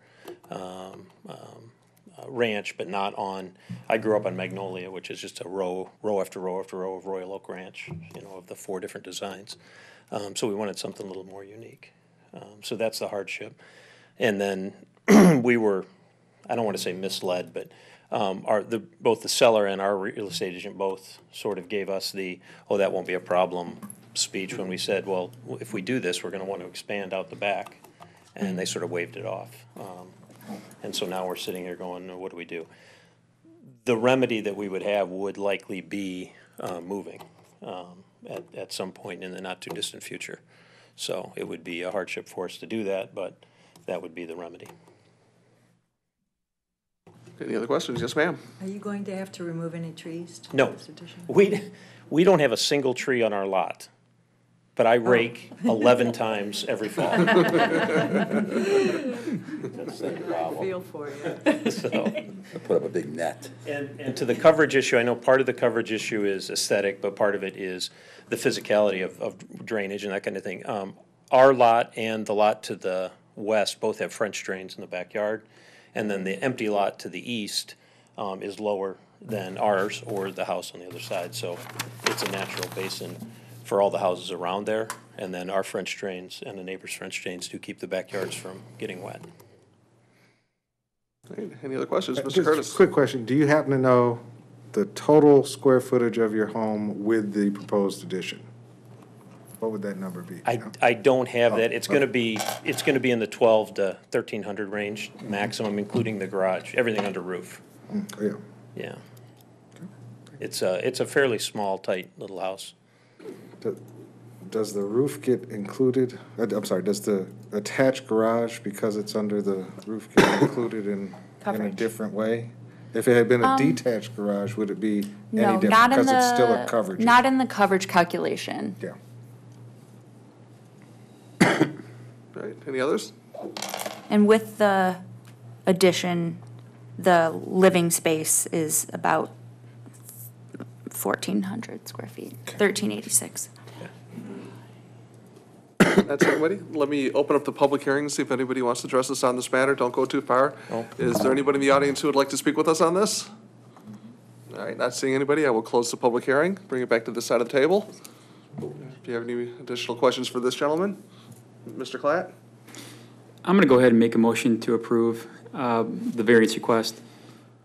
um, um, uh, ranch, but not on, I grew up on Magnolia, which is just a row, row after row after row of Royal Oak Ranch, you know, of the four different designs. Um, so we wanted something a little more unique. Um, so that's the hardship. And then we were, I don't want to say misled, but um, our, the, both the seller and our real estate agent both sort of gave us the, oh, that won't be a problem speech when we said, well, if we do this, we're going to want to expand out the back. And they sort of waved it off. Um, And so now we're sitting here going, "Now what do we do? The remedy that we would have would likely be uh, moving um, at, at some point in the not-too-distant future. So it would be a hardship for us to do that, but that would be the remedy. Any other questions? Yes, ma'am. Are you going to have to remove any trees? to No. this addition? We, we don't have a single tree on our lot, but I rake 11 times every fall. That's the Feel for you. So, I Put up a big net. And, and to the coverage issue, I know part of the coverage issue is aesthetic, but part of it is the physicality of, of drainage and that kind of thing. Um, Our lot and the lot to the west both have French drains in the backyard. And then the empty lot to the east um, is lower than ours or the house on the other side. So it's a natural basin for all the houses around there. And then our French drains and the neighbor's French drains do keep the backyards from getting wet. Any other questions? Uh, Mr. just Curtis? Quick question, do you happen to know the total square footage of your home with the proposed addition? What would that number be? I, I don't have that. Oh, It's gonna be, it's gonna be in the twelve to thirteen hundred range maximum, including the garage, everything under roof. Mm, Yeah. Yeah. It's a, it's a fairly small, tight little house. Do- Does the roof get included, uh, I'm sorry, does the attached garage, because it's under the roof, get included in, in a Coverage. different way? If it had been a Um, detached garage, would it be any No, different? not in Because it's still a the, coverage. not in the coverage calculation. Yeah. Right, any others? And with the addition, the living space is about fourteen hundred square feet, thirteen eighty-six. That's everybody. Let me open up the public hearing, see if anybody wants to address us on this matter. Don't go too far. Is there anybody in the audience who would like to speak with us on this? All right, not seeing anybody, I will close the public hearing, bring it back to this side of the table. If you have any additional questions for this gentleman, Mr. Klatt? I'm going to go ahead and make a motion to approve uh, the variance request.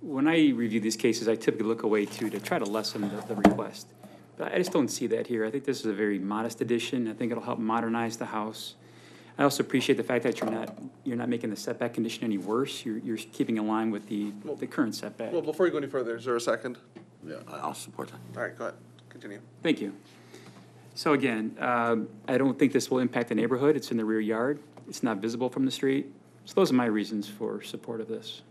When I review these cases, I typically look away too to try to lessen the, the request. But I just don't see that here. I think this is a very modest addition. I think it'll help modernize the house. I also appreciate the fact that you're not, you're not making the setback condition any worse. You're, you're keeping in line with the, the current setback. Well, before you go any further, is there a second? Yeah, I'll support that. All right, go ahead, continue. Thank you. So again, um, I don't think this will impact the neighborhood. It's in the rear yard. It's not visible from the street. So those are my reasons for support of this.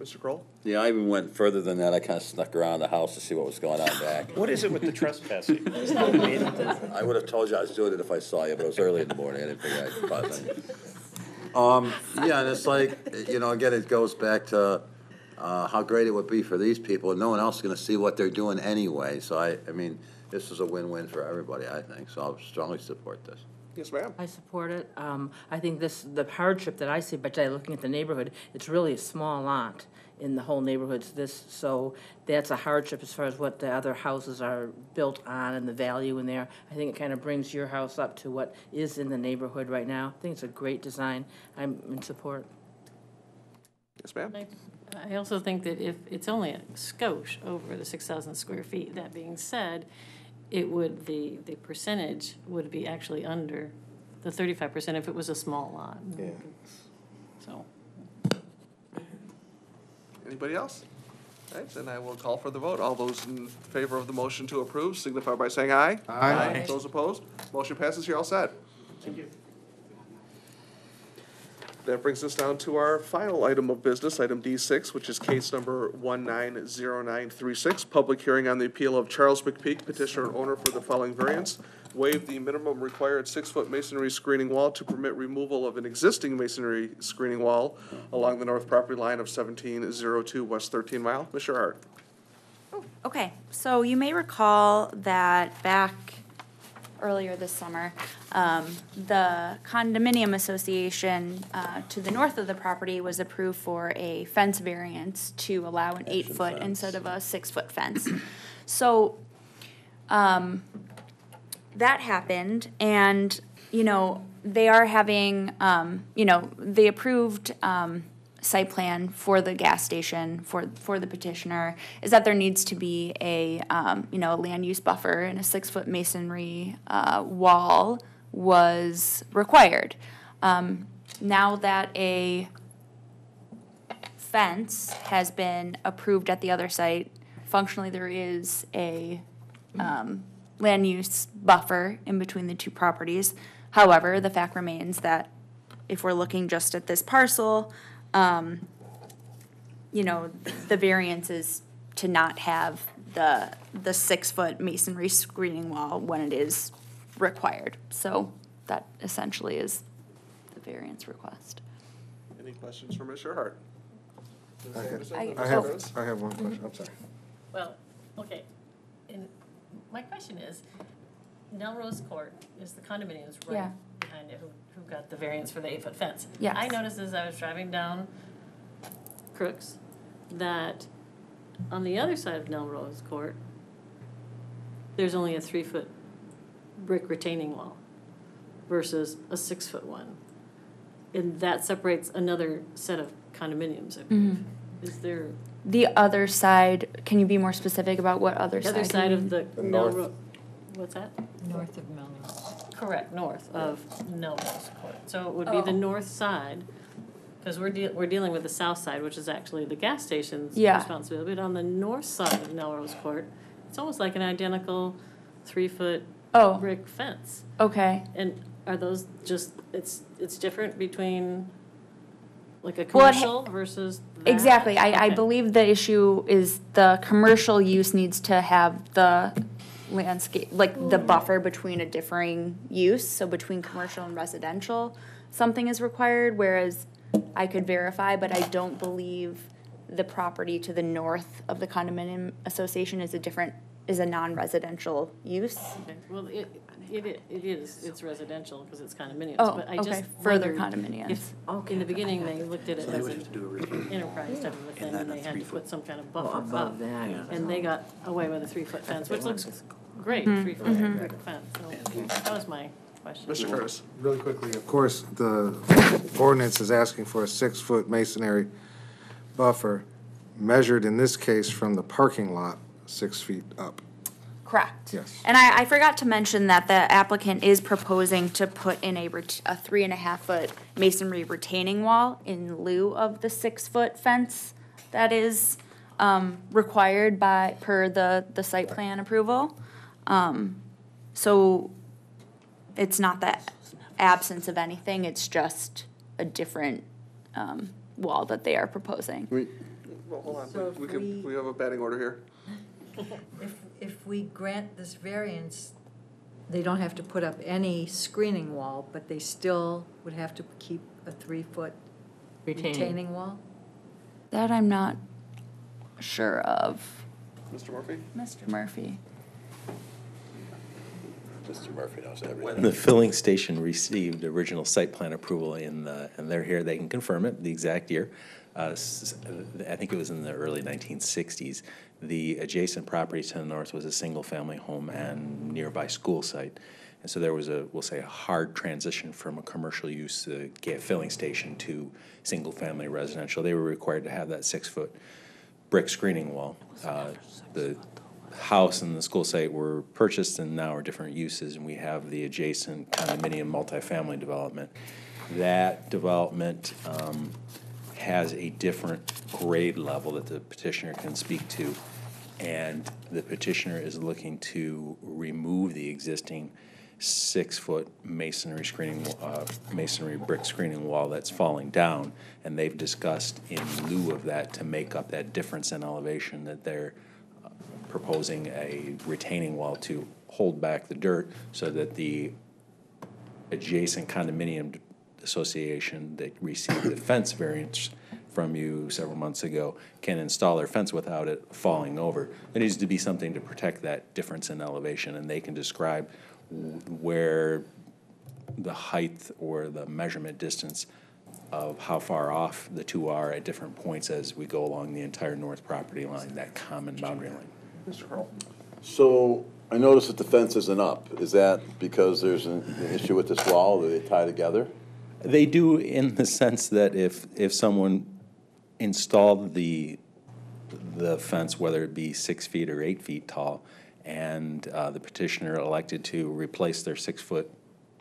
Mr. Kroll? Yeah, I even went further than that. I kind of snuck around the house to see what was going on back. What is it with the trespassing? I would have told you I was doing it if I saw you, but it was early in the morning. I didn't figure I'd bother you. Um, yeah, and it's like, you know, again, it goes back to, uh, how great it would be for these people. No one else is gonna see what they're doing anyway. So I, I mean, this is a win-win for everybody, I think. So I'll strongly support this. Yes, ma'am. I support it. Um, I think this, the hardship that I see by looking at the neighborhood, it's really a small lot in the whole neighborhood. This, so that's a hardship as far as what the other houses are built on and the value in there. I think it kind of brings your house up to what is in the neighborhood right now. I think it's a great design. I'm in support. Yes, ma'am. I I also think that if, it's only a skosh over the six thousand square feet, that being said, it would, the, the percentage would be actually under the thirty-five percent if it was a small lot. Yeah. So. Anybody else? All right, then I will call for the vote. All those in favor of the motion to approve signify by saying aye. Aye. Those opposed? Motion passes. You're all set. Thank you. That brings us down to our final item of business, item D6, which is case number 190936, public hearing on the appeal of Charles McPeak, petitioner and owner for the following variance. Waive the minimum required six-foot masonry screening wall to permit removal of an existing masonry screening wall along the north property line of 1702 West 13 Mile. Mr. Hart. Oh, okay, so you may recall that back earlier this summer, um, the condominium association, uh, to the north of the property was approved for a fence variance to allow an eight-foot instead of a six-foot fence. So, um, that happened, and, you know, they are having, um, you know, they approved, um, site plan for the gas station for, for the petitioner, is that there needs to be a, um, you know, a land use buffer and a six-foot masonry, uh, wall was required. Um, now that a fence has been approved at the other site, functionally there is a um, land use buffer in between the two properties. However, the fact remains that if we're looking just at this parcel, um, you know, the variance is to not have the, the six-foot masonry screening wall when it is required. So that essentially is the variance request. Any questions for Mr. Hart? I have, Mr. I Anderson? have, I have one question, I'm sorry. Well, okay, and my question is, Melrose Court is the condominiums Yeah. right behind it, who, who got the variance for the eight-foot fence. Yes. I noticed as I was driving down Crooks, that on the other side of Melrose Court, there's only a three-foot brick retaining wall versus a six-foot one. And that separates another set of condominiums, I believe. Mhm. Is there? The other side, can you be more specific about what other side? The side? other you side of the The north. Melrose, what's that? North of Melrose. Correct, north of Melrose Court. So it would be the Oh. north side, because we're deal, we're dealing with the south side, which is actually the gas station's Yeah. responsibility. But on the north side of Melrose Court, it's almost like an identical three-foot Oh. brick fence. Okay. And are those just, it's, it's different between like a Well, it ha- commercial versus that? Exactly. I, I Okay. believe the issue is the commercial use needs to have the landscape, like the buffer between a differing use, so between commercial and residential, something is required, whereas I could verify, but I don't believe the property to the north of the condominium association is a different, is a non-residential use. Okay, well, it, it, i- it is, it's residential because it's condominiums, Oh, but I okay, just further wondered condominiums. if, in the beginning, they looked at it as an enterprise type of a thing, and they had to put some kind of buffer above above. that, yeah. And they got away with a three-foot fence, which looks great, three-foot mhm. brick fence, so that was my question. Mr. Curtis? Really quickly, of course, the ordinance is asking for a six-foot masonry buffer, measured in this case from the parking lot, six feet up. Correct. Yes. And I, I forgot to mention that the applicant is proposing to put in a, ret- a three and a half foot masonry retaining wall in lieu of the six foot fence that is, um, required by, per the, the site plan approval. Um, so it's not the absence of anything, it's just a different, um, wall that they are proposing. Well, hold on, So we- if we can, we- we have a batting order here. If, if we grant this variance, they don't have to put up any screening wall, but they still would have to keep a three-foot Retaining. retaining wall? That I'm not sure of. Mr. Murphy? Mr. Murphy. Mr. Murphy knows everything. When the filling station received original site plan approval in the, and they're here, they can confirm it, the exact year. uh, s- I think it was in the early 1960s. The adjacent property to the north was a single-family home and nearby school site. And so there was a, we'll say, a hard transition from a commercial use uh, ga- filling station to single-family residential. They were required to have that six-foot brick screening wall. Uh, The house and the school site were purchased and now are different uses, and we have the adjacent condominium multifamily development. That development um, has a different grade level that the petitioner can speak to, and the petitioner is looking to remove the existing six-foot masonry screening, uh, masonry brick screening wall that's falling down, and they've discussed in lieu of that to make up that difference in elevation that they're proposing a retaining wall to hold back the dirt so that the adjacent condominium association that received the fence variance from you several months ago can install their fence without it falling over. There needs to be something to protect that difference in elevation, and they can describe where the height or the measurement distance of how far off the two are at different points as we go along the entire north property line, that common boundary line. Mr. Carl? So I noticed that the fence isn't up. Is that because there's an an issue with this wall that they tie together? They do in the sense that if, if someone installed the, the fence, whether it be six feet or eight feet tall, and uh, the petitioner elected to replace their six-foot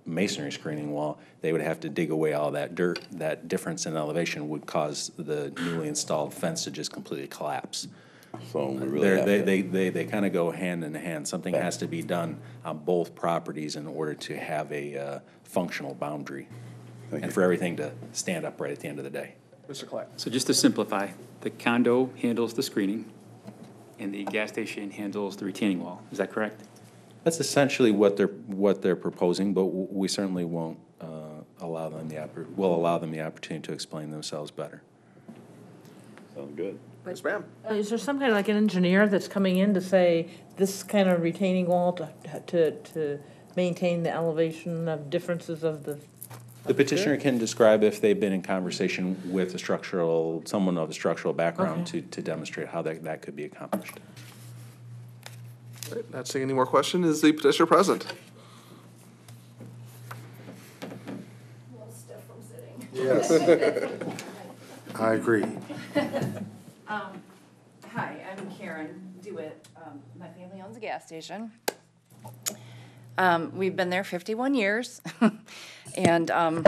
masonry screening wall, they would have to dig away all that dirt. That difference in elevation would cause the newly installed fence to just completely collapse. So we really They're- have They, to- they, they, they kind of go hand in hand. Something has to be done on both properties in order to have a uh, functional boundary. And for everything to stand up right at the end of the day. Mr. Clapp. So just to simplify, the condo handles the screening, and the gas station handles the retaining wall. Is that correct? That's essentially what they're, what they're proposing, but w- we certainly won't uh, allow them the, oppor- we'll allow them the opportunity to explain themselves better. Sounds good. Yes, ma'am. Uh, Is there some kind of like an engineer that's coming in to say this kind of retaining wall to, to, to maintain the elevation of differences of the? The petitioner can describe if they've been in conversation with a structural, someone of a structural background to, to demonstrate how that, that could be accomplished. All right, Not seeing any more questions, is the petitioner present? Yes. I agree. Um, Hi, I'm Karen DeWitt. Um, My family owns a gas station. Um, We've been there 51 years. And um,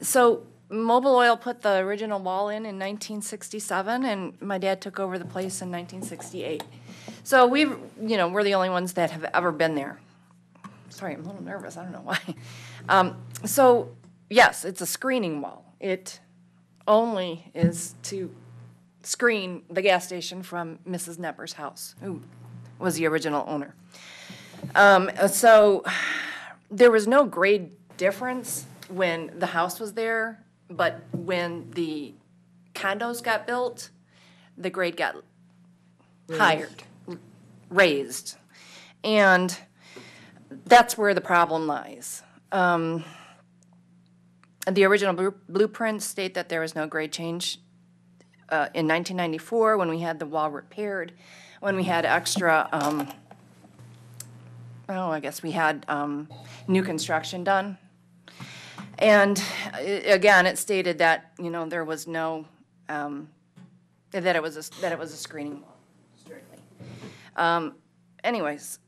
so Mobil Oil put the original wall in in 1967, and my dad took over the place in 1968. So we, you know, we're the only ones that have ever been there. Sorry, I'm a little nervous, I don't know why. Um, So, yes, it's a screening wall. It only is to screen the gas station from Mrs. Nepper's house, who was the original owner. Um, so there was no grade difference when the house was there, but when the condos got built, the grade got higher, raised. And that's where the problem lies. Um, the original blu- blueprints state that there was no grade change uh, in 1994 when we had the wall repaired, when we had extra, um, oh, I guess we had um, new construction done. And uh, again, it stated that, you know, there was no, um, that it was, a that it was a screening wall, strictly. Um, Anyways,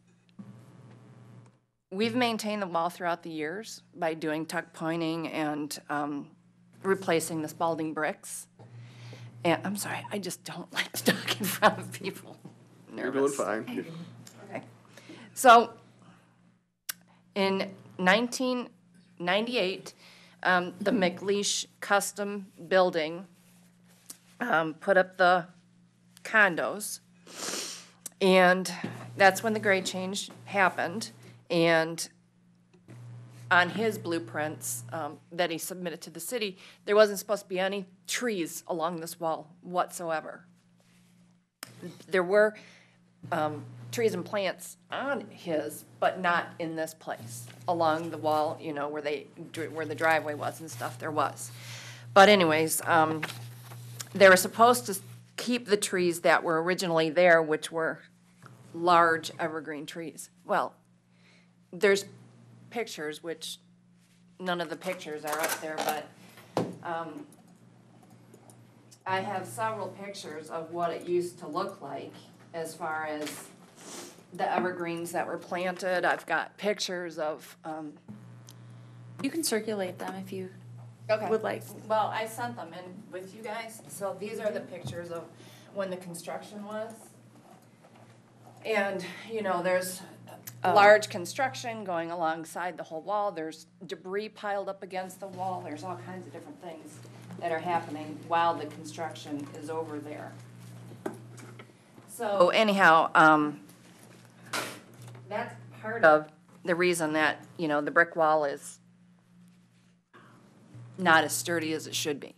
we've maintained the wall throughout the years by doing tuck pointing and um, replacing the spalling bricks. And, I'm sorry, I just don't like to talk in front of people. You're doing Nervous. fine. Okay. So, in 1998, um, the McLeish Custom Building um, put up the condos. And that's when the grade change happened. And on his blueprints um, that he submitted to the city, there wasn't supposed to be any trees along this wall whatsoever. There were um, trees and plants on his, but not in this place. Along the wall, you know, where they, where the driveway was and stuff, there was. But anyways, um, they were supposed to keep the trees that were originally there, which were large evergreen trees. Well, there's pictures, which none of the pictures are up there, but, um, I have several pictures of what it used to look like as far as the evergreens that were planted. I've got pictures of, um, You can circulate them if you Okay. would like. Well, I sent them in with you guys, so these are the pictures of when the construction was. And, you know, there's. Large construction going alongside the whole wall, there's debris piled up against the wall, there's all kinds of different things that are happening while the construction is over there. So anyhow, um, that's part of the reason that, you know, the brick wall is not as sturdy as it should be.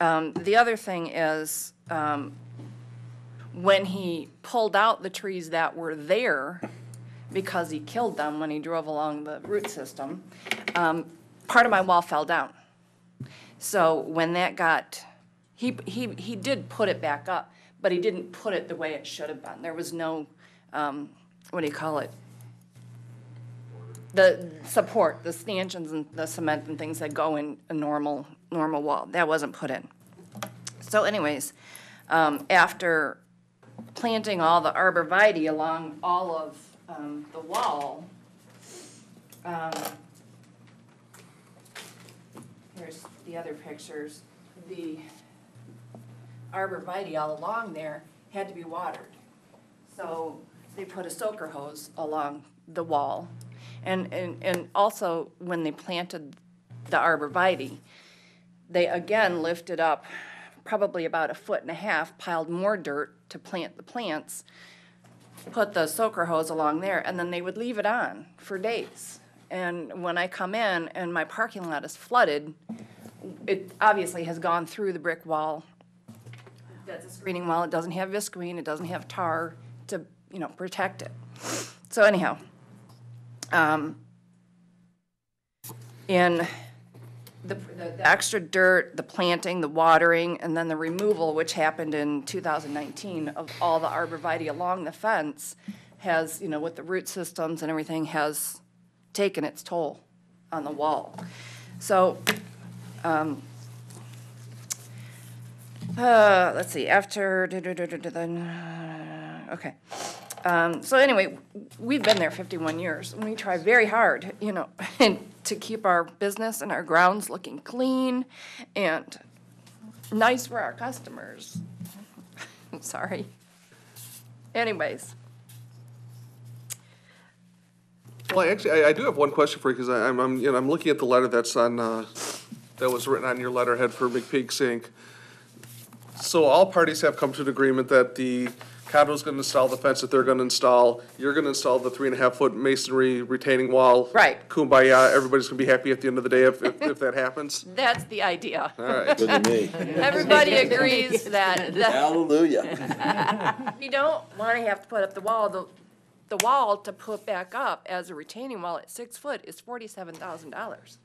Um, the other thing is, um, when he pulled out the trees that were there, because he killed them when he drove along the root system, um, part of my wall fell down. So when that got, he, he, he did put it back up, but he didn't put it the way it should have been. There was no, um, what do you call it? The support, the stanchions and the cement and things that go in a normal, normal wall, that wasn't put in. So anyways, um, after planting all the arborvitae along all of, um, the wall, Um, Here's the other pictures. The arborvitae all along there had to be watered. So they put a soaker hose along the wall. And, and, and also, when they planted the arborvitae, they again lifted up probably about a foot and a half, piled more dirt to plant the plants, put the soaker hose along there, and then they would leave it on for days. And when I come in and my parking lot is flooded, it obviously has gone through the brick wall. That's a screening wall, it doesn't have visqueen, it doesn't have tar to, you know, protect it. So anyhow, um, in the, the the extra dirt, the planting, the watering, and then the removal, which happened in 2019, of all the arborvitae along the fence, has, you know, with the root systems and everything, has taken its toll on the wall. So, um, uh, let's see, after, then, okay. Um, so anyway, we've been there fifty-one years, and we try very hard, you know, to keep our business and our grounds looking clean and nice for our customers. I'm sorry. Anyways, Well, actually, I, I do have one question for you, because I'm, I'm, you know, I'm looking at the letter that's on, uh, that was written on your letterhead for McPeak Inc. So all parties have come to an agreement that the condo's gonna install the fence that they're gonna install, you're gonna install the three and a half foot masonry retaining wall. Right. Kumbaya, everybody's gonna be happy at the end of the day if, if, if that happens. that's the idea. All right. Good to me. Everybody agrees that, that Hallelujah. we don't wanna have to put up the wall, the, the wall to put back up as a retaining wall at six foot is forty-seven thousand dollars.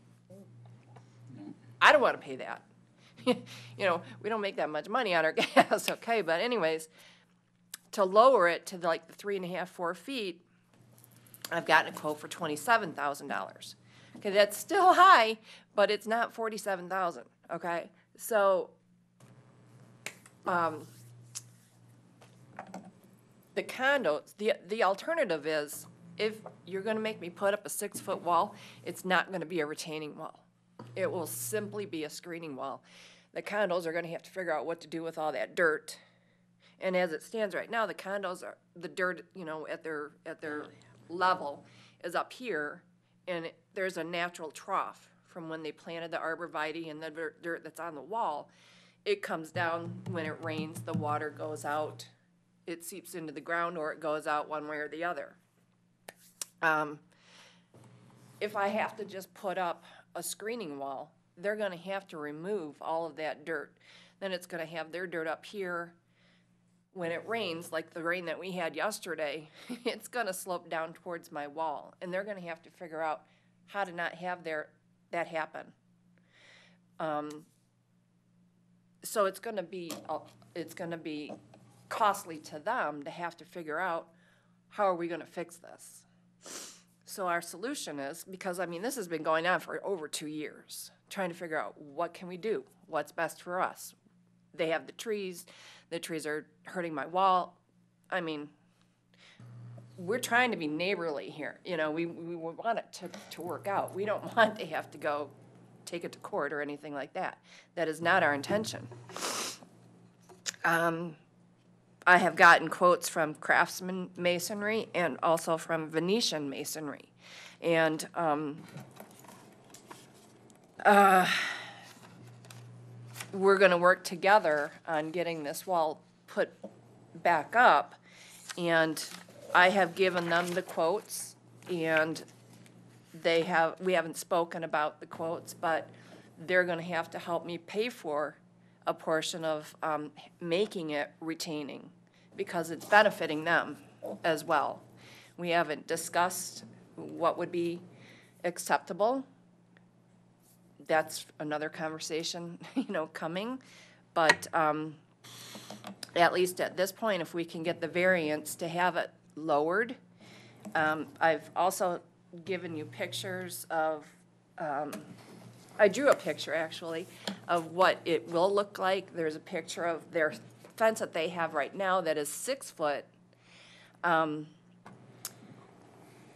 I don't wanna pay that. You know, we don't make that much money on our gas, okay, but anyways, to lower it to like the three and a half, four feet, I've gotten a quote for twenty-seven thousand dollars. Okay, that's still high, but it's not forty-seven thousand, okay? So, um, the condos, the, the alternative is, if you're gonna make me put up a six-foot wall, it's not gonna be a retaining wall. It will simply be a screening wall. The condos are gonna have to figure out what to do with all that dirt. And as it stands right now, the condos are, the dirt, you know, at their, at their level is up here, and it- there's a natural trough from when they planted the arborvitae and the dir- dirt that's on the wall. It comes down, when it rains, the water goes out, it seeps into the ground, or it goes out one way or the other. Um, if I have to just put up a screening wall, they're gonna have to remove all of that dirt. Then it's gonna have their dirt up here. When it rains, like the rain that we had yesterday, it's gonna slope down towards my wall, and they're gonna have to figure out how to not have their, that happen. Um, so it's gonna be, uh, it's gonna be costly to them to have to figure out, how are we gonna fix this? So our solution is, because, I mean, this has been going on for over two years, trying to figure out what can we do? What's best for us? They have the trees, the trees are hurting my wall. I mean, we're trying to be neighborly here, you know, we, we want it to, to work out. We don't want to have to go take it to court or anything like that. That is not our intention. Um, I have gotten quotes from Craftsman Masonry and also from Venetian Masonry. And, um, uh, we're gonna work together on getting this wall put back up. And I have given them the quotes and they have, we haven't spoken about the quotes, but they're gonna have to help me pay for a portion of, um, making it retaining, because it's benefiting them as well. We haven't discussed what would be acceptable. That's another conversation, you know, coming, but, um, at least at this point, if we can get the variance to have it lowered. Um, I've also given you pictures of, um, I drew a picture actually of what it will look like. There's a picture of their fence that they have right now that is six foot. Um,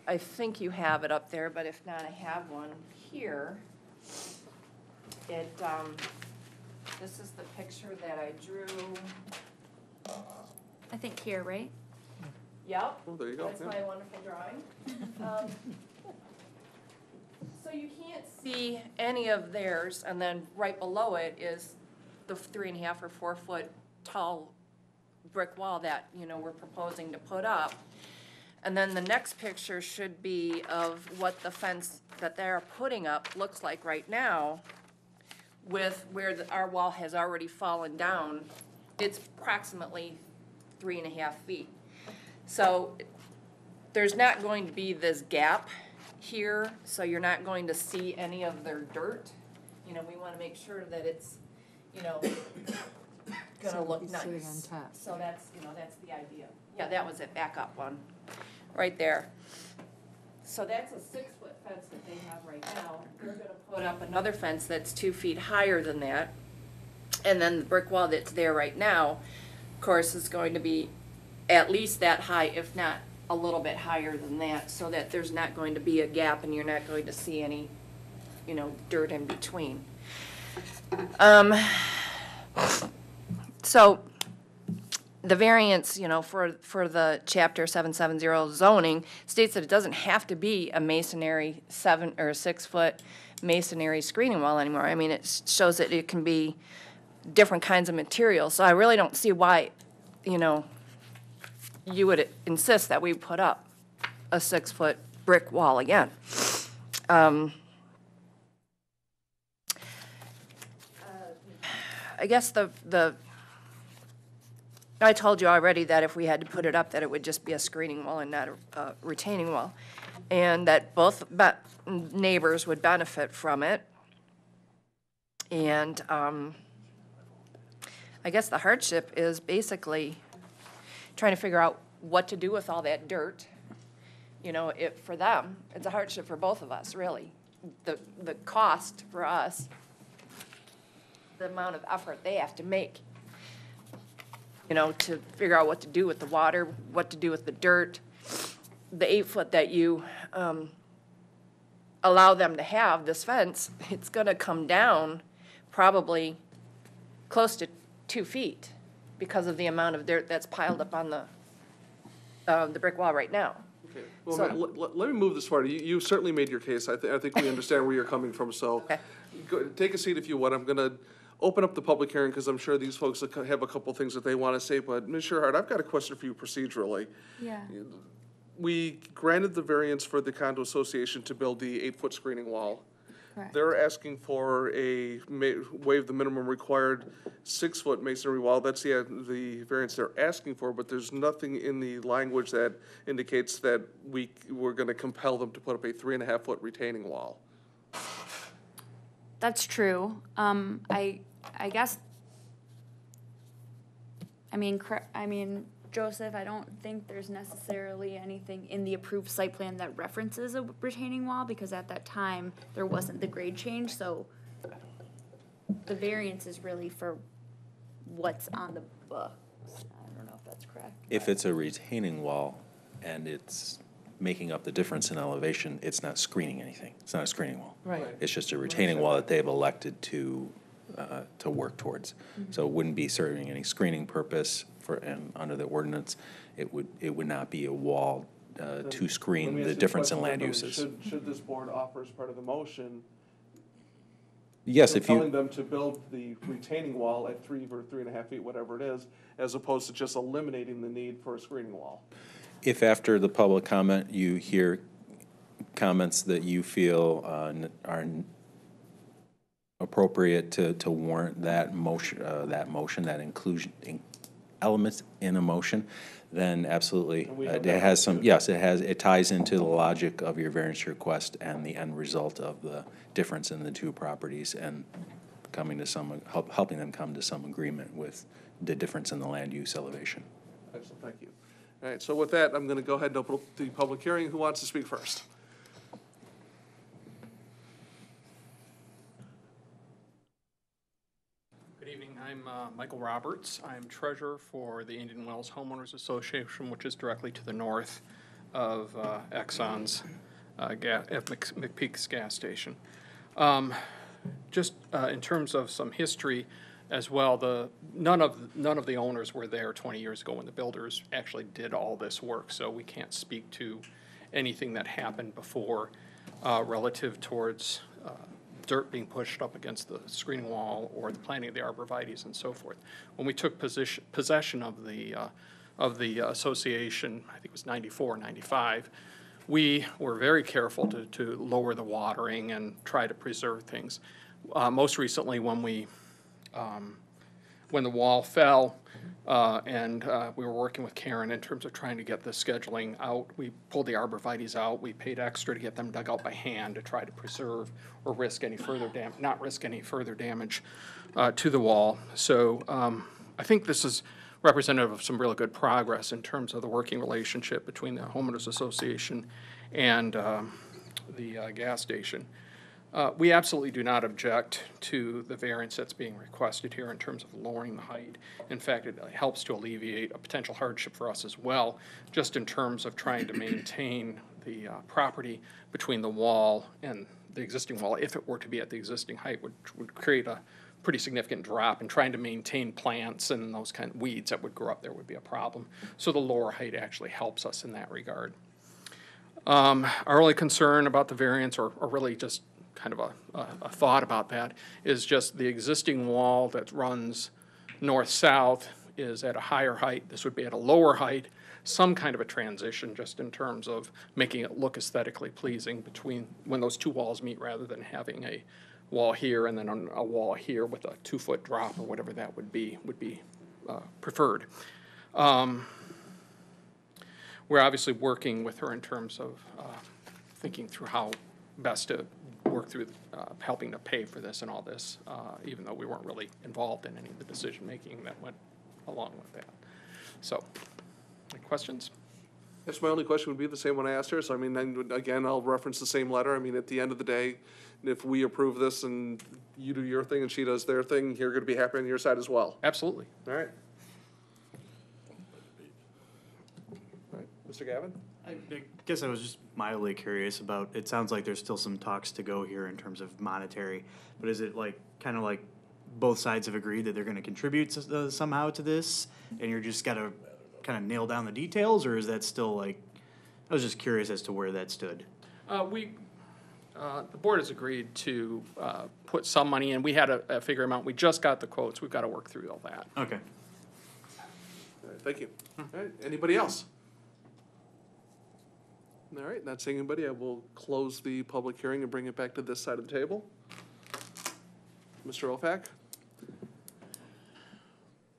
I think you have it up there, but if not, I have one here. It, um, this is the picture that I drew. I think here, right? Yep. Oh, there you go, That's yeah. my wonderful drawing. Um, So you can't see any of theirs, and then right below it is the three and a half or four foot tall brick wall that, you know, we're proposing to put up. And then the next picture should be of what the fence that they're putting up looks like right now with where the, our wall has already fallen down. It's approximately three and a half feet. So there's not going to be this gap here, so you're not going to see any of their dirt. You know, we wanna make sure that it's, you know, gonna it'll look be nice. sitting on top. So that's, you know, that's the idea. Yeah, that was it, back up one, right there. So that's a six-foot fence that they have right now. They're gonna put up another fence that's two feet higher than that. And then the brick wall that's there right now, of course, is going to be at least that high, if not a little bit higher than that, so that there's not going to be a gap and you're not going to see any, you know, dirt in between. Um, so, the variance, you know, for, for the chapter seven seven zero zoning states that it doesn't have to be a masonry seven or six-foot masonry screening wall anymore. I mean, it shows that it can be different kinds of materials, so I really don't see why, you know, you would insist that we put up a six-foot brick wall again. Um, I guess the, the, I told you already that if we had to put it up, that it would just be a screening wall and not a uh, retaining wall. And that both be- neighbors would benefit from it. And, um, I guess the hardship is basically trying to figure out what to do with all that dirt. You know, it, for them, it's a hardship for both of us, really. The, the cost for us, the amount of effort they have to make, you know, to figure out what to do with the water, what to do with the dirt. The eight foot that you, um, allow them to have, this fence, it's gonna come down probably close to two feet because of the amount of dirt that's piled up on the, uh, the brick wall right now. Okay, well, So- let, let- let me move this forward. You, you certainly made your case. I thi- I think we understand where you're coming from, so. Go, take a seat if you want. I'm gonna open up the public hearing, because I'm sure these folks have a couple things that they wanna say, but Ms. Sherhart, I've got a question for you procedurally. Yeah. We granted the variance for the condo association to build the eight-foot screening wall. Correct. They're asking for a ma- waive the minimum required six-foot masonry wall. That's the, the variance they're asking for, but there's nothing in the language that indicates that we, we're gonna compel them to put up a three and a half foot retaining wall. That's true. Um, I, I guess, I mean, I mean, Joseph, I don't think there's necessarily anything in the approved site plan that references a retaining wall, because at that time, there wasn't the grade change, so the variance is really for what's on the books. I don't know if that's correct. If it's a retaining wall and it's making up the difference in elevation, it's not screening anything. It's not a screening wall. Right. It's just a retaining wall that they've elected to, uh, to work towards. Mhm. So it wouldn't be serving any screening purpose for, and under the ordinance, it would, it would not be a wall uh, to screen the difference in land uses. Should, should this board offer as part of the motion? Yes, if you. Telling them to build the retaining wall at three or three and a half feet, whatever it is, as opposed to just eliminating the need for a screening wall. If after the public comment, you hear comments that you feel uh, n- are appropriate to, to warrant that motion, uh, that motion, that inclusion, in- elements in a motion, then absolutely. And we Uh, have It that has some, yes, it has, it ties into the logic of your variance request and the end result of the difference in the two properties and coming to some, help- helping them come to some agreement with the difference in the land use elevation. Excellent, thank you. All right, so with that, I'm gonna go ahead and open up the public hearing. Who wants to speak first? Good evening, I'm uh, Michael Roberts. I'm treasurer for the Indian Wells Homeowners Association, which is directly to the north. of uh, Exxon's, uh, ga- at Mc- McPeak's gas station. Um, Just uh, in terms of some history as well, the, none of, none of the owners were there 20 years ago when the builders actually did all this work, so we can't speak to anything that happened before uh, relative towards uh, dirt being pushed up against the screening wall or the planting of the arborvitae's and so forth. When we took position, possession of the, uh, of the association, I think it was 94, 95, we were very careful to, to lower the watering and try to preserve things. Uh, Most recently, when we um, when the wall fell, uh, and uh, we were working with Karen in terms of trying to get the scheduling out. We pulled the arborvitae's out. We paid extra to get them dug out by hand to try to preserve or risk any further dam, not risk any further damage uh, to the wall. So um, I think this is representative of some really good progress in terms of the working relationship between the homeowners association and um, the uh, gas station. Uh, We absolutely do not object to the variance that's being requested here in terms of lowering the height. In fact, it helps to alleviate a potential hardship for us as well, just in terms of trying to maintain the uh, property between the wall and the existing wall, if it were to be at the existing height, would, would create a pretty significant drop, and trying to maintain plants and those kind of weeds that would grow up there would be a problem. So the lower height actually helps us in that regard. Um, Our only concern about the variance, or, or really just kind of a, a, a thought about that, is just the existing wall that runs north-south is at a higher height. This would be at a lower height, some kind of a transition, just in terms of making it look aesthetically pleasing between, when those two walls meet, rather than having a wall here and then a wall here with a two-foot drop or whatever that would be, would be uh, preferred. Um, we're obviously working with her in terms of uh, thinking through how best to work through uh, helping to pay for this and all this, uh, even though we weren't really involved in any of the decision-making that went along with that. So, any questions? Yes, my only question would be the same one I asked her, so I mean, then, again, I'll reference the same letter, I mean, at the end of the day, if we approve this and you do your thing and she does their thing, you're gonna be happy on your side as well. Absolutely. All right. All right, Mr. Gavin? I guess I was just mildly curious about, it sounds like there's still some talks to go here in terms of monetary, but is it like, kind of like both sides have agreed that they're gonna contribute s- uh, somehow to this, and you're just gotta kind of nail down the details, or is that still like, I was just curious as to where that stood. Uh, we, uh, the board has agreed to uh, put some money in. We had a a figure amount. We just got the quotes. We've got to work through all that. Okay. All right, Thank you. All right, anybody else? All right, not seeing anybody, I will close the public hearing and bring it back to this side of the table. Mr. Ofac?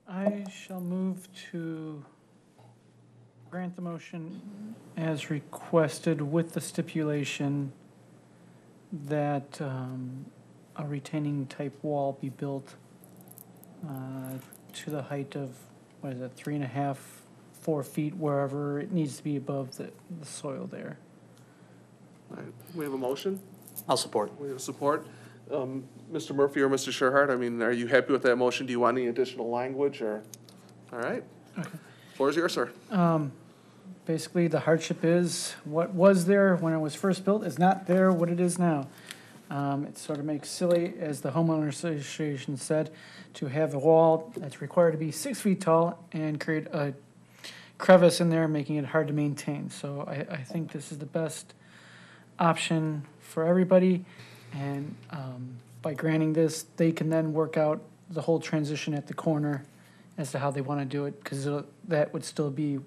I shall move to grant the motion as requested with the stipulation that um, a retaining type wall be built uh, to the height of, what is it, three and a half, four feet, wherever it needs to be above the, the soil there. All right, we have a motion? I'll support. We have support. Um, Mr. Murphy or Mr. Sherhart, I mean, are you happy with that motion? Do you want any additional language, or? All right. Floor is yours, sir. Um, basically, the hardship is what was there when it was first built is not there what it is now. Um, it sort of makes silly, as the homeowner association said, to have a wall that's required to be six feet tall and create a crevice in there, making it hard to maintain. So I, I think this is the best option for everybody. And, um, by granting this, they can then work out the whole transition at the corner as to how they want to do it, because that would still be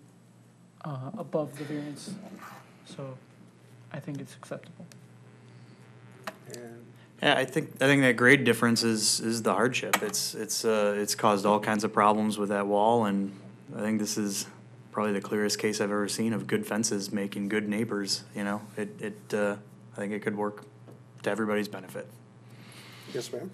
uh, above the variance. So I think it's acceptable. Yeah, I think, I think that grade difference is, is the hardship. It's, it's, uh, it's caused all kinds of problems with that wall, and I think this is probably the clearest case I've ever seen of good fences making good neighbors, you know? It, it, uh, I think it could work to everybody's benefit. Yes, ma'am.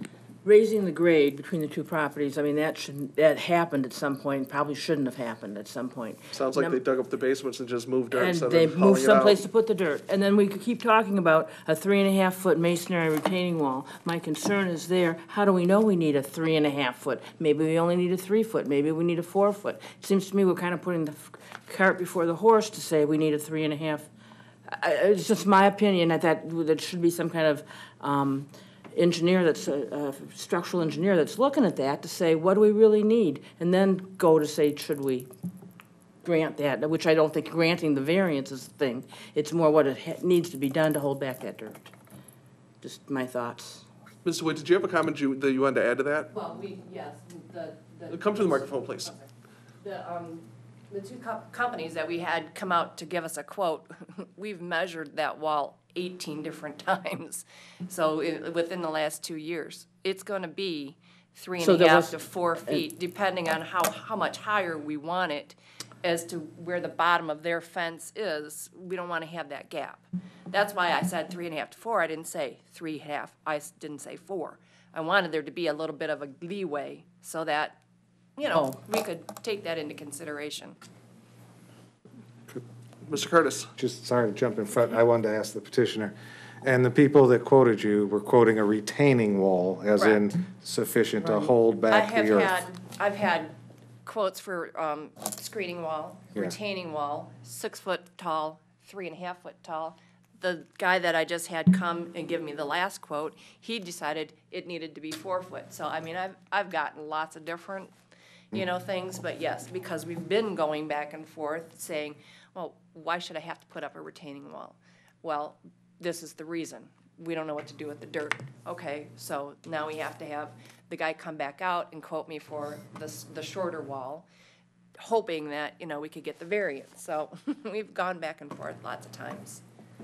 Raising the grade between the two properties, I mean, that should, that happened at some point, probably shouldn't have happened at some point. Sounds like Num- they dug up the basements and just moved dirt And instead they of moved hauling it someplace out. to put the dirt. And then we could keep talking about a three and a half foot masonry retaining wall. My concern is there, how do we know we need a three and a half foot? Maybe we only need a three foot, maybe we need a four foot. It seems to me we're kind of putting the f- cart before the horse to say we need a three and a half. I- I- It's just my opinion that that, that should be some kind of, um, engineer that's, a, a structural engineer that's looking at that to say, what do we really need? And then go to say, should we grant that, which I don't think granting the variance is the thing. It's more what it ha- needs to be done to hold back that dirt. Just my thoughts. mr Wood, did you have a comment you, that you wanted to add to that? Well, we, yes, the, the. Come to the microphone, please. The, um, the two co- companies that we had come out to give us a quote, we've measured that wall eighteen different times. So i- within the last two years, it's gonna be three So and a there half was- to four feet, depending on how, how much higher we want it as to where the bottom of their fence is, we don't wanna have that gap. That's why I said three and a half to four, I didn't say three and a half, I s- didn't say four. I wanted there to be a little bit of a leeway so that, you know, Oh. we could take that into consideration. Mr. Curtis? Just sorry to jump in front, I wanted to ask the petitioner. And the people that quoted you were quoting a retaining wall, as in sufficient to hold I back have the had, earth. I've had quotes for, um, screening wall, Yeah. retaining wall, six foot tall, three and a half foot tall. The guy that I just had come and give me the last quote, he decided it needed to be four foot. So, I mean, I've, I've gotten lots of different, you know, mm-hmm. things, but yes, because we've been going back and forth saying, well, why should I have to put up a retaining wall? Well, this is the reason. We don't know what to do with the dirt. Okay, so now we have to have the guy come back out and quote me for the, the shorter wall, hoping that, you know, we could get the variance. So we've gone back and forth lots of times.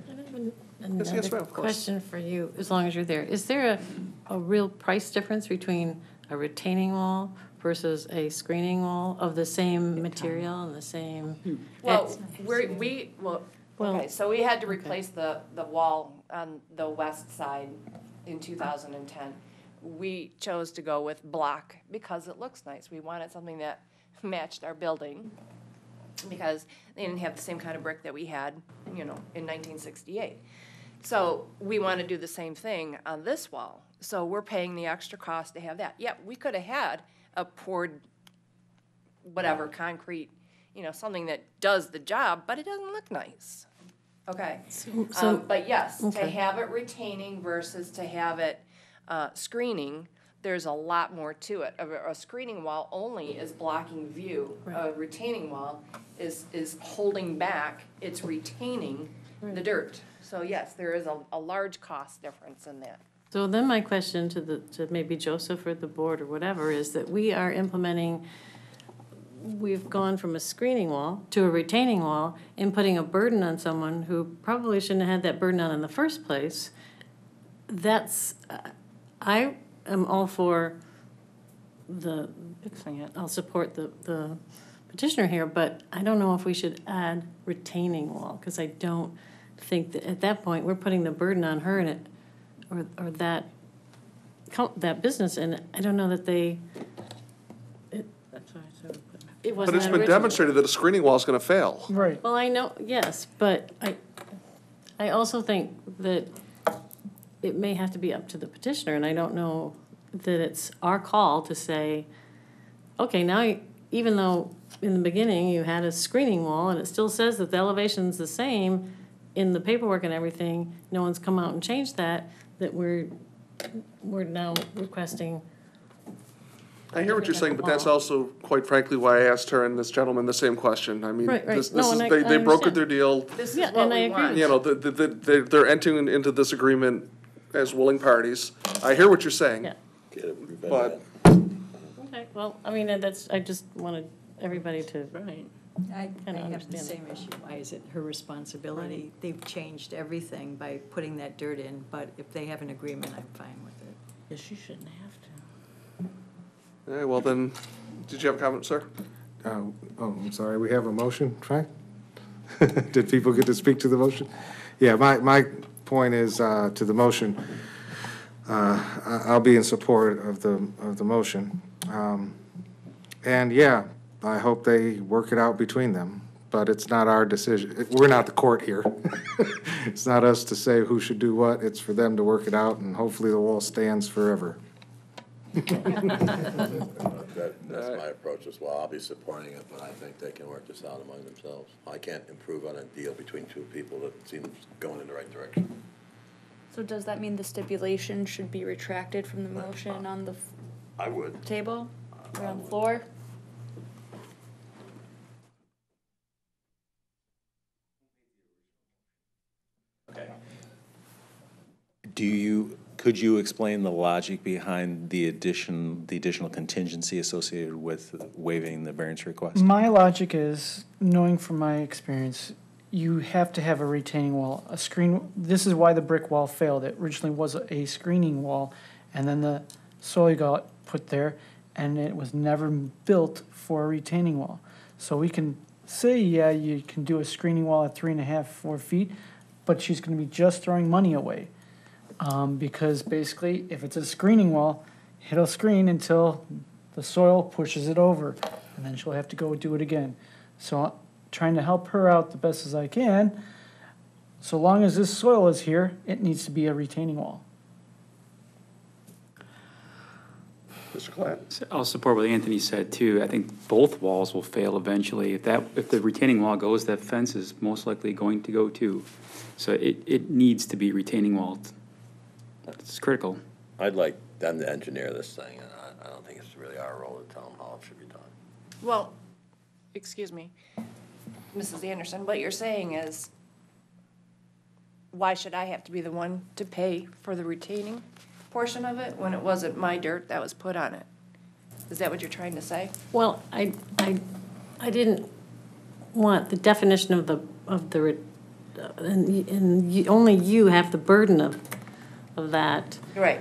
Yes, yes, ma'am, Another of course. question for you, as long as you're there. Is there a, a real price difference between a retaining wall versus a screening wall of the same material and the same? Hmm. Well, we're, we, well, Well, okay, so we had to replace the, the wall on the west side in two thousand and ten. We chose to go with block because it looks nice. We wanted something that matched our building. Because they didn't have the same kind of brick that we had, you know, in nineteen sixty-eight. So we want to do the same thing on this wall. So we're paying the extra cost to have that. Yeah, we could have had a poured whatever, concrete, you know, something that does the job, but it doesn't look nice. Okay? so- Um, but yes, to have it retaining versus to have it, uh, screening, there's a lot more to it. A, a screening wall only is blocking view. A retaining wall is, is holding back, it's retaining the dirt. So yes, there is a, a large cost difference in that. So then my question to the, to maybe Joseph or the board or whatever is that we are implementing, we've gone from a screening wall to a retaining wall and putting a burden on someone who probably shouldn't have had that burden on in the first place. That's, uh, I am all for the, Fixing it. I'll support the, the petitioner here, but I don't know if we should add retaining wall, because I don't think that, at that point, we're putting the burden on her and it, or, or that, that business, and I don't know that they, it, That's what I said. it But wasn't it's that been original. demonstrated that a screening wall is gonna fail. Right. Well, I know, yes, but I, I also think that it may have to be up to the petitioner, and I don't know that it's our call to say, okay, now, you- even though in the beginning you had a screening wall, and it still says that the elevation's the same in the paperwork and everything, no one's come out and changed that, that we're, we're now requesting I hear what you're saying, but that's also, quite frankly, why I asked her and this gentleman the same question. I mean, Right, right. this, No, is, and I- they, I they brokered understand. their deal. This is Yeah, what and I we agree want. You know, the, the, the, they're, they're entering into this agreement as willing parties. I hear what you're saying, Yeah. but Okay, well, I mean, that's, I just wanted everybody to. Right. I, I Kinda have the understand same issue. Why is it her responsibility? They've changed everything by putting that dirt in, but if they have an agreement, I'm fine with it. Yes, she shouldn't have to. Yeah, well then, did you have a comment, sir? Uh, Oh, I'm sorry, we have a motion, right? Did people get to speak to the motion? Yeah, my, my point is uh, to the motion. uh, I- I'll be in support of the, of the motion. Um, And yeah, I hope they work it out between them, but it's not our decision. We're not the court here. It's not us to say who should do what. It's for them to work it out, and hopefully the wall stands forever. That, that's my approach as well. I'll be supporting it, but I think they can work this out among themselves. I can't improve on a deal between two people that seems going in the right direction. So does that mean the stipulation should be retracted from the motion on the I would. table or on the floor? Do you, could you explain the logic behind the addition, the additional contingency associated with waiving the variance request? My logic is, knowing from my experience, you have to have a retaining wall, a screen, this is why the brick wall failed. It originally was a screening wall, and then the soil got put there, and it was never built for a retaining wall. So we can say, yeah, you can do a screening wall at three and a half, four feet, but she's gonna be just throwing money away. Um, because basically, if it's a screening wall, it'll screen until the soil pushes it over, and then she'll have to go do it again. So, trying to help her out the best as I can. So long as this soil is here, it needs to be a retaining wall. Mr. Clat? I'll support what Anthony said too. I think both walls will fail eventually. If that, if the retaining wall goes, that fence is most likely going to go too. So it, it needs to be retaining walled. It's critical. I'd like them to engineer this thing, and I, I don't think it's really our role to tell them how it should be done. Well, excuse me, Mrs. Anderson, what you're saying is, why should I have to be the one to pay for the retaining portion of it when it wasn't my dirt that was put on it? Is that what you're trying to say? Well, I, I, I didn't want the definition of the, of the, re- uh, and, and you- only you have the burden of, of that. Right.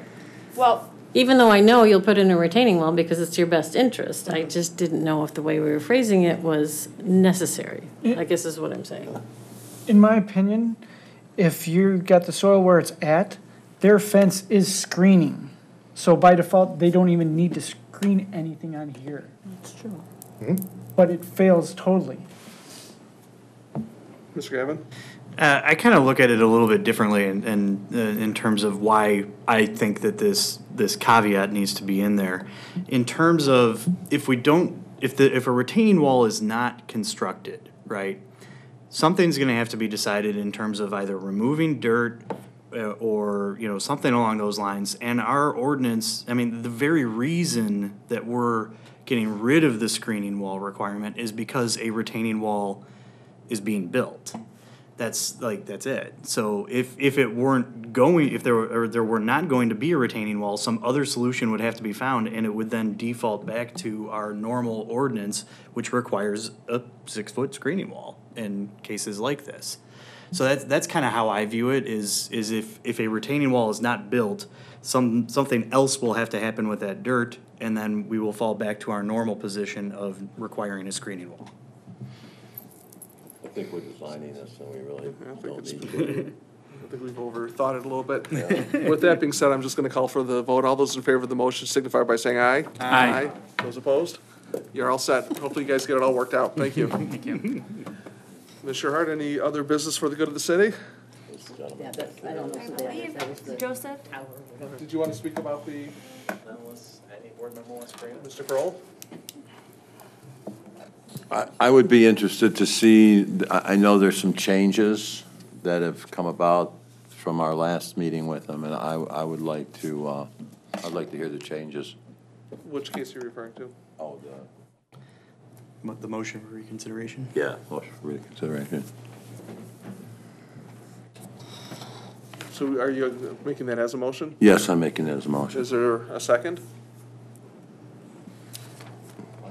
Well, Even though I know you'll put in a retaining wall because it's your best interest, I mm-hmm. just didn't know if the way we were phrasing it was necessary, I guess is what I'm saying. In my opinion, if you got the soil where it's at, their fence is screening. So by default, they don't even need to screen anything on here. That's true. Hmm? But it fails totally. Mr. Gavin? Uh, I kind of look at it a little bit differently in, in, uh, in terms of why I think that this, this caveat needs to be in there. In terms of if we don't, if the, if a retaining wall is not constructed, right? Something's gonna have to be decided in terms of either removing dirt uh, or, you know, something along those lines. And our ordinance, I mean, the very reason that we're getting rid of the screening wall requirement is because a retaining wall is being built. That's like, that's it. So if, if it weren't going, if there were, or there were not going to be a retaining wall, some other solution would have to be found, and it would then default back to our normal ordinance, which requires a six-foot screening wall in cases like this. So that's, that's kind of how I view it, is, is if, if a retaining wall is not built, some, something else will have to happen with that dirt, and then we will fall back to our normal position of requiring a screening wall. I think we're designing this, and we really I think don't it's, need to. I think we've overthought it a little bit. With that being said, I'm just gonna call for the vote. All those in favor of the motion signify by saying aye. Aye. Those opposed? You're all set. Hopefully you guys get it all worked out. Thank you. Thank you. Ms. Sherhart, any other business for the good of the city? Yeah, that's, I don't know who that is. That was the Joseph? Did you want to speak about the, Any board member wants to bring it? Mr. Kroll? I, I would be interested to see, I, I know there's some changes that have come about from our last meeting with them, and I, I would like to, uh, I'd like to hear the changes. Which case are you referring to? Oh, the. What, the motion for reconsideration? Yeah. Motion for reconsideration. So are you making that as a motion? Yes, I'm making that as a motion. Is there a second?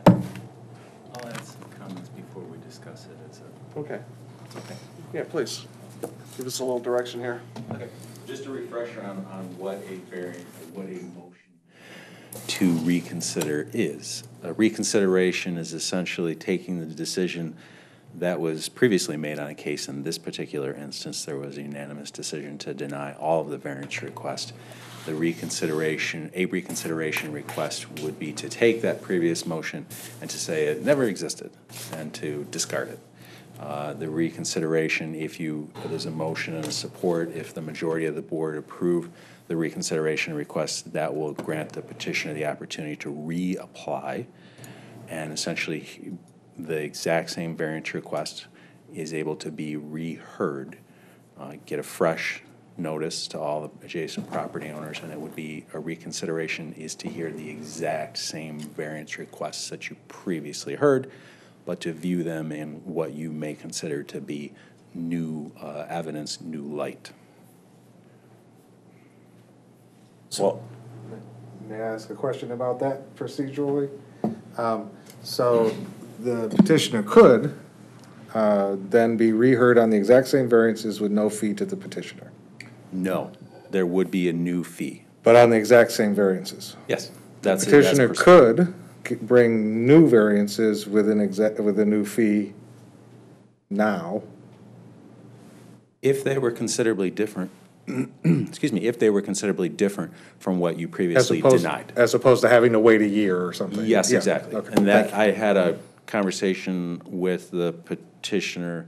I'll add some comments before we discuss it. It's a, Okay. okay. Yeah, please. Give us a little direction here. Okay, just a refresher on, on what a variant, what a motion to reconsider is. A reconsideration is essentially taking the decision That was previously made on a case. In this particular instance, there was a unanimous decision to deny all of the variance request. The reconsideration, a reconsideration request would be to take that previous motion and to say it never existed and to discard it. Uh, The reconsideration, if you, there's a motion and a support, if the majority of the board approve the reconsideration request, that will grant the petitioner the opportunity to reapply. And essentially, he- the exact same variance request is able to be reheard, uh, get a fresh notice to all the adjacent property owners, and it would be, a reconsideration is to hear the exact same variance requests that you previously heard, but to view them in what you may consider to be new uh, evidence, new light. Well, may I ask a question about that procedurally? Um, So the petitioner could uh, then be reheard on the exact same variances with no fee to the petitioner, No, there would be a new fee. but on the exact same variances. Yes, The that's. that's petitioner could c- bring new variances with an exact, with a new fee now. If they were considerably different, excuse me, if they were considerably different from what you as previously opposed- denied. As opposed to having to wait a year or something. Yes, Yeah, exactly. okay, And that, I had a conversation with the petitioner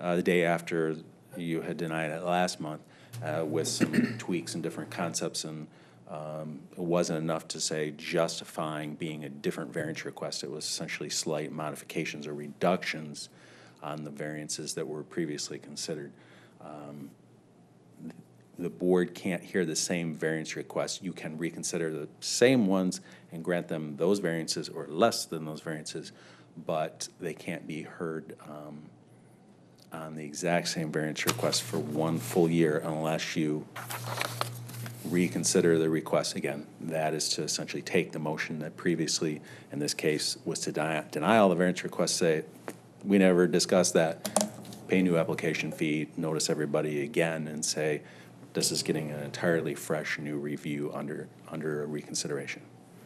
uh, the day after you had denied it last month uh, with some tweaks and different concepts, and um, it wasn't enough to say justifying being a different variance request. It was essentially slight modifications or reductions on the variances that were previously considered. Um, the board can't hear the same variance requests. You can reconsider the same ones and grant them those variances or less than those variances, but they can't be heard um, on the exact same variance request for one full year unless you reconsider the request again. That is to essentially take the motion that previously, in this case, was to deny, all the variance requests, say, we never discussed that, pay new application fee, notice everybody again, and say, this is getting an entirely fresh new review under, under reconsideration.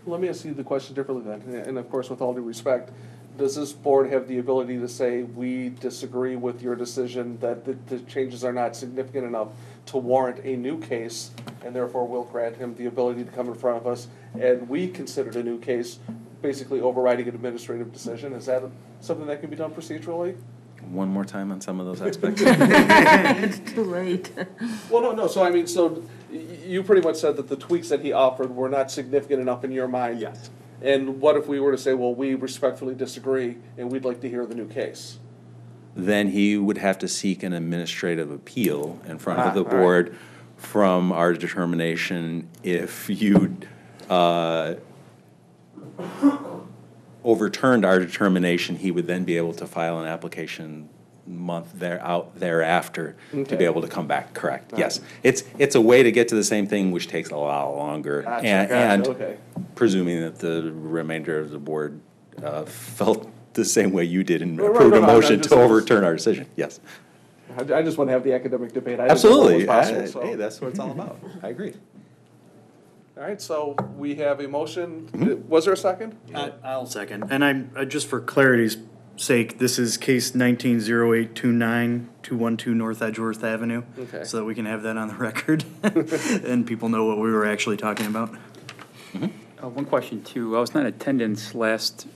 Let me ask you the question differently then, and of course, with all due respect, does this board have the ability to say, we disagree with your decision that the, the changes are not significant enough to warrant a new case, and therefore will grant him the ability to come in front of us, and we considered a new case, basically overriding an administrative decision? Is that something that can be done procedurally? One more time on some of those aspects? It's too late. Well, no, no, so I mean, so y- you pretty much said that the tweaks that he offered were not significant enough in your mind? Yes. And what if we were to say, well, we respectfully disagree, and we'd like to hear the new case? then he would have to seek an administrative appeal in front of Ah, the all right. board from our determination if you uh, overturned our determination, he would then be able to file an application month there, out thereafter to be able to come back, correct? All Yes. It's, it's a way to get to the same thing, which takes a lot longer. Gotcha, And- gotcha, And okay. presuming that the remainder of the board uh, felt the same way you did and Right, right, approved a no, no, motion to overturn our decision, yes. I, I just want to have the academic debate. I didn't know was Absolutely. possible, I- so- Hey, that's what it's all about. I agree. All right, so we have a motion. Mm-hmm. Was there a second? I'll second. And I'm, uh, just for clarity's sake, this is case nineteen zero eight two nine two one two North Edgeworth Avenue. Okay. So that we can have that on the record and people know what we were actually talking about. Uh, One question too, I was not in attendance last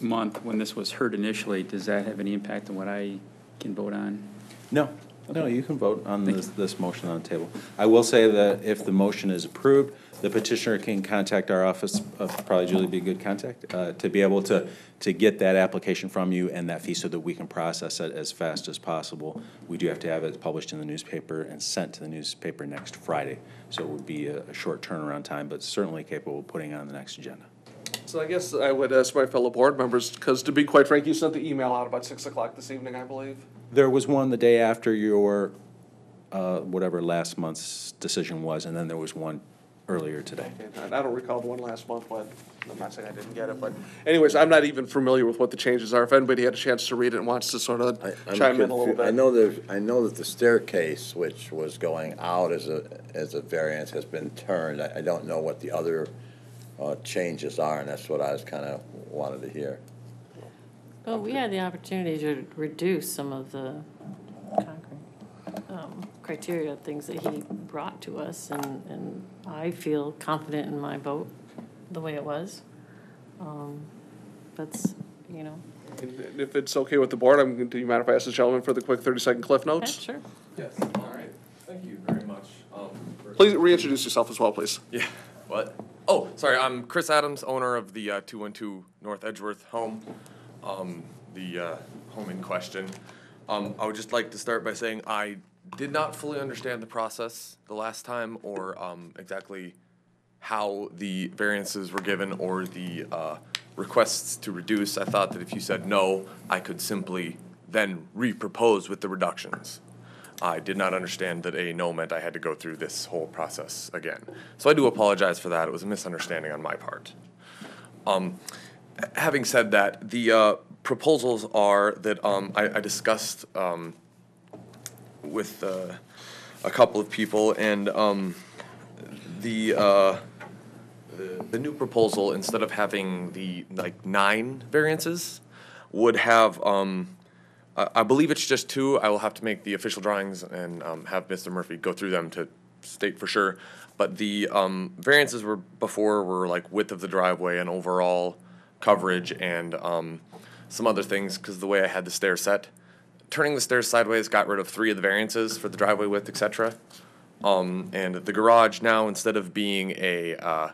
month when this was heard initially. Does that have any impact on what I can vote on? No, no, you can vote on this, this motion on the table. I will say that if the motion is approved, the petitioner can contact our office, uh, probably Julie be a good contact, uh, to be able to, to get that application from you and that fee so that we can process it as fast as possible. We do have to have it published in the newspaper and sent to the newspaper next Friday. So it would be a, a short turnaround time, but certainly capable of putting it on the next agenda. So I guess I would ask my fellow board members, because to be quite frank, you sent the email out about six o'clock this evening, I believe. There was one the day after your, uh, whatever last month's decision was, and then there was one earlier today. And I don't recall the one last month, but I'm not saying I didn't get it, but anyways, I'm not even familiar with what the changes are. If anybody had a chance to read it and wants to sort of I'm chime in a little confu- I bit. know there's, I know that the staircase, which was going out as a, as a variance, has been turned. I, I don't know what the other, uh, changes are, and that's what I was kinda wanted to hear. Well, we had the opportunity to reduce some of the concrete um, criteria, things that he brought to us, and, and I feel confident in my vote, the way it was. Um, That's, you know, And If it's okay with the board, I'm, going to- do you mind if I ask the gentleman for the quick thirty-second cliff yeah, notes? sure. Yes, all right, thank you very much. Um, for- Please reintroduce yourself as well, please. Yeah, what? Oh, sorry, I'm Chris Adams, owner of the uh, 212 North Edgeworth home, um, the uh, home in question. Um, I would just like to start by saying I did not fully understand the process the last time or um, exactly how the variances were given or the uh, requests to reduce. I thought that if you said no, I could simply then re-propose with the reductions. I did not understand that a no meant I had to go through this whole process again. So I do apologize for that. It was a misunderstanding on my part. Um, having said that, the uh, proposals are that um, I, I discussed um, with uh, a couple of people, and um, the, uh, the new proposal, instead of having the like nine variances, would have um, I, I believe it's just two. I will have to make the official drawings and um, have Mr. Murphy go through them to state for sure. But the um, variances were before were like width of the driveway and overall coverage and um, some other things because the way I had the stair set. Turning the stairs sideways got rid of three of the variances for the driveway width, etc. Um, and the garage now, instead of being a uh,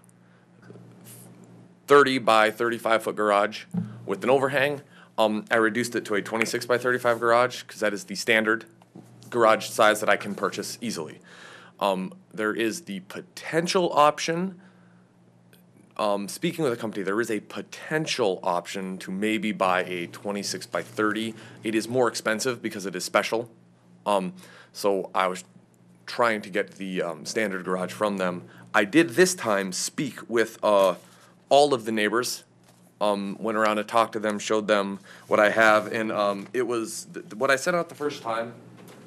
30 by 35 foot garage with an overhang. Um, I reduced it to a 26 by 35 garage because that is the standard garage size that I can purchase easily. Um, there is the potential option. Um, speaking with a company, there is a potential option to maybe buy a 26 by 30. It is more expensive because it is special. Um, so I was trying to get the um, standard garage from them. I did this time speak with uh, all of the neighbors. Um, went around and talked to them, showed them what I have, and um, it was what I sent out the first time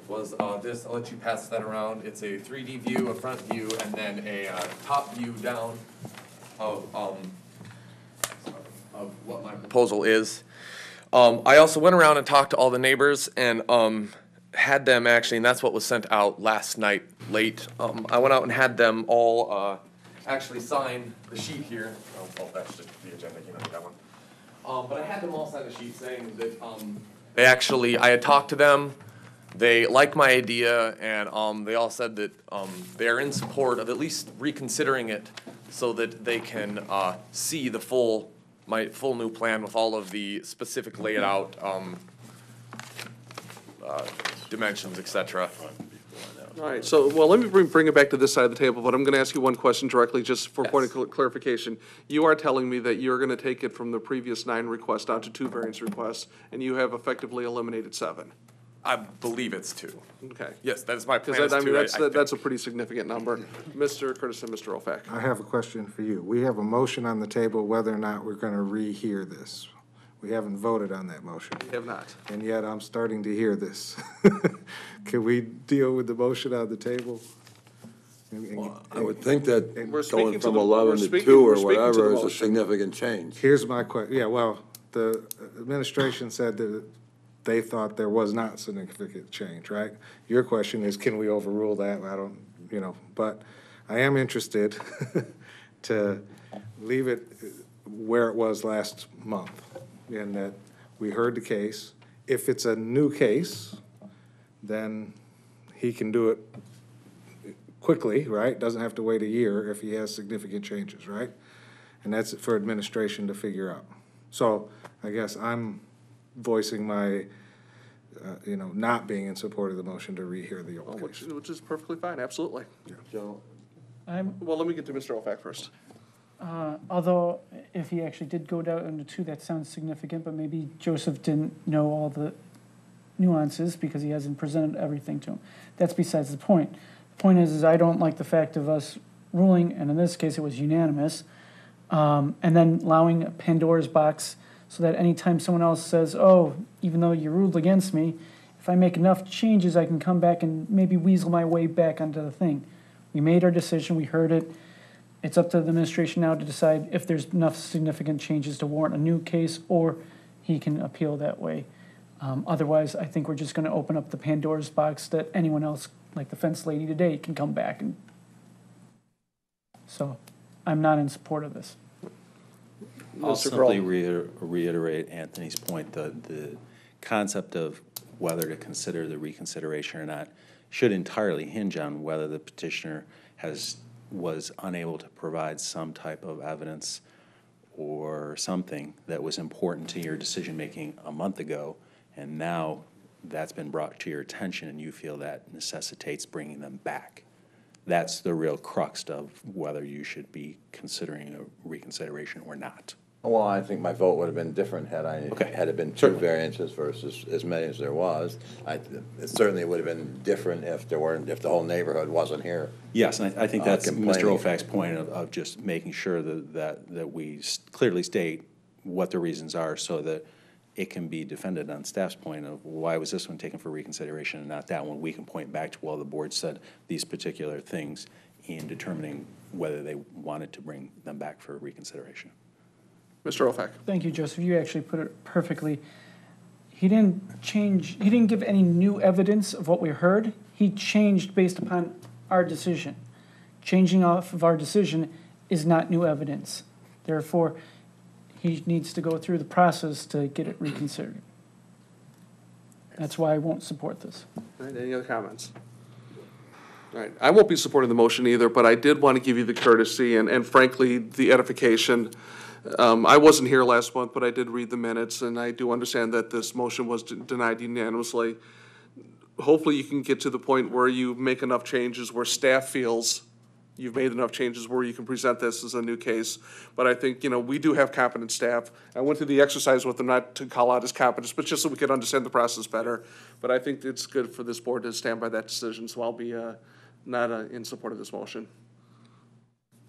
was uh, this. I'll let you pass that around. It's a 3D view, a front view, and then a uh, top view down of um, of what my proposal is. Um, I also went around and talked to all the neighbors and um, had them actually, and that's what was sent out last night late. Um, I went out and had them all uh, actually sign the sheet here. Oh, oh, that's just the agenda, you know, that one. Um, but I had them all sign the sheet saying that um, they actually, I had talked to them. They like my idea, and um, they all said that um, they're in support of at least reconsidering it so that they can uh, see the full, my full new plan with all of the specific laid out um, uh, dimensions, et cetera. All right, so, well, let me bring, bring it back to this side of the table, but I'm gonna ask you one question directly, just for point of cl- clarification. You are telling me that you're gonna take it from the previous nine requests down to two variance requests, and you have effectively eliminated seven? I believe it's two. Okay. Yes, that is my plan. Because is I mean, two, I- that's, I that- that's a pretty significant number. Mr. Curtis and Mr. Ofac. I have a question for you. We have a motion on the table whether or not we're gonna rehear this. We haven't voted on that motion, We have not. and yet I'm starting to hear this. Can we deal with the motion on the table? And- and- I would think that We're speaking going to from the- eleven we're to speaking- two we're or speaking to the whatever is a motion. significant change. Here's my que, yeah, well, the administration said that they thought there was not significant change, right? Your question is, can we overrule that? I don't, you know, but I am interested to leave it where it was last month, in that we heard the case. If it's a new case, then he can do it quickly, right? Doesn't have to wait a year if he has significant changes, right? And that's for administration to figure out. So I guess I'm voicing my, uh, you know, not being in support of the motion to rehear the Oh, old Which, case. which is perfectly fine, absolutely. Joe? I'm, Well, let me get to Mr. Ofac first. uh, although if he actually did go down into two, that sounds significant, but maybe Joseph didn't know all the nuances because he hasn't presented everything to him. That's besides the point. The point is, is I don't like the fact of us ruling, and in this case, it was unanimous, um, and then allowing a Pandora's box so that anytime someone else says, oh, even though you ruled against me, if I make enough changes, I can come back and maybe weasel my way back onto the thing. We made our decision, we heard it. It's up to the administration now to decide if there's enough significant changes to warrant a new case, or he can appeal that way. Um, otherwise, I think we're just gonna open up the Pandora's box that anyone else, like the fence lady today, can come back and. So, I'm not in support of this. I'll Mr. simply Kroll. reiter- reiterate Anthony's point, the, the concept of whether to consider the reconsideration or not should entirely hinge on whether the petitioner has, was unable to provide some type of evidence or something that was important to your decision-making a month ago, and now that's been brought to your attention and you feel that necessitates bringing them back. That's the real crux of whether you should be considering a reconsideration or not. Well, I think my vote would have been different had I, had it been two variances versus as many as there was. I, it certainly would have been different if there weren't, if the whole neighborhood wasn't here. Yes, and I, I think uh, that's Mr. complaining. Ofack's point of, of just making sure that, that, that we s- clearly state what the reasons are so that it can be defended on staff's point of why was this one taken for reconsideration and not that one? We can point back to, well, the board said these particular things in determining whether they wanted to bring them back for reconsideration. Mr. Ofack? Thank you, Joseph. You actually put it perfectly. He didn't change, he didn't give any new evidence of what we heard. He changed based upon our decision. Changing off of our decision is not new evidence. Therefore, he needs to go through the process to get it reconsidered. That's why I won't support this. All right, any other comments? All right, I won't be supporting the motion either, but I did want to give you the courtesy and, and frankly, the edification. Um, I wasn't here last month, but I did read the minutes, and I do understand that this motion was de- denied unanimously. Hopefully, you can get to the point where you make enough changes where staff feels you've made enough changes where you can present this as a new case. But I think, you know, we do have competent staff. I went through the exercise with them, not to call out as competence, but just so we could understand the process better. But I think it's good for this board to stand by that decision, so I'll be, uh, not, uh, in support of this motion.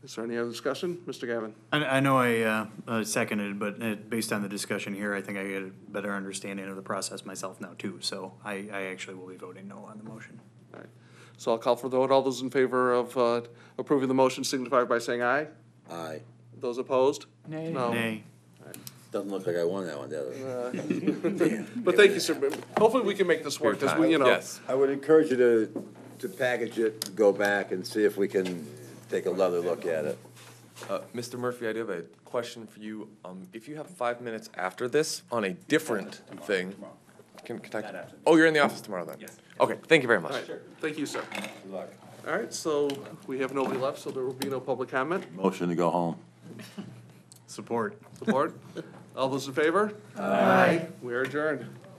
Is there any other discussion? Mr. Gavin? I, I know I, uh, uh, seconded, but uh, based on the discussion here, I think I get a better understanding of the process myself now too. So I, I actually will be voting no on the motion. All right. So I'll call for the vote. All those in favor of, uh, approving the motion signify by saying aye. Aye. Those opposed? Nay. No. Nay. Doesn't look like I won that one, does it? Uh, But thank you, sir. Hopefully, we can make this work, because we, you know. Yes. I would encourage you to, to package it, go back and see if we can take another look at it. Uh, Mr. Murphy, I do have a question for you. Um, if you have five minutes after this on a different thing, can, can I? Oh, you're in the office tomorrow then? Yes. Okay, thank you very much. All right, thank you, sir. Good luck. All right, so we have nobody left, so there will be no public comment. Motion to go home. Support. Support? All those in favor? Aye. We are adjourned.